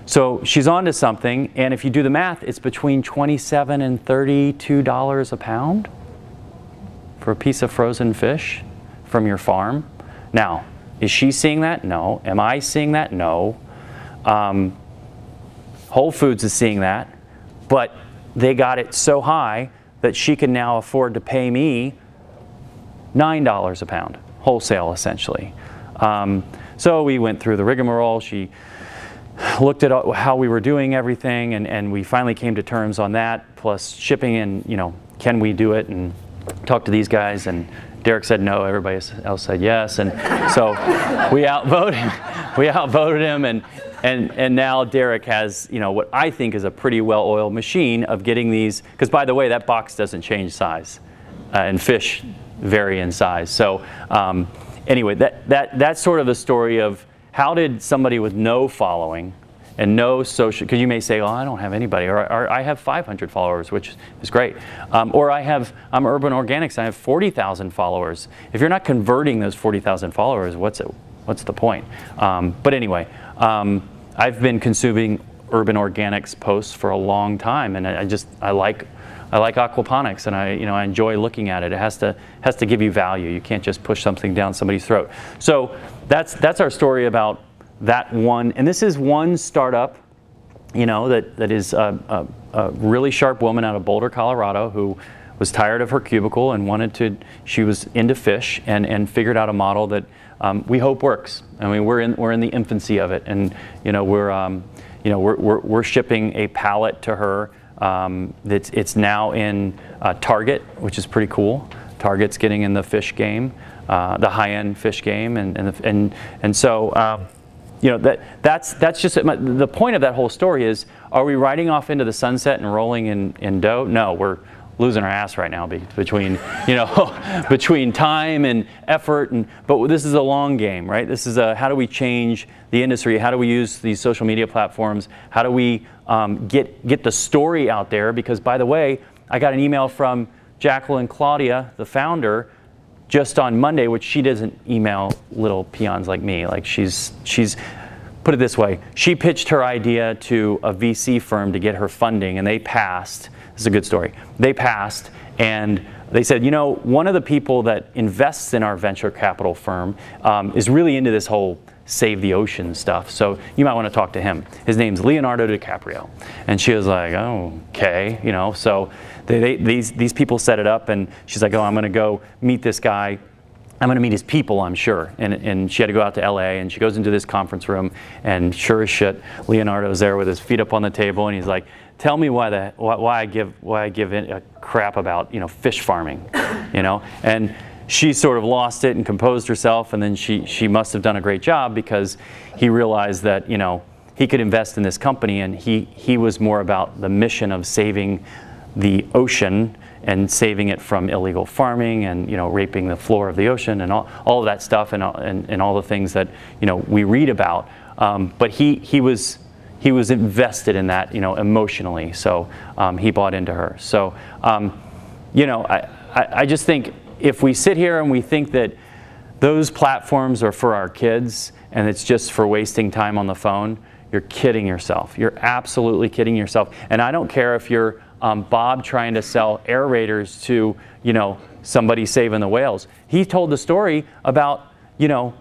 so she's on to something, and if you do the math, it's between 27 and $32 a pound for a piece of frozen fish from your farm. Now, is she seeing that? No. Am I seeing that? No. Um, Whole Foods is seeing that, but they got it so high that she can now afford to pay me $9 a pound, wholesale essentially. Um, So we went through the rigmarole. She looked at how we were doing everything, and, and we finally came to terms on that, plus shipping and, you know, can we do it? And talked to these guys, and Derek said no, everybody else said yes. And so we outvoted, we outvoted him, and, and, and now Derek has, you know, what I think is a pretty well-oiled machine of getting these, because by the way, that box doesn't change size, uh, and fish vary in size. So um, anyway, that, that, that's sort of the story of how did somebody with no following and no social, because you may say, oh, I don't have anybody, or, or I have 500 followers, which is great. Um, or I have, I'm Urban Organics, I have 40,000 followers. If you're not converting those 40,000 followers, what's it, what's the point? Um, but anyway, um, I've been consuming Urban Organics posts for a long time, and I, just, I like I like aquaponics and I, you know, I enjoy looking at it. It has to, has to give you value. You can't just push something down somebody's throat. So that's, that's our story about that one. And this is one startup, you know, that, that is a, a, a really sharp woman out of Boulder, Colorado who was tired of her cubicle and wanted to, she was into fish and, and figured out a model that um, we hope works. I mean, we're in, we're in the infancy of it. And, you know, we're, um, you know, we're, we're, we're shipping a pallet to her um, it's, it's now in uh, Target, which is pretty cool. Target's getting in the fish game, uh, the high-end fish game, and and and, and so. Um, you know that that's that's just the point of that whole story is are we riding off into the sunset and rolling in in dough no we're losing our ass right now between you know between time and effort and but this is a long game right? This is a how do we change the industry? How do we use these social media platforms? How do we um, get get the story out there? Because by the way I got an email from Jacqueline Claudia the founder just on Monday which she doesn't email little peons like me. Like she's she's put it this way. She pitched her idea to a VC firm to get her funding and they passed is a good story. They passed and they said, you know, one of the people that invests in our venture capital firm um, is really into this whole save the ocean stuff. So you might want to talk to him. His name's Leonardo DiCaprio. And she was like, oh, okay, you know. So they, they, these, these people set it up and she's like, oh, I'm going to go meet this guy. I'm going to meet his people, I'm sure. And, and she had to go out to LA and she goes into this conference room and sure as shit, Leonardo's there with his feet up on the table and he's like, tell me why the why, why I give why I give a crap about you know fish farming, you know, and she sort of lost it and composed herself, and then she she must have done a great job because he realized that you know he could invest in this company, and he he was more about the mission of saving the ocean and saving it from illegal farming and you know raping the floor of the ocean and all, all of that stuff and, and, and all the things that you know we read about. Um, but he he was he was invested in that, you know, emotionally. So um, he bought into her. So, um, you know, I, I, I just think if we sit here and we think that those platforms are for our kids and it's just for wasting time on the phone, you're kidding yourself. You're absolutely kidding yourself. And I don't care if you're um, Bob trying to sell aerators to, you know, somebody saving the whales. He told the story about, you know,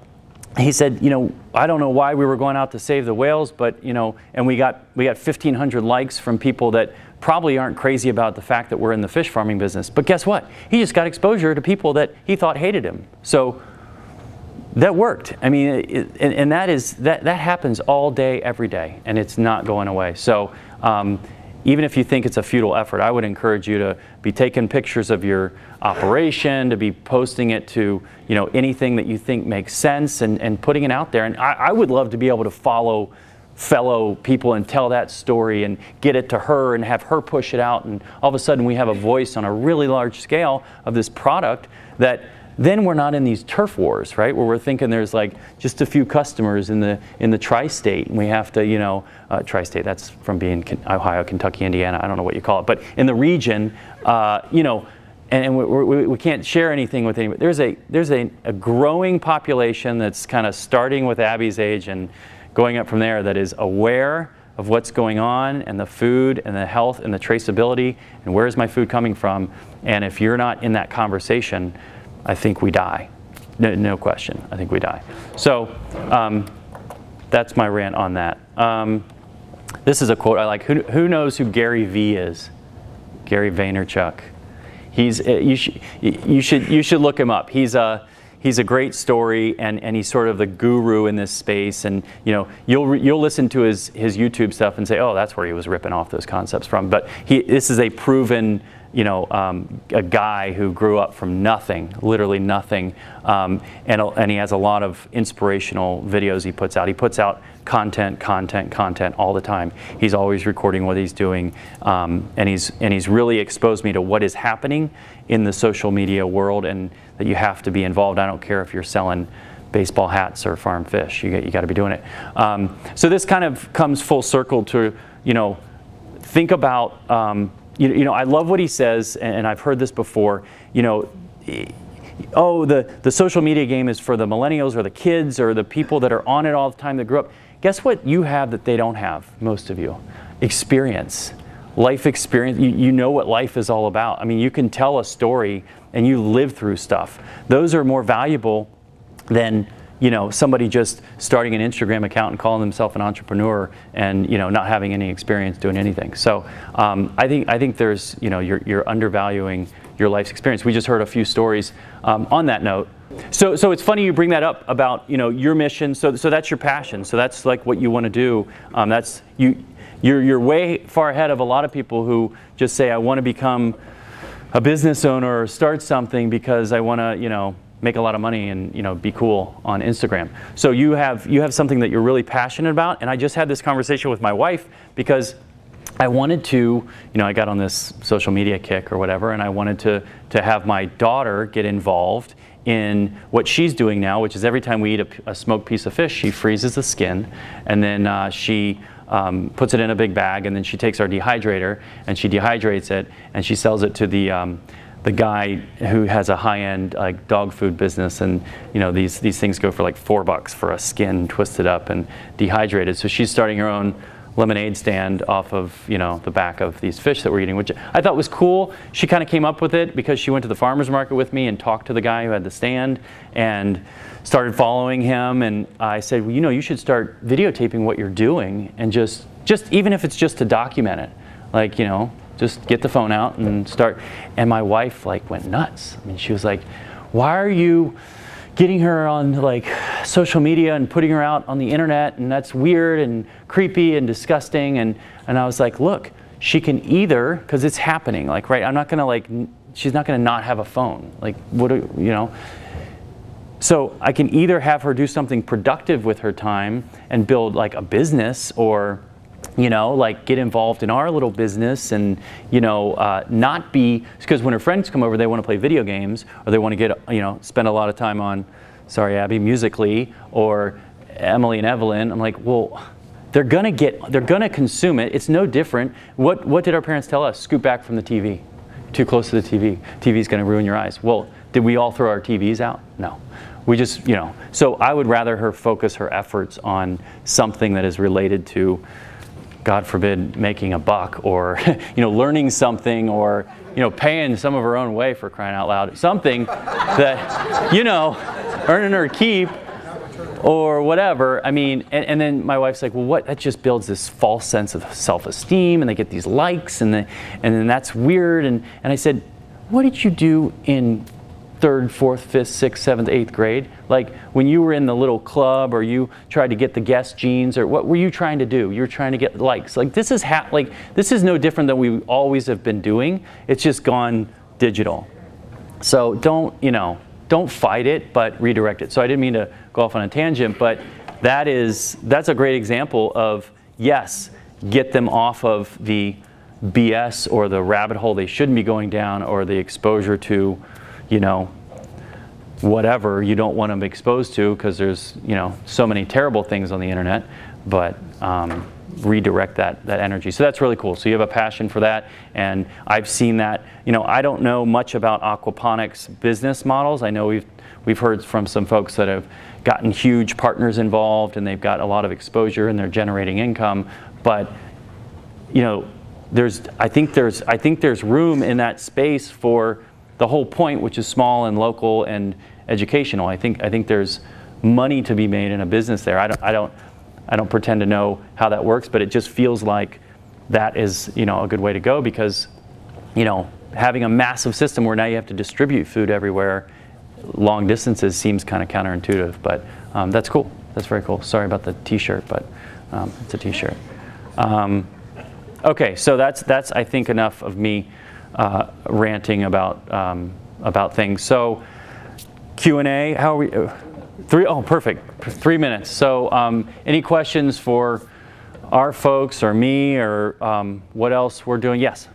he said, you know, I don't know why we were going out to save the whales, but you know, and we got we got 1,500 likes from people that probably aren't crazy about the fact that we're in the fish farming business. But guess what? He just got exposure to people that he thought hated him. So that worked. I mean, it, and, and, that is that that happens all day, every day, and it's not going away. So. Um, even if you think it's a futile effort, I would encourage you to be taking pictures of your operation, to be posting it to you know anything that you think makes sense and, and putting it out there. And I, I would love to be able to follow fellow people and tell that story and get it to her and have her push it out and all of a sudden we have a voice on a really large scale of this product that then we're not in these turf wars, right? Where we're thinking there's like just a few customers in the in the tri-state, and we have to, you know, uh, tri-state. That's from being Ohio, Kentucky, Indiana. I don't know what you call it, but in the region, uh, you know, and, and we, we, we, can't share anything with anybody. There's a there's a, a growing population that's kind of starting with Abby's age and going up from there that is aware of what's going on and the food and the health and the traceability and where is my food coming from. And if you're not in that conversation, I think we die. No, no question. I think we die. So um, that's my rant on that. Um, this is a quote I like. Who, who knows who Gary Vee is? Gary Vaynerchuk. He's, uh, you, sh you, should, you should look him up. He's a, he's a great story, and, and he's sort of the guru in this space. And you know, you'll you'll listen to his his YouTube stuff and say, oh, that's where he was ripping off those concepts from. But he this is a proven you know, um, a guy who grew up from nothing, literally nothing, um, and, and he has a lot of inspirational videos he puts out. He puts out content, content, content all the time. He's always recording what he's doing, um, and he's and he's really exposed me to what is happening in the social media world, and that you have to be involved. I don't care if you're selling baseball hats or farm fish. You, you got to be doing it. Um, so this kind of comes full circle to you know think about um, you, you know, I love what he says, and I've heard this before. You know, oh, the, the social media game is for the millennials or the kids or the people that are on it all the time that grew up. Guess what you have that they don't have, most of you? Experience. Life experience. You, you know what life is all about. I mean, you can tell a story and you live through stuff. Those are more valuable than you know, somebody just starting an Instagram account and calling themselves an entrepreneur and, you know, not having any experience doing anything. So um, I think I think there's, you know, you're, you're undervaluing your life's experience. We just heard a few stories um, on that note. So, so it's funny you bring that up about, you know, your mission. So, so that's your passion. So that's like what you want to do. Um, that's you, you're, you're way far ahead of a lot of people who just say, I want to become a business owner or start something because I want to, you know, make a lot of money and you know be cool on Instagram. So you have you have something that you're really passionate about and I just had this conversation with my wife because I wanted to, you know, I got on this social media kick or whatever and I wanted to to have my daughter get involved in what she's doing now, which is every time we eat a, a smoked piece of fish, she freezes the skin and then uh, she um, puts it in a big bag and then she takes our dehydrator and she dehydrates it and she sells it to the um, the guy who has a high-end like dog food business and you know these these things go for like four bucks for a skin twisted up and dehydrated. So she's starting her own lemonade stand off of you know the back of these fish that we're eating which i thought was cool. She kind of came up with it because she went to the farmers market with me and talked to the guy who had the stand and started following him. And i said well you know you should start videotaping what you're doing and just just even if it's just to document it. Like you know just get the phone out and start. And my wife like went nuts. I mean, she was like, why are you getting her on like social media and putting her out on the internet and that's weird and creepy and disgusting and and I was like look she can either because it's happening like right I'm not gonna like she's not gonna not have a phone like what do you know so I can either have her do something productive with her time and build like a business or you know, like get involved in our little business and, you know, uh, not be, because when her friends come over, they want to play video games or they want to get, you know, spend a lot of time on, sorry, Abby, Musical.ly or Emily and Evelyn. I'm like, well, they're gonna get, they're gonna consume it. It's no different. What, what did our parents tell us? Scoot back from the TV. Too close to the TV. TV's gonna ruin your eyes. Well, did we all throw our TVs out? No. We just, you know, so I would rather her focus her efforts on something that is related to God forbid, making a buck or you know learning something or you know paying some of her own way for crying out loud, something that you know earning her keep or whatever. I mean, and, and, then my wife's like, well, what? That just builds this false sense of self-esteem, and they get these likes, and the, and then that's weird. And and I said, what did you do in third, fourth, fifth, sixth, seventh, eighth grade? Like when you were in the little club or you tried to get the Guess jeans or what were you trying to do? You were trying to get likes. Like this is ha- like this is no different than we always have been doing. It's just gone digital. So don't, you know, don't fight it, but redirect it. So I didn't mean to go off on a tangent, but that is that's a great example of yes, get them off of the BS or the rabbit hole they shouldn't be going down or the exposure to you know, whatever you don't want them exposed to because there's, you know, so many terrible things on the internet, but um, redirect that, that energy. So that's really cool. So you have a passion for that, and I've seen that. You know, I don't know much about aquaponics business models. I know we've, we've heard from some folks that have gotten huge partners involved and they've got a lot of exposure and they're generating income, but, you know, there's, I think there's, I think there's room in that space for the whole point, which is small and local and educational. I think I think there's money to be made in a business there. I don't I don't I don't pretend to know how that works, but it just feels like that is you know a good way to go because you know having a massive system where now you have to distribute food everywhere long distances seems kind of counterintuitive, but um, that's cool. That's very cool. Sorry about the T-shirt, but um, it's a T-shirt. Um, okay, so that's that's I think enough of me uh, ranting about um, about things. So Q and A. How are we? Uh, three. Oh, perfect. Three minutes. So um, any questions for our folks or me or um, what else we're doing? Yes.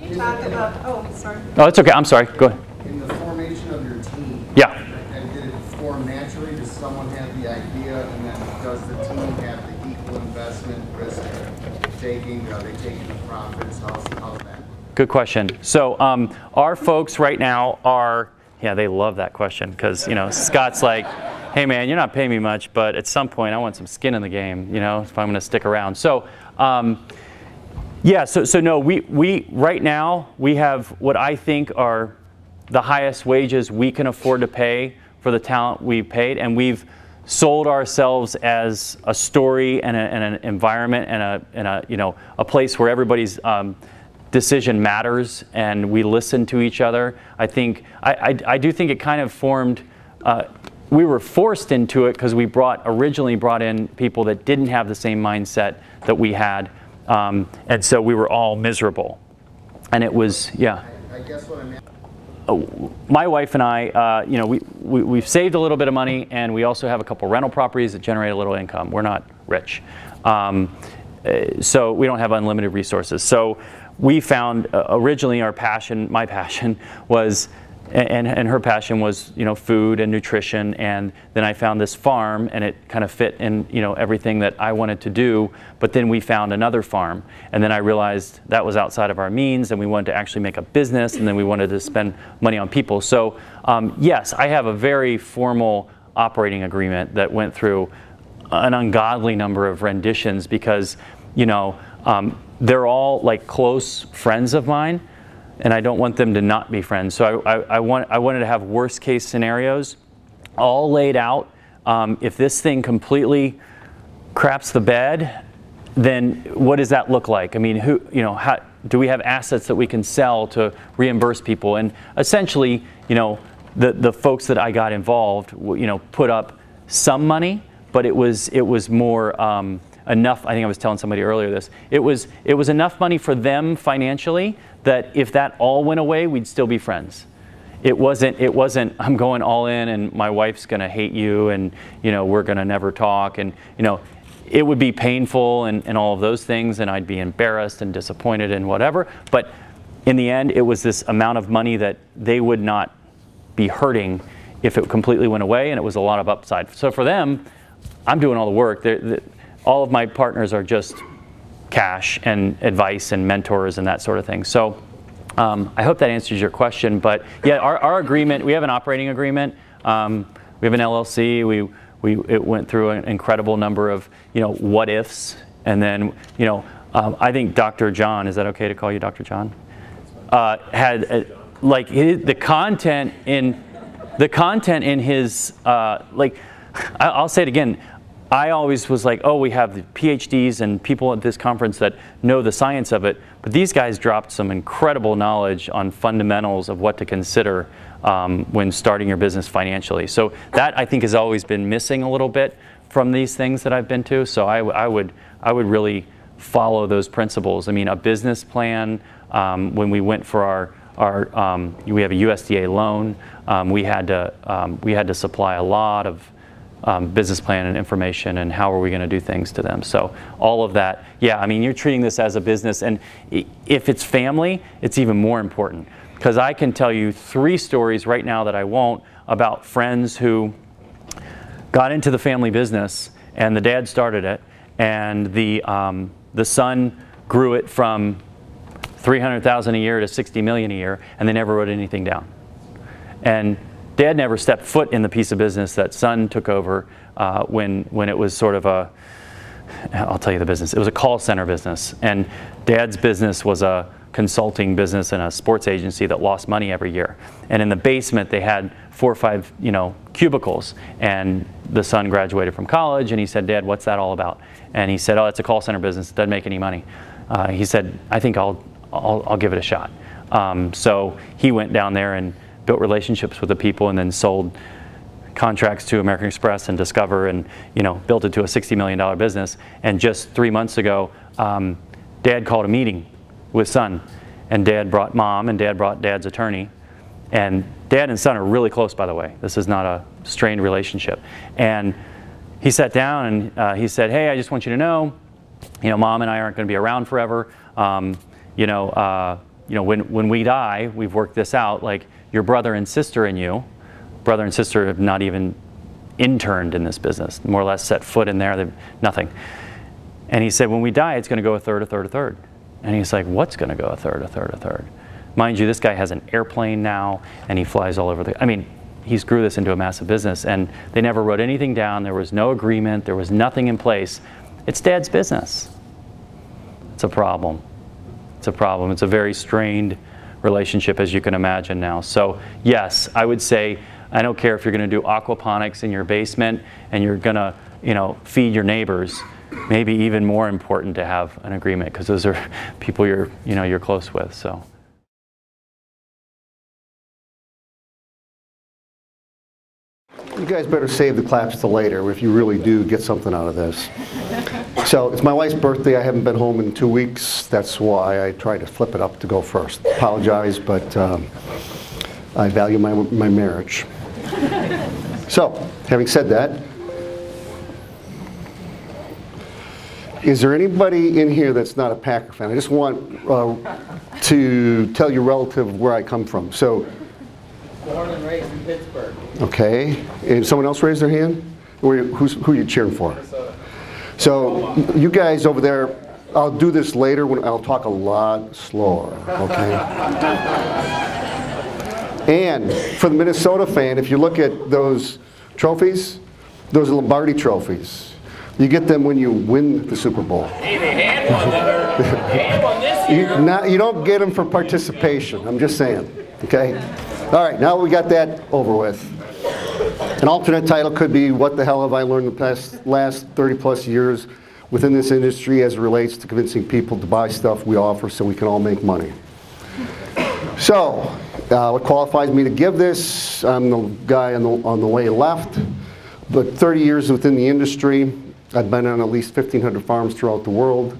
You talk about, oh, sorry. Oh, it's okay. I'm sorry. Go ahead. In the formation of your team, Yeah. and did it form naturally? Does someone have the idea, and then does the team have the equal investment risk taking? Are they taking the profits? How's, how's that? Good question. So um, our folks right now are, yeah, they love that question because you know Scott's like, hey man, you're not paying me much, but at some point I want some skin in the game, you know, if I'm going to stick around. So. Um, yeah, so, so no, we, we, right now, we have what I think are the highest wages we can afford to pay for the talent we've paid, and we've sold ourselves as a story and, a, and an environment and a, and a, you know, a place where everybody's um, decision matters and we listen to each other. I think, I, I, I do think it kind of formed, uh, we were forced into it because we brought, originally brought in people that didn't have the same mindset that we had. Um, and so we were all miserable. And it was, yeah. I guess what I'm My wife and I, uh, you know, we, we, we've saved a little bit of money and we also have a couple rental properties that generate a little income. We're not rich. Um, uh, so we don't have unlimited resources. So we found uh, originally our passion, my passion, was and, and her passion was you know food and nutrition. And then i found this farm and it kind of fit in you know everything that i wanted to do. But then we found another farm. And then i realized that was outside of our means and we wanted to actually make a business and then we wanted to spend money on people. So um, yes i have a very formal operating agreement that went through an ungodly number of renditions because you know um, they're all like close friends of mine and I don't want them to not be friends. So I, I, I, want, I wanted to have worst case scenarios all laid out. Um, if this thing completely craps the bed, then what does that look like? I mean, who, you know, how, do we have assets that we can sell to reimburse people? And essentially, you know, the, the folks that I got involved, you know, put up some money, but it was, it was more, um, enough, I think I was telling somebody earlier this, it was, it was enough money for them financially that if that all went away, we'd still be friends. It wasn't, it wasn't, I'm going all in and my wife's gonna hate you and, you know, we're gonna never talk and, you know, it would be painful and, and all of those things and I'd be embarrassed and disappointed and whatever. But in the end, it was this amount of money that they would not be hurting if it completely went away and it was a lot of upside. So for them, I'm doing all the work. They're, they're, all of my partners are just cash and advice and mentors and that sort of thing. So um, I hope that answers your question. But yeah, our, our agreement, we have an operating agreement. Um, we have an LLC. We, we, it went through an incredible number of, you know, what ifs. And then, you know, um, I think Dr. John, is that okay to call you Dr. John? Uh, had, uh, like, his, the content in, the content in his, uh, like, I'll say it again. I always was like, oh, we have the PhDs and people at this conference that know the science of it, but these guys dropped some incredible knowledge on fundamentals of what to consider um, when starting your business financially. So that I think has always been missing a little bit from these things that I've been to. So I, I would I would really follow those principles. I mean, a business plan. Um, when we went for our our um, we have a USDA loan. Um, we had to um, we had to supply a lot of um, business plan and information and how are we going to do things to them. So all of that, yeah, I mean, you're treating this as a business and if it's family, it's even more important because I can tell you three stories right now that I won't about friends who got into the family business and the dad started it and the, um, the son grew it from 300,000 a year to 60 million a year and they never wrote anything down. And Dad never stepped foot in the piece of business that son took over uh, when, when it was sort of a, I'll tell you the business, it was a call center business. And Dad's business was a consulting business and a sports agency that lost money every year. And in the basement, they had four or five, you know, cubicles. And the son graduated from college, and he said, "Dad, what's that all about?" And he said, "Oh, it's a call center business. It doesn't make any money." Uh, he said, "I think I'll, I'll, I'll give it a shot." Um, so he went down there and built relationships with the people, and then sold contracts to American Express and Discover, and you know built it to a 60 million dollar business. And just three months ago, um, Dad called a meeting with Son, and Dad brought Mom, and Dad brought Dad's attorney, and Dad and Son are really close, by the way. This is not a strained relationship, and he sat down and uh, he said, "Hey, I just want you to know, you know, Mom and I aren't going to be around forever. Um, you know, uh, you know, when when we die, we've worked this out. Like your brother and sister and you, brother and sister have not even interned in this business. More or less set foot in there. Nothing." And he said, "When we die, it's going to go a third, a third, a third. And he's like, "What's going to go a third, a third, a third? Mind you, this guy has an airplane now, and he flies all over the. I mean, he's grew this into a massive business and they never wrote anything down there was no agreement there was nothing in place it's dad's business it's a problem it's a problem it's a very strained relationship as you can imagine now so yes i would say i don't care if you're going to do aquaponics in your basement and you're going to you know feed your neighbors maybe even more important to have an agreement because those are people you're you know you're close with so You guys better save the claps till later if you really do get something out of this. So it's my wife's birthday. I haven't been home in two weeks. That's why I tried to flip it up to go first. Apologize, but um, I value my, my marriage. So, having said that, is there anybody in here that's not a Packer fan? I just want uh, to tell you relative where I come from. So, Born and raised in Pittsburgh. Okay, and someone else raised their hand? Or who's, who are you cheering for? So you guys over there, I'll do this later when I'll talk a lot slower, okay? and for the Minnesota fan, if you look at those trophies, those are Lombardi trophies. You get them when you win the Super Bowl. Hey, they had one, they had one this year. You, not, you don't get them for participation, I'm just saying, okay? All right, now we got that over with. An alternate title could be What the hell have I learned the past last 30 plus years within this industry as it relates to convincing people to buy stuff we offer so we can all make money. So, uh, what qualifies me to give this? I'm the guy on the, on the way left, but 30 years within the industry. I've been on at least 1,500 farms throughout the world.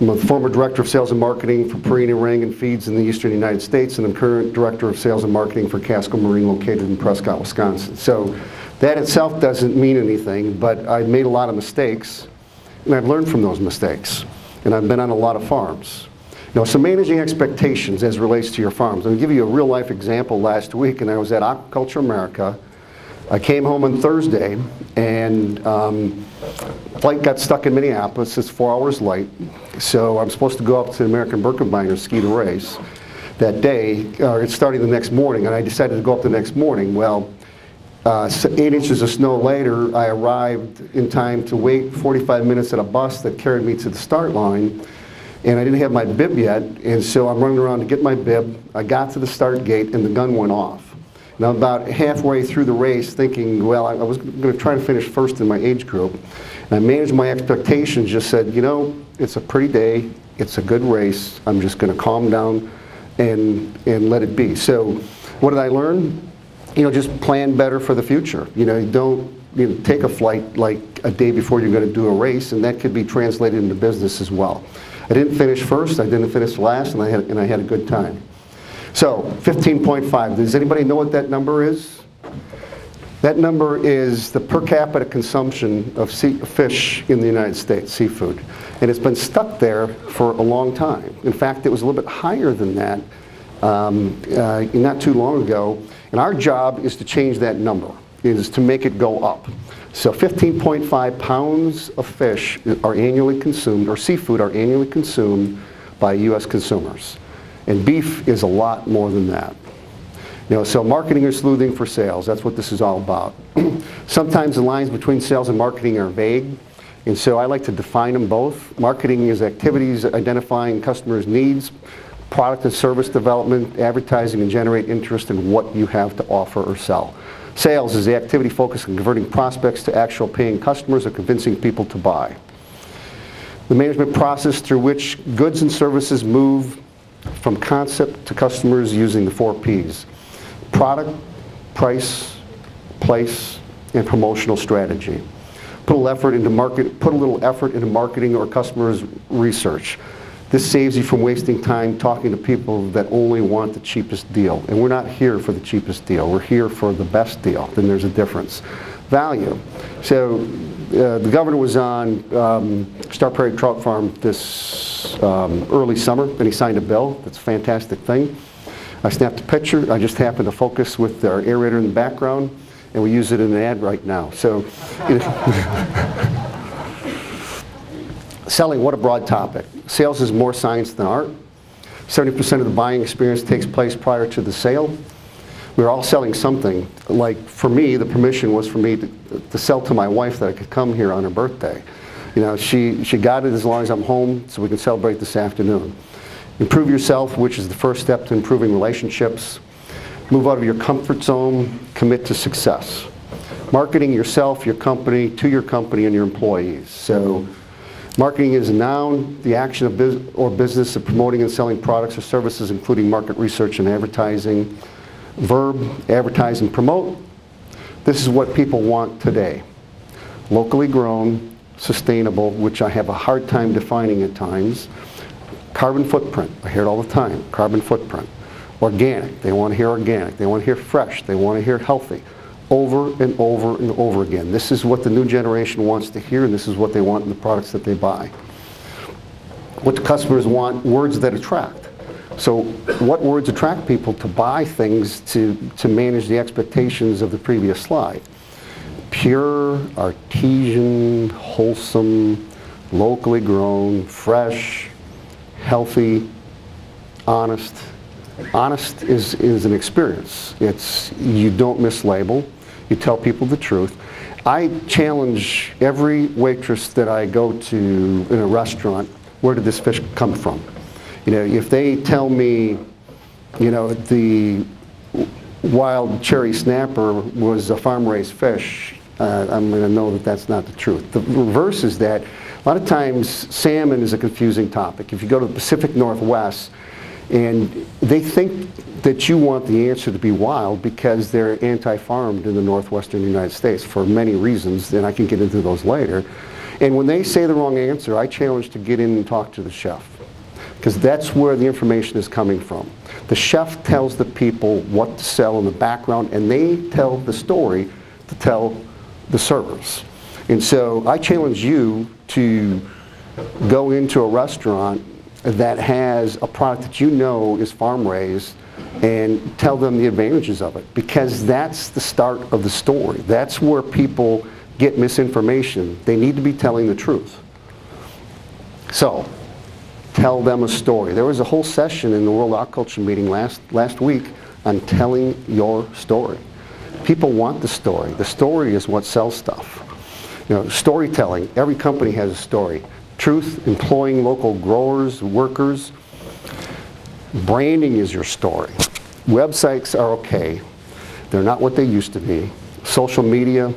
I'm a former director of sales and marketing for Purina Ring and Feeds in the eastern United States, and I'm current director of sales and marketing for Kasco Marine located in Prescott, Wisconsin. So that itself doesn't mean anything, but I've made a lot of mistakes, and I've learned from those mistakes. And I've been on a lot of farms. You know, so managing expectations as relates to your farms. To give you a real life example last week, and I was at Aquaculture America. I came home on Thursday, and um, flight got stuck in Minneapolis. It's four hours late. So I'm supposed to go up to the American Birkebeiner ski the race that day. Uh, it's starting the next morning, and I decided to go up the next morning. Well, uh, eight inches of snow later, I arrived in time to wait 45 minutes at a bus that carried me to the start line. And I didn't have my bib yet, and so I'm running around to get my bib. I got to the start gate, and the gun went off. Now, about halfway through the race, thinking, well, I, I was going to try to finish first in my age group. And I managed my expectations, just said, you know, it's a pretty day, it's a good race, I'm just going to calm down and, and let it be. So, what did I learn? You know, just plan better for the future. You know, don't you know, take a flight like a day before you're going to do a race, and that could be translated into business as well. I didn't finish first, I didn't finish last, and I had, and I had a good time. So 15.5, does anybody know what that number is? That number is the per capita consumption of fish in the United States, seafood. And it's been stuck there for a long time. In fact, it was a little bit higher than that um, uh, not too long ago. And our job is to change that number, is to make it go up. So 15.5 pounds of fish are annually consumed, or seafood are annually consumed by U.S. consumers. And beef is a lot more than that. You know, so marketing or sleuthing for sales, that's what this is all about. Sometimes the lines between sales and marketing are vague, and so I like to define them both. Marketing is activities identifying customers' needs, product and service development, advertising, and generate interest in what you have to offer or sell. Sales is the activity focused on converting prospects to actual paying customers or convincing people to buy. The management process through which goods and services move from concept to customers using the four Ps product, price, place, and promotional strategy. Put a little effort into market, put a little effort into marketing or customers research. This saves you from wasting time talking to people that only want the cheapest deal. And we're not here for the cheapest deal. We're here for the best deal. Then there's a difference. Value. So uh, the governor was on um, Star Prairie Trout Farm this um, early summer, and he signed a bill. That's a fantastic thing. I snapped a picture. I just happened to focus with our aerator in the background, and we use it in an ad right now. So, selling, what a broad topic. Sales is more science than art. 70% of the buying experience takes place prior to the sale. We're all selling something. Like for me, the permission was for me to, to sell to my wife that I could come here on her birthday. You know, she, she got it as long as I'm home so we can celebrate this afternoon. Improve yourself, which is the first step to improving relationships. Move out of your comfort zone, commit to success. Marketing yourself, your company, to your company and your employees. So Marketing is a noun, the action of bus or business of promoting and selling products or services, including market research and advertising. Verb, advertise and promote. This is what people want today. Locally grown, sustainable, which I have a hard time defining at times. Carbon footprint, I hear it all the time, carbon footprint. Organic, they want to hear organic. They want to hear fresh. They want to hear healthy over and over and over again. This is what the new generation wants to hear, and this is what they want in the products that they buy. What the customers want, words that attract. So what words attract people to buy things to, to manage the expectations of the previous slide? Pure, artesian, wholesome, locally grown, fresh, healthy, honest. Honest is, is an experience. It's, you don't mislabel. You tell people the truth. I challenge every waitress that I go to in a restaurant, where did this fish come from? You know, if they tell me, you know, the wild cherry snapper was a farm-raised fish, uh, I'm going to know that that's not the truth. The reverse is that a lot of times salmon is a confusing topic. If you go to the Pacific Northwest, and they think that you want the answer to be wild because they're anti-farmed in the northwestern United States for many reasons, and I can get into those later. And when they say the wrong answer, I challenge to get in and talk to the chef because that's where the information is coming from. The chef tells the people what to sell in the background and they tell the story to tell the servers. And so I challenge you to go into a restaurant that has a product that you know is farm raised and tell them the advantages of it because that's the start of the story. That's where people get misinformation. They need to be telling the truth. So, tell them a story. There was a whole session in the World Aquaculture meeting last, last week on telling your story. People want the story. The story is what sells stuff. You know, storytelling, every company has a story. Truth, employing local growers, workers. Branding is your story. Websites are okay. They're not what they used to be. Social media,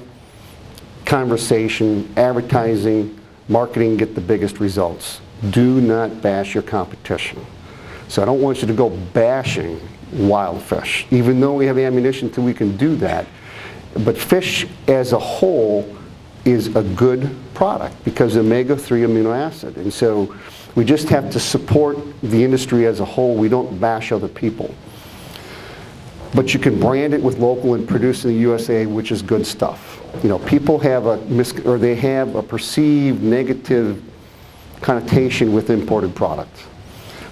conversation, advertising, marketing get the biggest results. Do not bash your competition. So I don't want you to go bashing wild fish, even though we have ammunition to we can do that. But fish as a whole is a good product because omega-3 amino acid. And so we just have to support the industry as a whole. We don't bash other people. But you can brand it with local and produce in the USA, which is good stuff. You know, people have a mis or they have a perceived negative connotation with imported products.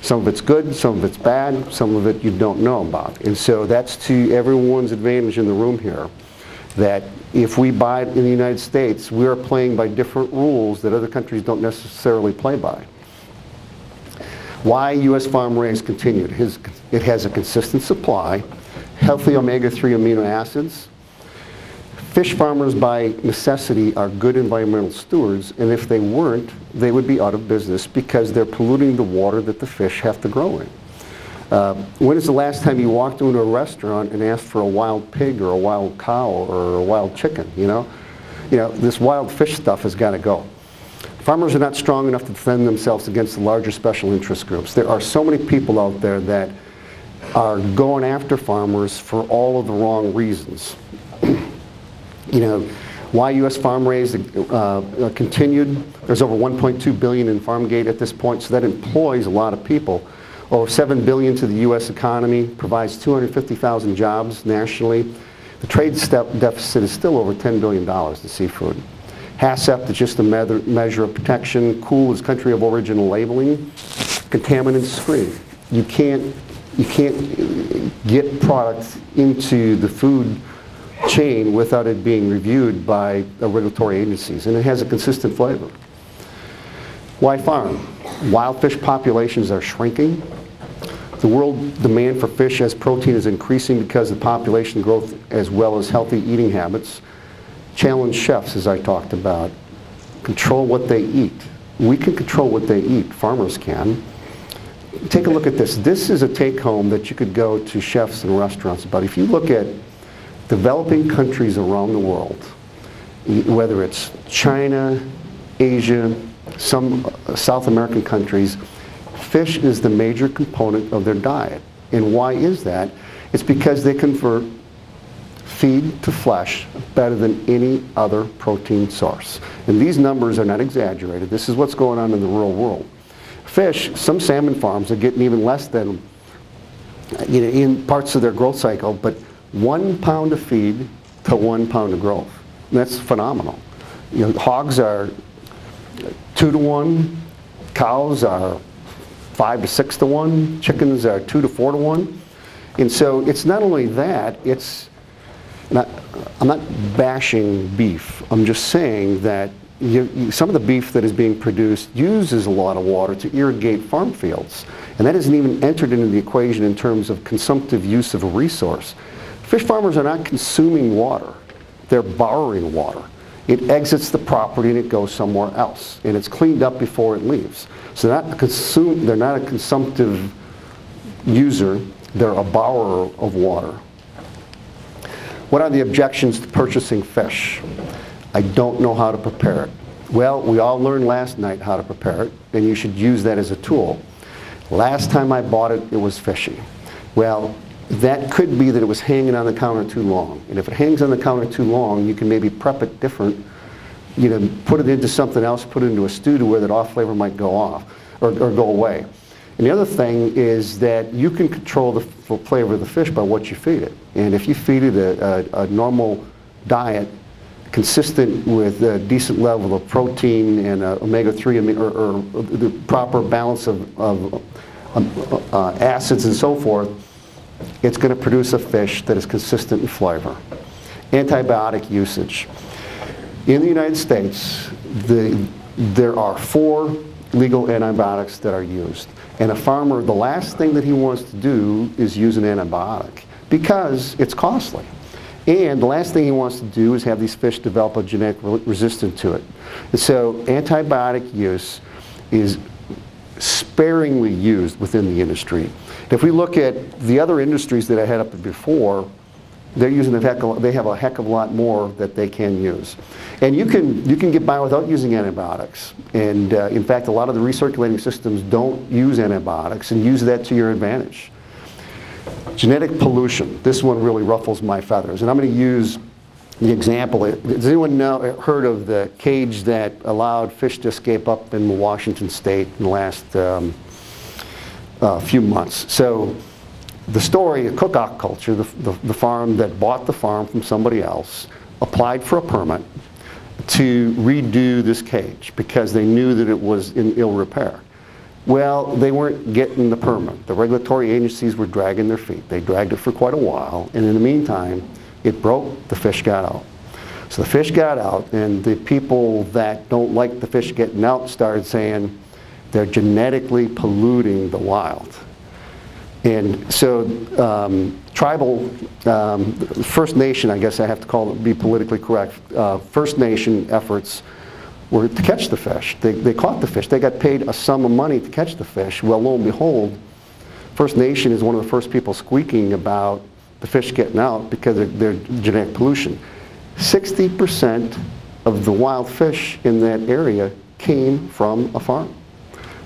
Some of it's good, some of it's bad, some of it you don't know about. And so that's to everyone's advantage in the room here that if we buy it in the United States, we are playing by different rules that other countries don't necessarily play by. Why U.S. farm raised continued? His it has a consistent supply, healthy omega-3 amino acids. Fish farmers by necessity are good environmental stewards, and if they weren't, they would be out of business because they're polluting the water that the fish have to grow in. Uh, when is the last time you walked into a restaurant and asked for a wild pig or a wild cow or a wild chicken, you know? You know, this wild fish stuff has got to go. Farmers are not strong enough to defend themselves against the larger special interest groups. There are so many people out there that are going after farmers for all of the wrong reasons. You know, why U.S. farm raised uh, uh, continued. There's over 1.2 billion in Farmgate at this point, so that employs a lot of people. Over 7 billion to the U.S. economy, provides 250,000 jobs nationally. The trade step deficit is still over $10 billion to seafood. HACCP is just a measure of protection. COOL is country of origin labeling. Contaminants free. You can't, you can't get products into the food chain without it being reviewed by regulatory agencies, and it has a consistent flavor. Why farm? Wild fish populations are shrinking. The world demand for fish as protein is increasing because of population growth as well as healthy eating habits. Challenge chefs, as I talked about. Control what they eat. We can control what they eat. Farmers can. Take a look at this. This is a take-home that you could go to chefs and restaurants about. If you look at developing countries around the world, whether it's China, Asia, some uh, South American countries, fish is the major component of their diet. And why is that? It's because they convert feed to flesh better than any other protein source. And these numbers are not exaggerated. This is what's going on in the real world. Fish, some salmon farms are getting even less than you know, in parts of their growth cycle, but one pound of feed to one pound of growth. And that's phenomenal. You know, hogs are two to one, cows are five to six to one, chickens are two to four to one. And so it's not only that, it's not, I'm not bashing beef. I'm just saying that you, some of the beef that is being produced uses a lot of water to irrigate farm fields. And that isn't even entered into the equation in terms of consumptive use of a resource. Fish farmers are not consuming water. They're borrowing water. It exits the property and it goes somewhere else. And it's cleaned up before it leaves. So they're not they're not a consumptive user. They're a borrower of water. What are the objections to purchasing fish? I don't know how to prepare it. Well, we all learned last night how to prepare it, and you should use that as a tool. Last time I bought it, it was fishy. Well, that could be that it was hanging on the counter too long. And if it hangs on the counter too long, you can maybe prep it different. You know, put it into something else, put it into a stew to where that off flavor might go off or, or go away. And the other thing is that you can control the flavor of the fish by what you feed it. And if you feed it a, a, a normal diet consistent with a decent level of protein and uh, omega-3 or, or, the proper balance of, of uh, acids and so forth, it's going to produce a fish that is consistent in flavor. Antibiotic usage. In the United States, the, there are four legal antibiotics that are used. And a farmer, the last thing that he wants to do is use an antibiotic because it's costly. And the last thing he wants to do is have these fish develop a genetic resistance to it. And so antibiotic use is sparingly used within the industry. If we look at the other industries that I had up before, they're using a heck of, they have a heck of a lot more that they can use. And you can, you can get by without using antibiotics. And uh, in fact, a lot of the recirculating systems don't use antibiotics and use that to your advantage. Genetic pollution. This one really ruffles my feathers. And I'm going to use the example. Has anyone know, heard of the cage that allowed fish to escape up in Washington State in the last um, uh, few months. So the story of Cooke Aquaculture, the, the, the, farm that bought the farm from somebody else, applied for a permit to redo this cage because they knew that it was in ill repair. Well, they weren't getting the permit. The regulatory agencies were dragging their feet. They dragged it for quite a while, and in the meantime, it broke, the fish got out. So the fish got out, and the people that don't like the fish getting out started saying, they're genetically polluting the wild. And so um, tribal, um, First Nation, I guess I have to call it, be politically correct, uh, First Nation efforts were to catch the fish. They, they caught the fish. They got paid a sum of money to catch the fish. Well, lo and behold, First Nation is one of the first people squeaking about the fish getting out because of their genetic pollution. 60% of the wild fish in that area came from a farm.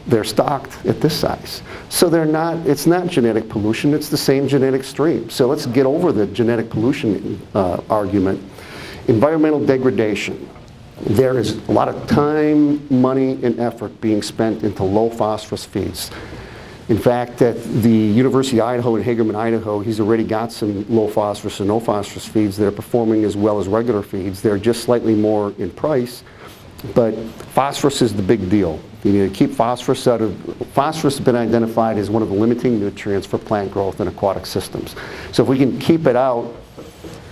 They're stocked at this size. So they're not, it's not genetic pollution, it's the same genetic stream. So let's get over the genetic pollution uh, argument. Environmental degradation. There is a lot of time, money, and effort being spent into low phosphorus feeds. In fact, at the University of Idaho in Hagerman, Idaho, he's already got some low phosphorus and no phosphorus feeds that are performing as well as regular feeds. They're just slightly more in price, but phosphorus is the big deal. You need to keep phosphorus out of, phosphorus has been identified as one of the limiting nutrients for plant growth in aquatic systems. So if we can keep it out,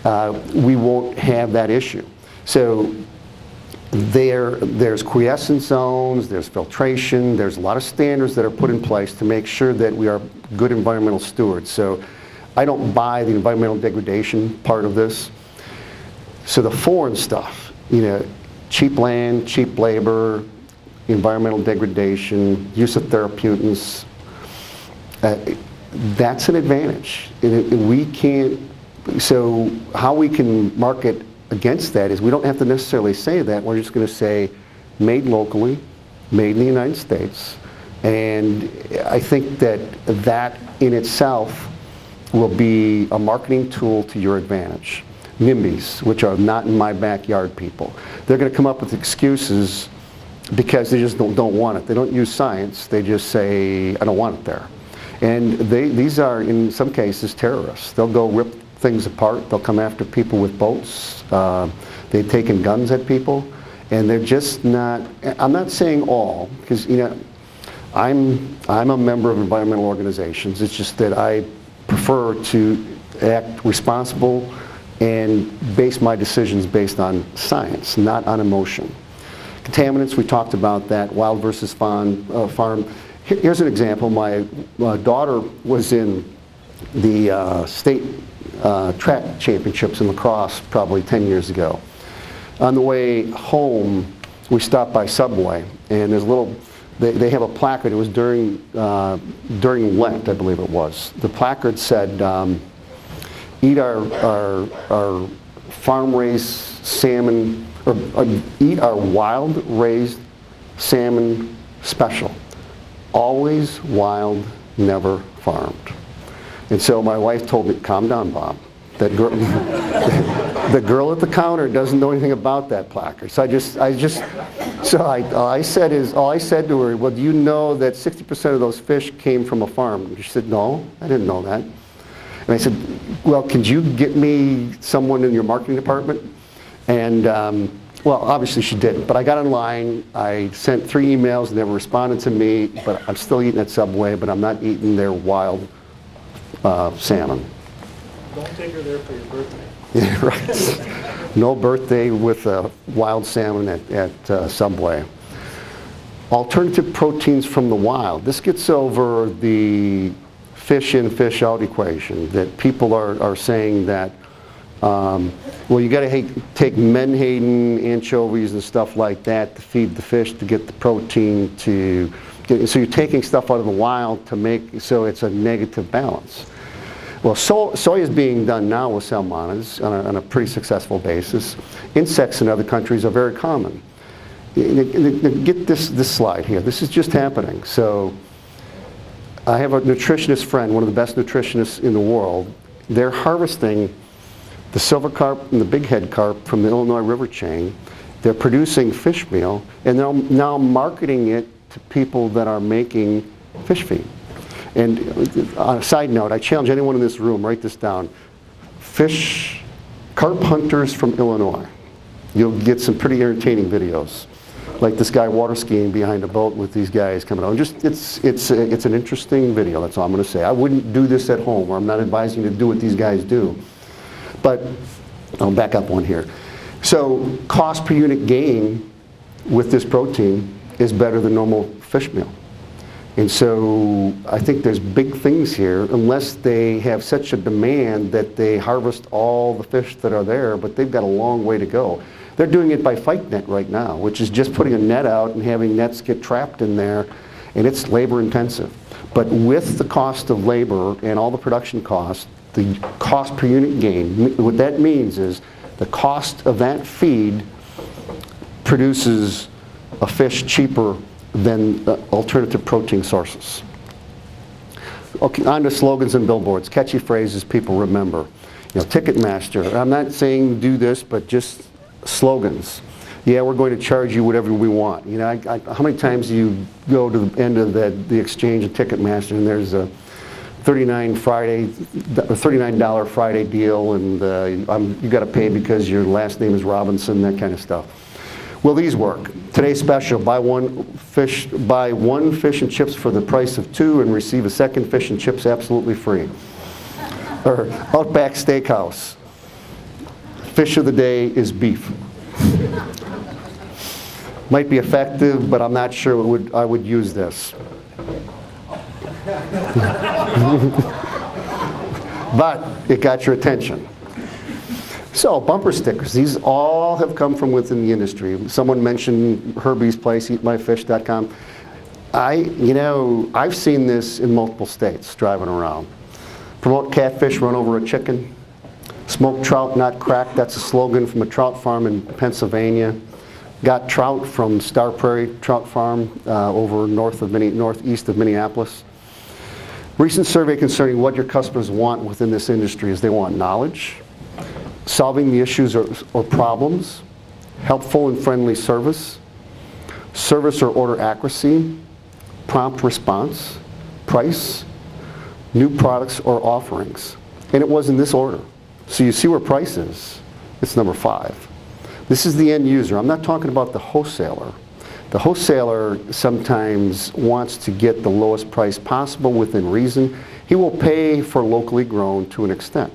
uh, we won't have that issue. So there, there's quiescent zones, there's filtration, there's a lot of standards that are put in place to make sure that we are good environmental stewards. So I don't buy the environmental degradation part of this. So the foreign stuff, you know, cheap land, cheap labor, environmental degradation, use of therapeutics, uh, that's an advantage. And it, we can't, so how we can market against that is we don't have to necessarily say that. We're just going to say made locally, made in the United States. And I think that that in itself will be a marketing tool to your advantage. NIMBYs, which are not in my backyard people. They're going to come up with excuses because they just don't, don't want it. They don't use science. They just say, I don't want it there. And they, these are, in some cases, terrorists. They'll go rip things apart. They'll come after people with boats. Uh, they've taken guns at people. And they're just not, I'm not saying all, because, you know, I'm, I'm a member of environmental organizations. It's just that I prefer to act responsible and base my decisions based on science, not on emotion. Contaminants, we talked about that, wild versus farm. Uh, farm. Here's an example. My uh, daughter was in the uh, state uh, track championships in lacrosse probably 10 years ago. On the way home, we stopped by Subway, and there's a little, they, they have a placard. It was during, uh, during Lent, I believe it was. The placard said, um, eat our, our, our farm-raised salmon, or uh, eat our wild-raised salmon special. Always wild, never farmed. And so my wife told me, calm down, Bob. That girl, the girl at the counter doesn't know anything about that placard. So I just, I just, so I, all I said is, all I said to her, well, do you know that 60% of those fish came from a farm? And she said, no, I didn't know that. And I said, well, could you get me someone in your marketing department? And, um, well, obviously she didn't, but I got online, I sent three emails, they never responded to me, but I'm still eating at Subway, but I'm not eating their wild uh, salmon. Don't take her there for your birthday. Yeah, right. No birthday with uh, wild salmon at, at uh, Subway. Alternative proteins from the wild. This gets over the fish in, fish out equation that people are, are saying that, um, well, you got to take menhaden, anchovies, and stuff like that to feed the fish to get the protein to. So you're taking stuff out of the wild to make so it's a negative balance. Well, so, soy is being done now with salmonids on a, on a, pretty successful basis. Insects in other countries are very common. Get this, this slide here. This is just happening. So I have a nutritionist friend, one of the best nutritionists in the world. They're harvesting the silver carp and the bighead carp from the Illinois River chain. They're producing fish meal, and they're now marketing it to people that are making fish feed. And uh, on a side note, I challenge anyone in this room, write this down. Fish, carp hunters from Illinois. You'll get some pretty entertaining videos. Like this guy water skiing behind a boat with these guys coming on. Just it's it's uh, it's an interesting video. That's all I'm going to say. I wouldn't do this at home, or I'm not advising you to do what these guys do. But I'll back up one here. So cost per unit gain with this protein is better than normal fish meal. And so I think there's big things here, unless they have such a demand that they harvest all the fish that are there, but they've got a long way to go. They're doing it by fyke net right now, which is just putting a net out and having nets get trapped in there, and it's labor intensive. But with the cost of labor and all the production costs, the cost per unit gain, what that means is the cost of that feed produces a fish cheaper than uh, alternative protein sources. Okay, on to slogans and billboards, catchy phrases people remember. You know, Ticketmaster, I'm not saying do this, but just slogans. Yeah, we're going to charge you whatever we want. You know, I, I, how many times do you go to the end of the, the exchange of Ticketmaster and there's a 39 Friday, $39 Friday deal and uh, you got to pay because your last name is Robinson, that kind of stuff. Will these work? Today's special, buy one fish, buy one fish and chips for the price of two and receive a second fish and chips absolutely free. Or Outback Steakhouse. Fish of the day is beef. Might be effective, but I'm not sure would, I would use this. but it got your attention. So bumper stickers, these all have come from within the industry. Someone mentioned Herbie's Place, eatmyfish.com. I, you know, I've seen this in multiple states driving around. Promote catfish, run over a chicken. Smoked trout, not cracked. That's a slogan from a trout farm in Pennsylvania. Got trout from Star Prairie Trout Farm uh, over north of northeast of Minneapolis. Recent survey concerning what your customers want within this industry is they want knowledge, solving the issues or, or problems, helpful and friendly service, service or order accuracy, prompt response, price, new products or offerings. And it was in this order. So you see where price is. It's number five. This is the end user. I'm not talking about the wholesaler. The wholesaler sometimes wants to get the lowest price possible within reason. He will pay for locally grown to an extent.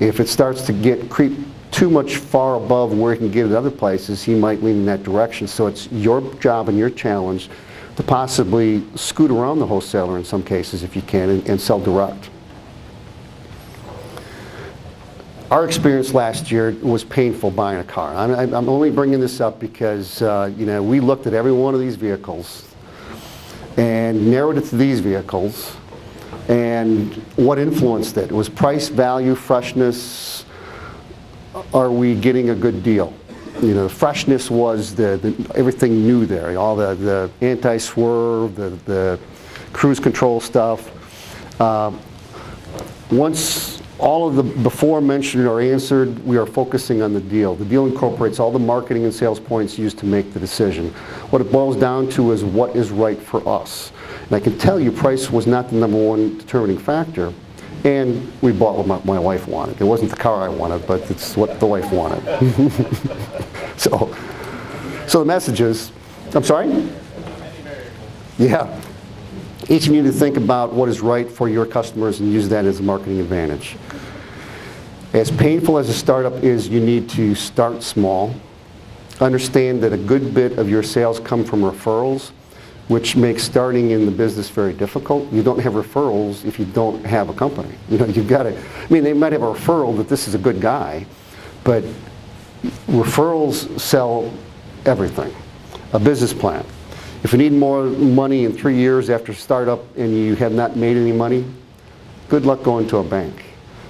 If it starts to get creep too much far above where he can get it other places, he might lean in that direction. So it's your job and your challenge to possibly scoot around the wholesaler in some cases if you can and, and sell direct. Our experience last year was painful buying a car. I'm, I'm only bringing this up because uh, you know we looked at every one of these vehicles and narrowed it to these vehicles. And what influenced it? It was price, value, freshness. Are we getting a good deal? You know, freshness was the, the everything new there. All the, the anti-swerve, the, the cruise control stuff. Uh, once all of the before mentioned are answered. We are focusing on the deal. The deal incorporates all the marketing and sales points used to make the decision. What it boils down to is what is right for us. And I can tell you price was not the number one determining factor. And we bought what my, my wife wanted. It wasn't the car I wanted, but it's what the wife wanted. so, so the message is, I'm sorry? Yeah. Each of you to think about what is right for your customers and use that as a marketing advantage. As painful as a startup is, you need to start small. Understand that a good bit of your sales come from referrals, which makes starting in the business very difficult. You don't have referrals if you don't have a company. You know, you've got to, I mean, they might have a referral that this is a good guy, but referrals sell everything. A business plan. If you need more money in three years after startup and you have not made any money, good luck going to a bank.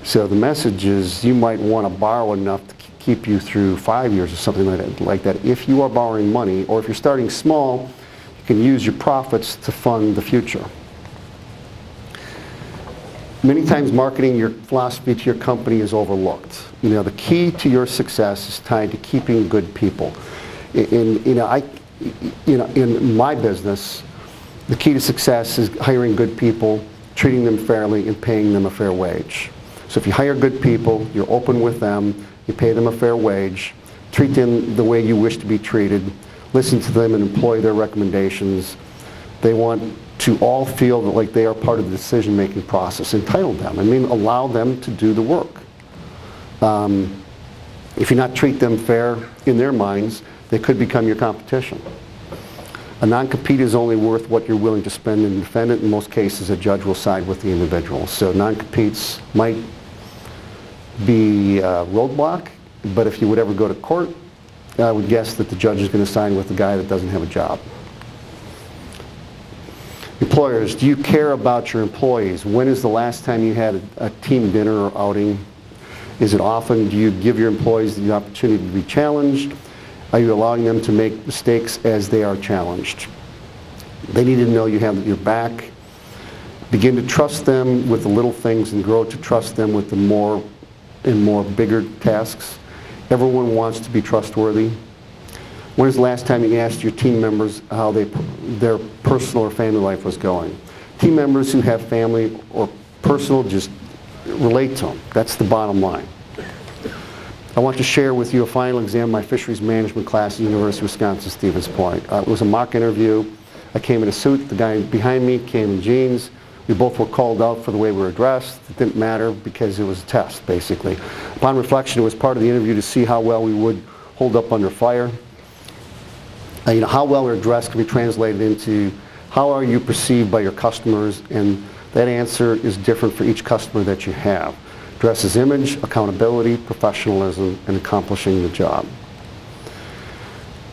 So the message is you might want to borrow enough to keep you through five years or something like that, like that. If you are borrowing money or if you're starting small, you can use your profits to fund the future. Many times marketing your philosophy to your company is overlooked. You know, the key to your success is tied to keeping good people. In, you know, I, you know, in my business, the key to success is hiring good people, treating them fairly, and paying them a fair wage. So if you hire good people, you're open with them, you pay them a fair wage, treat them the way you wish to be treated, listen to them and employ their recommendations. They want to all feel that like they are part of the decision-making process. Entitle them. I mean, allow them to do the work. Um, if you not treat them fair in their minds, they could become your competition. A non-compete is only worth what you're willing to spend in defendant. In most cases, a judge will side with the individual. So non-competes might be a roadblock, but if you would ever go to court, I would guess that the judge is going to sign with the guy that doesn't have a job. Employers, do you care about your employees? When is the last time you had a, a team dinner or outing? Is it often? Do you give your employees the opportunity to be challenged? Are you allowing them to make mistakes as they are challenged? They need to know you have your back. Begin to trust them with the little things and grow to trust them with the more and more bigger tasks. Everyone wants to be trustworthy. When was the last time you asked your team members how they, their personal or family life was going? Team members who have family or personal, just relate to them. That's the bottom line. I want to share with you a final exam my fisheries management class at the University of Wisconsin Stevens Point. Uh, it was a mock interview. I came in a suit. The guy behind me came in jeans. We both were called out for the way we were dressed. It didn't matter because it was a test, basically. Upon reflection, it was part of the interview to see how well we would hold up under fire. Uh, you know, how well we're dressed can be translated into how are you perceived by your customers, and that answer is different for each customer that you have. Dress is image, accountability, professionalism, and accomplishing the job.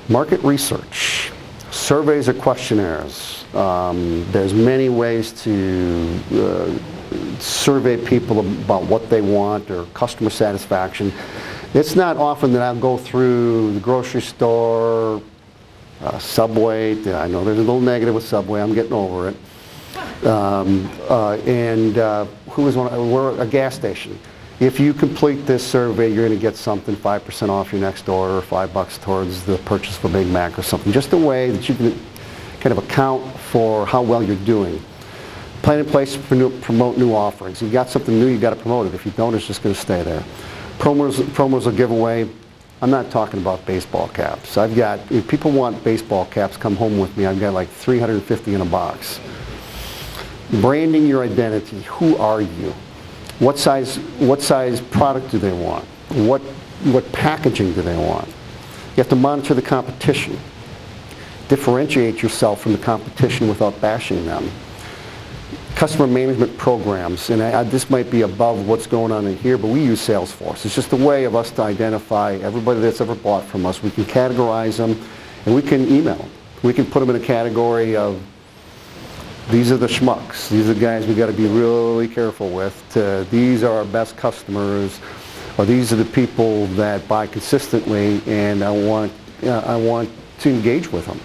Market research. Surveys or questionnaires. Um, there's many ways to uh, survey people about what they want or customer satisfaction. It's not often that I'll go through the grocery store, uh, Subway, I know there's a little negative with Subway, I'm getting over it. Um, uh, and uh, who one, we're a gas station. If you complete this survey, you're going to get something 5% off your next order, or 5 bucks towards the purchase of a Big Mac or something. Just a way that you can kind of account for how well you're doing. Plan in place to promote new offerings. If you got something new, you've got to promote it. If you don't, it's just going to stay there. Promos, promos will give away. I'm not talking about baseball caps. I've got, if people want baseball caps, come home with me. I've got like 350 in a box. Branding your identity. Who are you? What size, what size product do they want? What, what packaging do they want? You have to monitor the competition. Differentiate yourself from the competition without bashing them. Customer management programs, and I, I, this might be above what's going on in here, but we use Salesforce. It's just a way of us to identify everybody that's ever bought from us. We can categorize them, and we can email them. We can put them in a category of these are the schmucks. These are the guys we got to be really careful with. To, these are our best customers, or these are the people that buy consistently, and I want uh, I want to engage with them.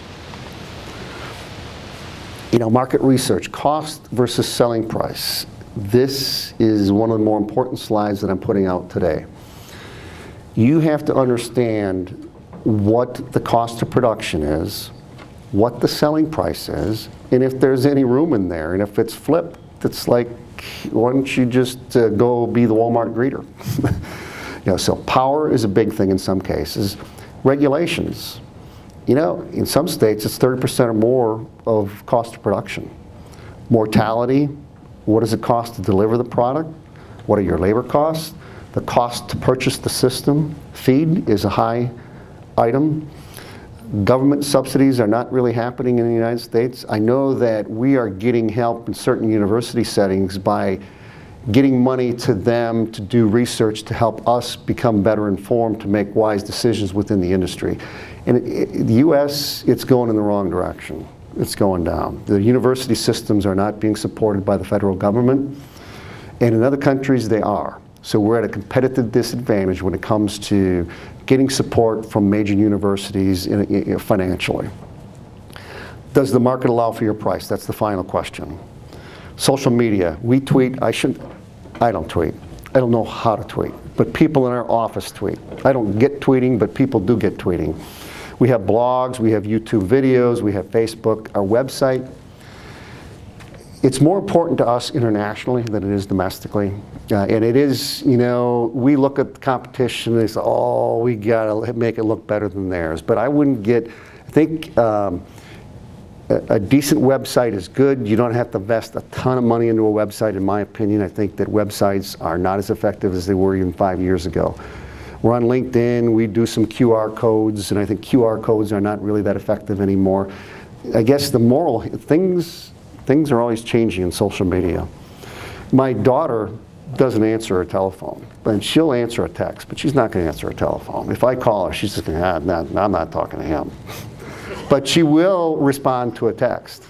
You know, market research, cost versus selling price. This is one of the more important slides that I'm putting out today. You have to understand what the cost of production is, what the selling price is, and if there's any room in there. And if it's flipped, it's like, why don't you just uh, go be the Walmart greeter? you know, so power is a big thing in some cases. Regulations. You know, in some states, it's 30% or more of cost of production. Mortality, what does it cost to deliver the product? What are your labor costs? The cost to purchase the system. Feed is a high item. Government subsidies are not really happening in the United States. I know that we are getting help in certain university settings by getting money to them to do research to help us become better informed to make wise decisions within the industry. In the US, it's going in the wrong direction. It's going down. The university systems are not being supported by the federal government, and in other countries they are. So we're at a competitive disadvantage when it comes to getting support from major universities in, in, financially. Does the market allow for your price? That's the final question. Social media, we tweet, I should, I don't tweet. I don't know how to tweet, but people in our office tweet. I don't get tweeting, but people do get tweeting. We have blogs, we have YouTube videos, we have Facebook, our website. It's more important to us internationally than it is domestically. Uh, and it is, you know, we look at the competition and say, oh, we got to make it look better than theirs. But I wouldn't get, I think um, a, decent website is good. You don't have to invest a ton of money into a website, in my opinion. I think that websites are not as effective as they were even five years ago. We're on LinkedIn, we do some QR codes, and I think QR codes are not really that effective anymore. I guess the moral, things, things are always changing in social media. My daughter doesn't answer her telephone. And she'll answer a text, but she's not going to answer a telephone. If I call her, she's just going to, ah, nah, I'm not talking to him. But she will respond to a text.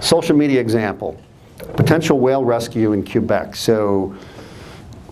Social media example. Potential whale rescue in Quebec. So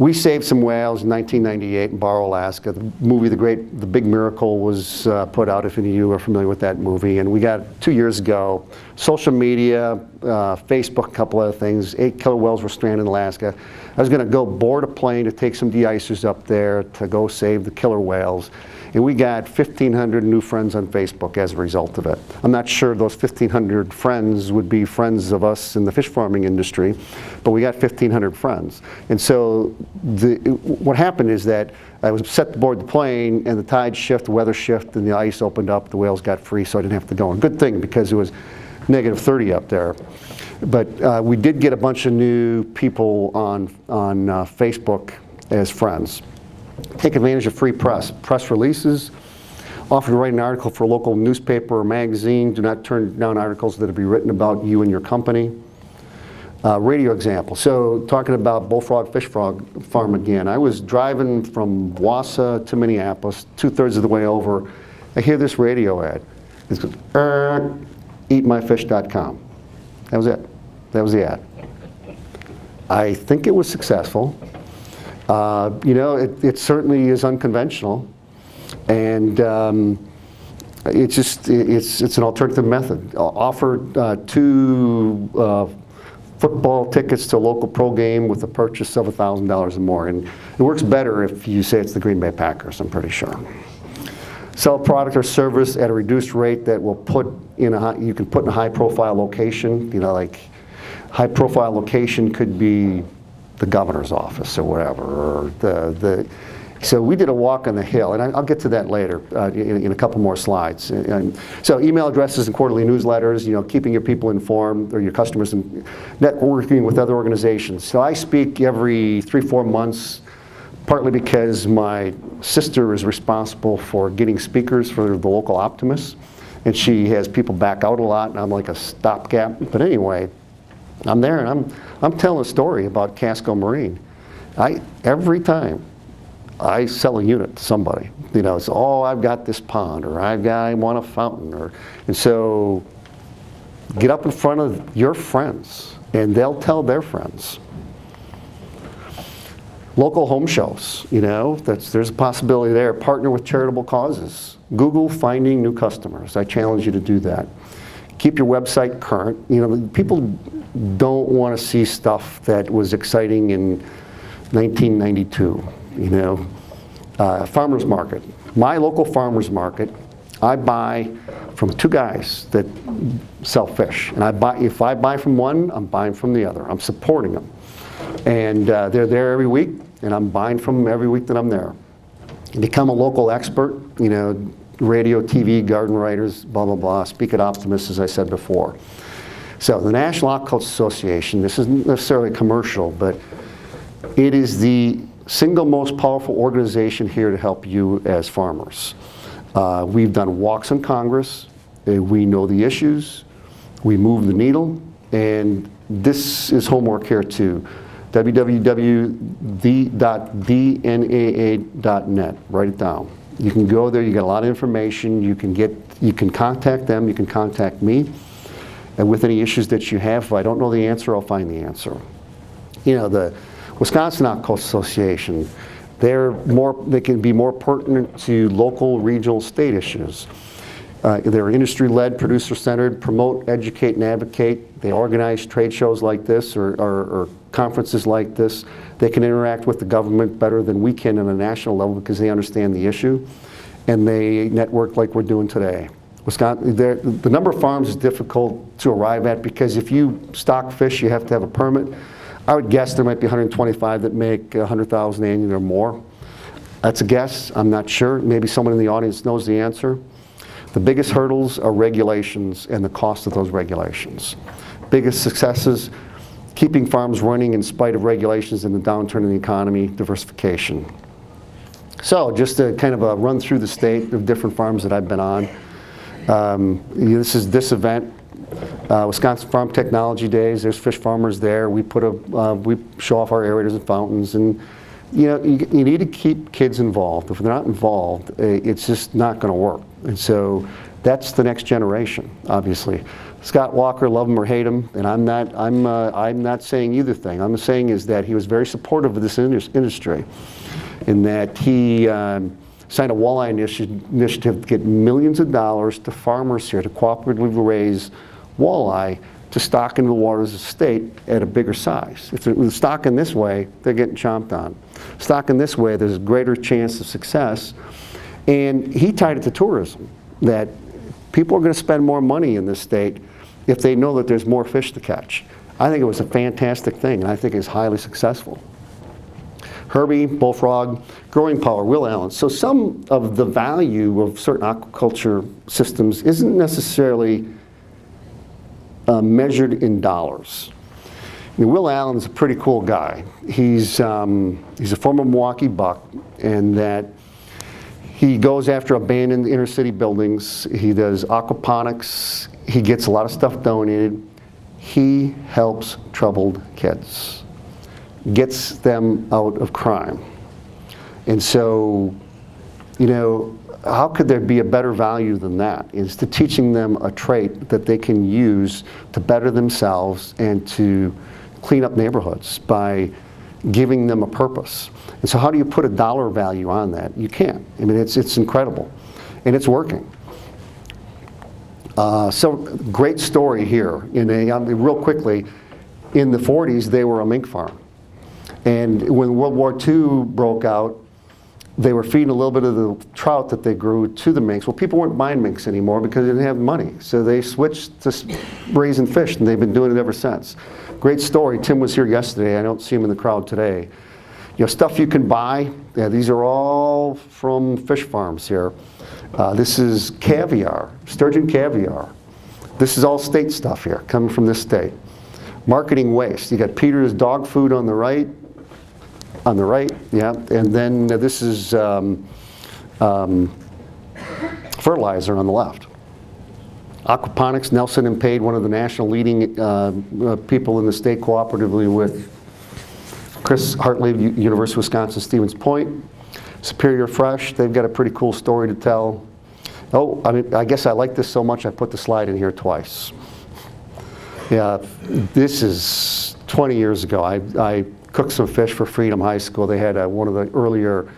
We saved some whales in 1998 in Barrow, Alaska. The movie, The Great, The Big Miracle, was uh, put out. If any of you are familiar with that movie, and we got two years ago. Social media, uh, Facebook, a couple other things. Eight killer whales were stranded in Alaska. I was going to go board a plane to take some de-icers up there to go save the killer whales. And we got 1,500 new friends on Facebook as a result of it. I'm not sure those 1,500 friends would be friends of us in the fish farming industry, but we got 1,500 friends. And so the, what happened is that I was set to board the plane and the tide shift, the weather shift, and the ice opened up, the whales got free, so I didn't have to go. And good thing because it was negative 30 up there. But uh, we did get a bunch of new people on, on uh, Facebook as friends. Take advantage of free press. Press releases. Often write an article for a local newspaper or magazine. Do not turn down articles that will be written about you and your company. Uh, radio example. So talking about Bullfrog Fish Frog Farm again. I was driving from Wausau to Minneapolis, two-thirds of the way over. I hear this radio ad. It goes, "Er, eatmyfish.com. That was it. That was the ad. I think it was successful. Uh, you know, it, it, certainly is unconventional, and um, it's just it's it's an alternative method. Offer uh, two uh, football tickets to a local pro game with a purchase of thousand dollars or more, and it works better if you say it's the Green Bay Packers. I'm pretty sure. Sell product or service at a reduced rate that will put in a high, you can put in a high profile location. You know, like high profile location could be the governor's office or whatever, or the, the so we did a walk on the hill, and I'll get to that later uh, in, in, a couple more slides. And so email addresses and quarterly newsletters, you know, keeping your people informed or your customers and networking with other organizations. So I speak every three, four months, partly because my sister is responsible for getting speakers for the local optimists, and she has people back out a lot, and I'm like a stopgap. But anyway, I'm there and I'm, I'm telling a story about Kasco Marine. I, every time I sell a unit to somebody, you know, it's, oh, I've got this pond or I've got, I want a fountain. Or, and so get up in front of your friends and they'll tell their friends. Local home shows, you know, that's, there's a possibility there. Partner with charitable causes. Google finding new customers. I challenge you to do that. Keep your website current. You know, people don't want to see stuff that was exciting in 1992. You know, uh, farmers market. My local farmers market, I buy from two guys that sell fish, and I buy. If I buy from one, I'm buying from the other. I'm supporting them, and uh, they're there every week, and I'm buying from them every week that I'm there. Become a local expert. You know, radio, TV, garden writers, blah blah blah. Speak at Optimist, as I said before. So the National Aquaculture Association, this isn't necessarily commercial, but it is the single most powerful organization here to help you as farmers. Uh, we've done walks in Congress, uh, we know the issues, we move the needle, and this is homework here too. www.the.dnaa.net, write it down. You can go there, you get a lot of information, you can get, you can contact them, you can contact me with any issues that you have. If I don't know the answer, I'll find the answer. You know, the Wisconsin Aquaculture Association, they're more, they can be more pertinent to local, regional, state issues. Uh, they're industry-led, producer-centered, promote, educate, and advocate. They organize trade shows like this or, or, or, conferences like this. They can interact with the government better than we can on a national level because they understand the issue. And they network like we're doing today. Wisconsin, the number of farms is difficult to arrive at because if you stock fish, you have to have a permit. I would guess there might be 125 that make 100,000 annually or more. That's a guess. I'm not sure. Maybe someone in the audience knows the answer. The biggest hurdles are regulations and the cost of those regulations. Biggest successes, keeping farms running in spite of regulations and the downturn in the economy, diversification. So just to kind of a run through the state of different farms that I've been on. Um, this is this event, uh, Wisconsin Farm Technology Days. There's fish farmers there. We put a uh, we show off our aerators and fountains, and you know you, you, need to keep kids involved. If they're not involved, uh, it's just not going to work. And so that's the next generation, obviously. Scott Walker, love him or hate him, and I'm not, I'm, uh, I'm not saying either thing. I'm saying is that he was very supportive of this industry in that he um, signed a walleye initi- initiative to get millions of dollars to farmers here to cooperatively raise walleye to stock into the waters of the state at a bigger size. If they're stocking this way, they're getting chomped on. Stocking this way, there's a greater chance of success. And he tied it to tourism, that people are going to spend more money in this state if they know that there's more fish to catch. I think it was a fantastic thing, and I think it's highly successful. Herbie, Bullfrog, Growing Power, Will Allen. So some of the value of certain aquaculture systems isn't necessarily uh, measured in dollars. Mean, Will Allen's a pretty cool guy. He's, um, he's a former Milwaukee Buck, and that he goes after abandoned inner city buildings. He does aquaponics. He gets a lot of stuff donated. He helps troubled kids, gets them out of crime. And so, you know, how could there be a better value than that? Is to teaching them a trait that they can use to better themselves and to clean up neighborhoods by giving them a purpose. And so how do you put a dollar value on that? You can't. I mean, it's, it's incredible. And it's working. Uh, so great story here. In a, mean, real quickly, in the 40s, they were a mink farm. And when World War II broke out, they were feeding a little bit of the trout that they grew to the minks. Well, people weren't buying minks anymore because they didn't have money. So they switched to raising fish, and they've been doing it ever since. Great story. Tim was here yesterday. I don't see him in the crowd today. You know, stuff you can buy. Yeah, these are all from fish farms here. Uh, this is caviar, sturgeon caviar. This is all state stuff here, coming from this state. Marketing waste. You got Peter's dog food on the right, on the right, yeah. And then this is um, um, fertilizer on the left. Aquaponics, Nelson and Pade, one of the national leading uh, uh, people in the state cooperatively with Chris Hartleb, U University of Wisconsin, Stevens Point. Superior Fresh, they've got a pretty cool story to tell. Oh, I mean, I guess I like this so much I put the slide in here twice. Yeah, this is 20 years ago. I, I cooked some fish for Freedom High School. They had a, one of the earlier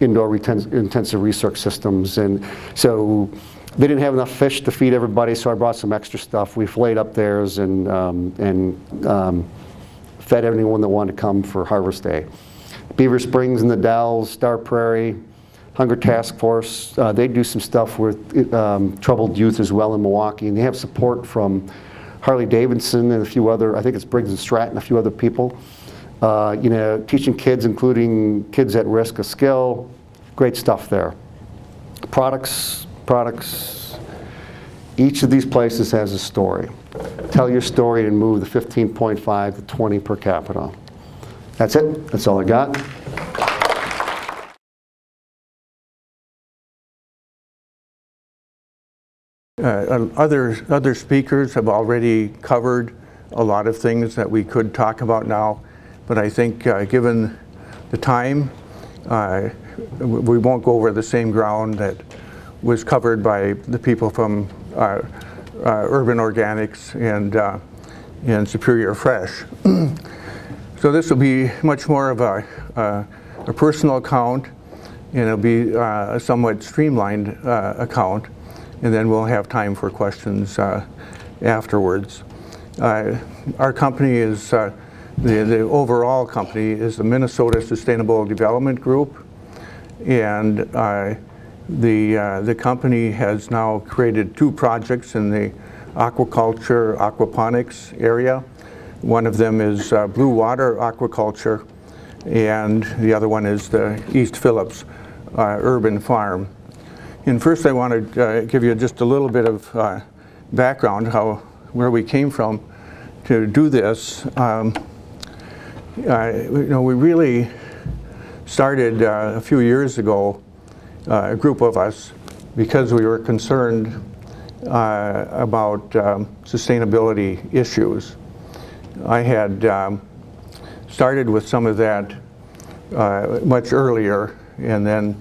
indoor intensive research systems. And so they didn't have enough fish to feed everybody, so I brought some extra stuff. We filleted up theirs and, um, and um, fed anyone that wanted to come for Harvest Day. Beaver Springs and the Dells, Star Prairie, Hunger Task Force, uh, they do some stuff with um, troubled youth as well in Milwaukee, and they have support from Harley Davidson and a few other, I think it's Briggs and Stratton, a few other people. Uh, you know, teaching kids, including kids at risk of skill, great stuff there. Products, products. Each of these places has a story. Tell your story and move the 15.5 to 20 per capita. That's it. That's all I got. Uh, other, other speakers have already covered a lot of things that we could talk about now, but I think uh, given the time, uh, we won't go over the same ground that was covered by the people from uh, uh, Urban Organics and, uh, and Superior Fresh. so this will be much more of a, a personal account and it'll be a somewhat streamlined account and then we'll have time for questions afterwards. our company is the, the overall company is the Minnesota Sustainable Development Group and uh, the, uh, the company has now created two projects in the aquaculture, aquaponics area. One of them is uh, blue water aquaculture, and the other one is the East Phillips uh, urban farm. And first I want to uh, give you just a little bit of uh, background, how, where we came from to do this. Um, you know, we really started uh, a few years ago, uh, a group of us, because we were concerned uh, about um, sustainability issues. I had um, started with some of that uh, much earlier, and then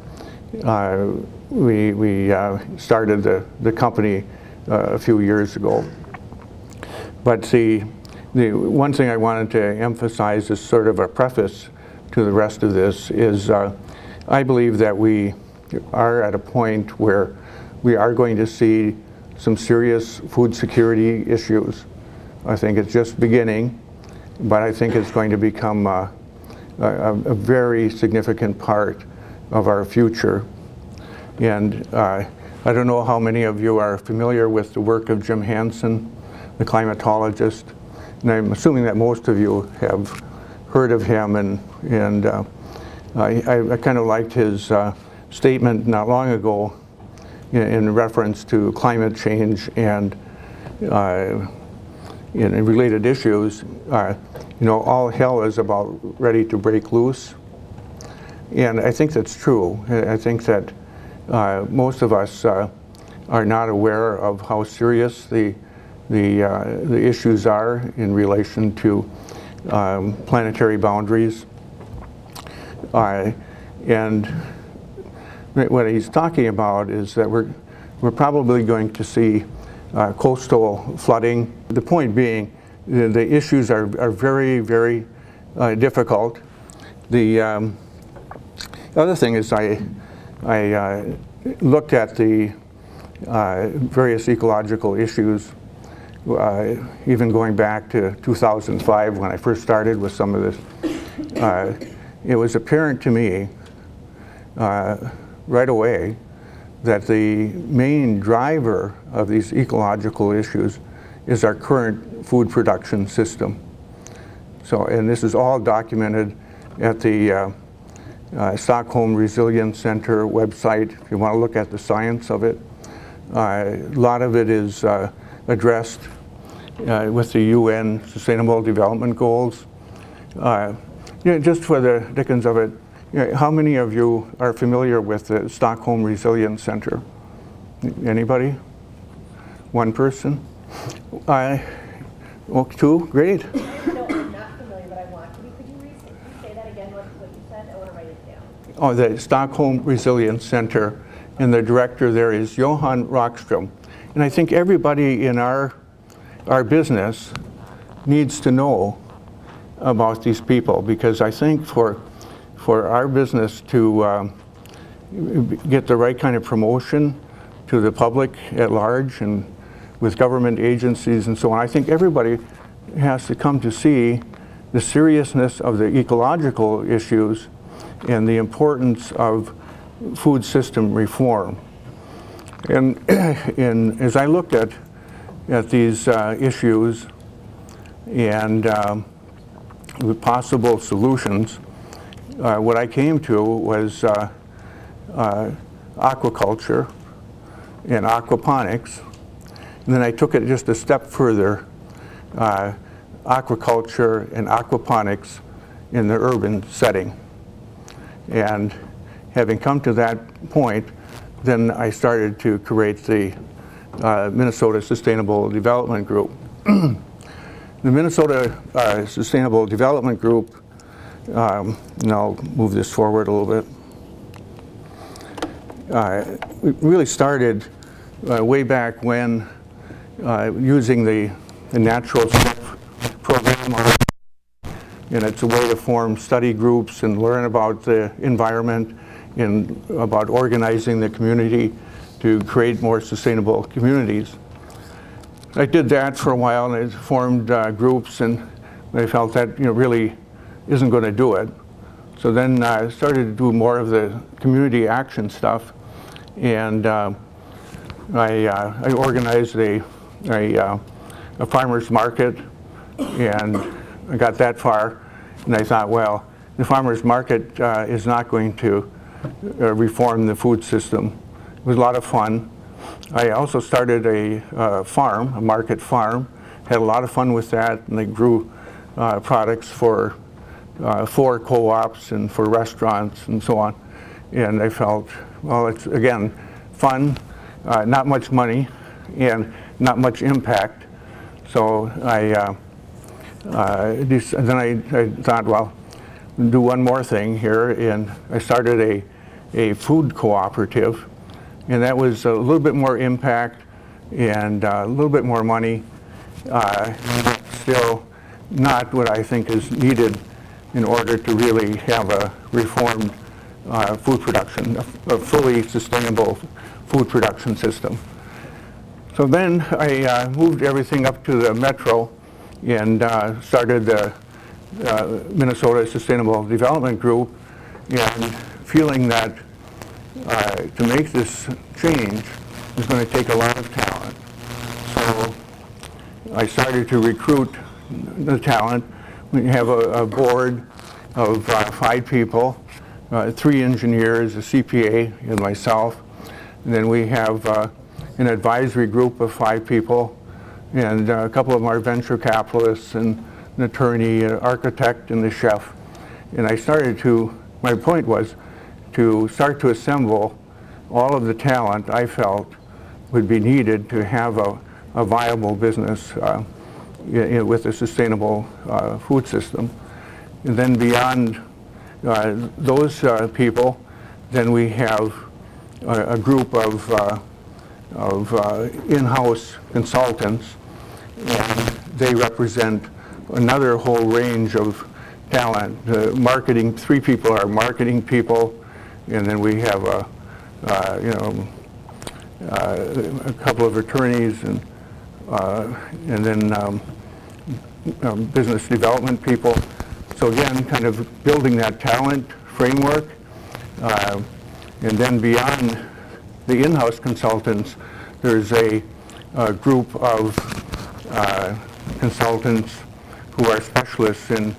uh, we, we uh, started the, the company uh, a few years ago. But the, the one thing I wanted to emphasize as sort of a preface to the rest of this is uh, I believe that we are at a point where we are going to see some serious food security issues. I think it's just beginning, but I think it's going to become uh, a, a, very significant part of our future. And uh, I don't know how many of you are familiar with the work of Jim Hansen, the climatologist, and I'm assuming that most of you have heard of him, and, and uh, I, I kind of liked his uh, statement not long ago in, in, reference to climate change and uh, in related issues. Uh, you know, all hell is about ready to break loose. And I think that's true. I think that uh, most of us uh, are not aware of how serious the, the, uh, the issues are in relation to um, planetary boundaries. Uh, and what he's talking about is that we're, we're probably going to see uh, coastal flooding. The point being, the, the issues are, are very, very uh, difficult. The um, other thing is I, I uh, looked at the uh, various ecological issues, uh, even going back to 2005 when I first started with some of this. Uh, it was apparent to me uh, right away that the main driver of these ecological issues is our current food production system. So, and this is all documented at the uh, uh, Stockholm Resilience Center website if you want to look at the science of it. Uh, a lot of it is addressed uh, with the UN Sustainable Development Goals. Uh, you know, just for the dickens of it, you know, how many of you are familiar with the Stockholm Resilience Center? Anybody? One person? I, oh, two, great. No, I'm not familiar, but I want to be. Could you say that again, what, what you said? I want to write it down. Oh, the Stockholm Resilience Center, and the director there is Johan Rockström. And I think everybody in our, our business needs to know about these people because I think for, for our business to um, get the right kind of promotion to the public at large and with government agencies and so on. I think everybody has to come to see the seriousness of the ecological issues and the importance of food system reform. And, and as I looked at, at these uh, issues and um, the possible solutions, uh, what I came to was uh, uh aquaculture and aquaponics and then I took it just a step further, uh, aquaculture and aquaponics in the urban setting. And having come to that point, then I started to create the uh, Minnesota Sustainable Development Group. the Minnesota uh, Sustainable Development Group, um, and I'll move this forward a little bit, uh, really started uh, way back when uh, using the, the natural program. And it's a way to form study groups and learn about the environment and about organizing the community to create more sustainable communities. I did that for a while and I formed uh, groups and I felt that you know really isn't going to do it. So then I started to do more of the community action stuff and uh, I, uh, I organized a a, uh, a farmer's market, and I got that far, and I thought, well, the farmer's market uh, is not going to uh, reform the food system. It was a lot of fun. I also started a uh, farm, a market farm, had a lot of fun with that, and they grew uh, products for uh, for co-ops and for restaurants and so on. And I felt, well, it's again fun, not much money, and not much impact. So I, uh, uh, then I, I, thought, well, do one more thing here, and I started a, a food cooperative, and that was a little bit more impact and uh, a little bit more money. Uh, still not what I think is needed in order to really have a reformed uh, food production, a, a fully sustainable food production system. So then I uh, moved everything up to the metro and uh, started the uh, Minnesota Sustainable Development Group and feeling that uh, to make this change is going to take a lot of talent. So I started to recruit the talent. We have a, a board of uh, five people, uh, three engineers, a CPA, and myself. And then we have uh, an advisory group of five people, and uh, a couple of our venture capitalists, and an attorney, an architect, and the chef. And I started to, my point was to start to assemble all of the talent I felt would be needed to have a, a viable business uh, with a sustainable uh, food system. And then beyond uh, those uh, people, then we have a, a group of, uh, of uh, in-house consultants, and they represent another whole range of talent. Marketing, three people are marketing people, and then we have a, uh, you know, uh, a couple of attorneys and, uh, and then um, um, business development people. So again, kind of building that talent framework. Uh, And then beyond the in-house consultants, there's a, a group of uh, consultants who are specialists in,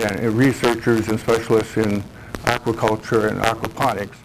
uh, researchers and specialists in aquaculture and aquaponics.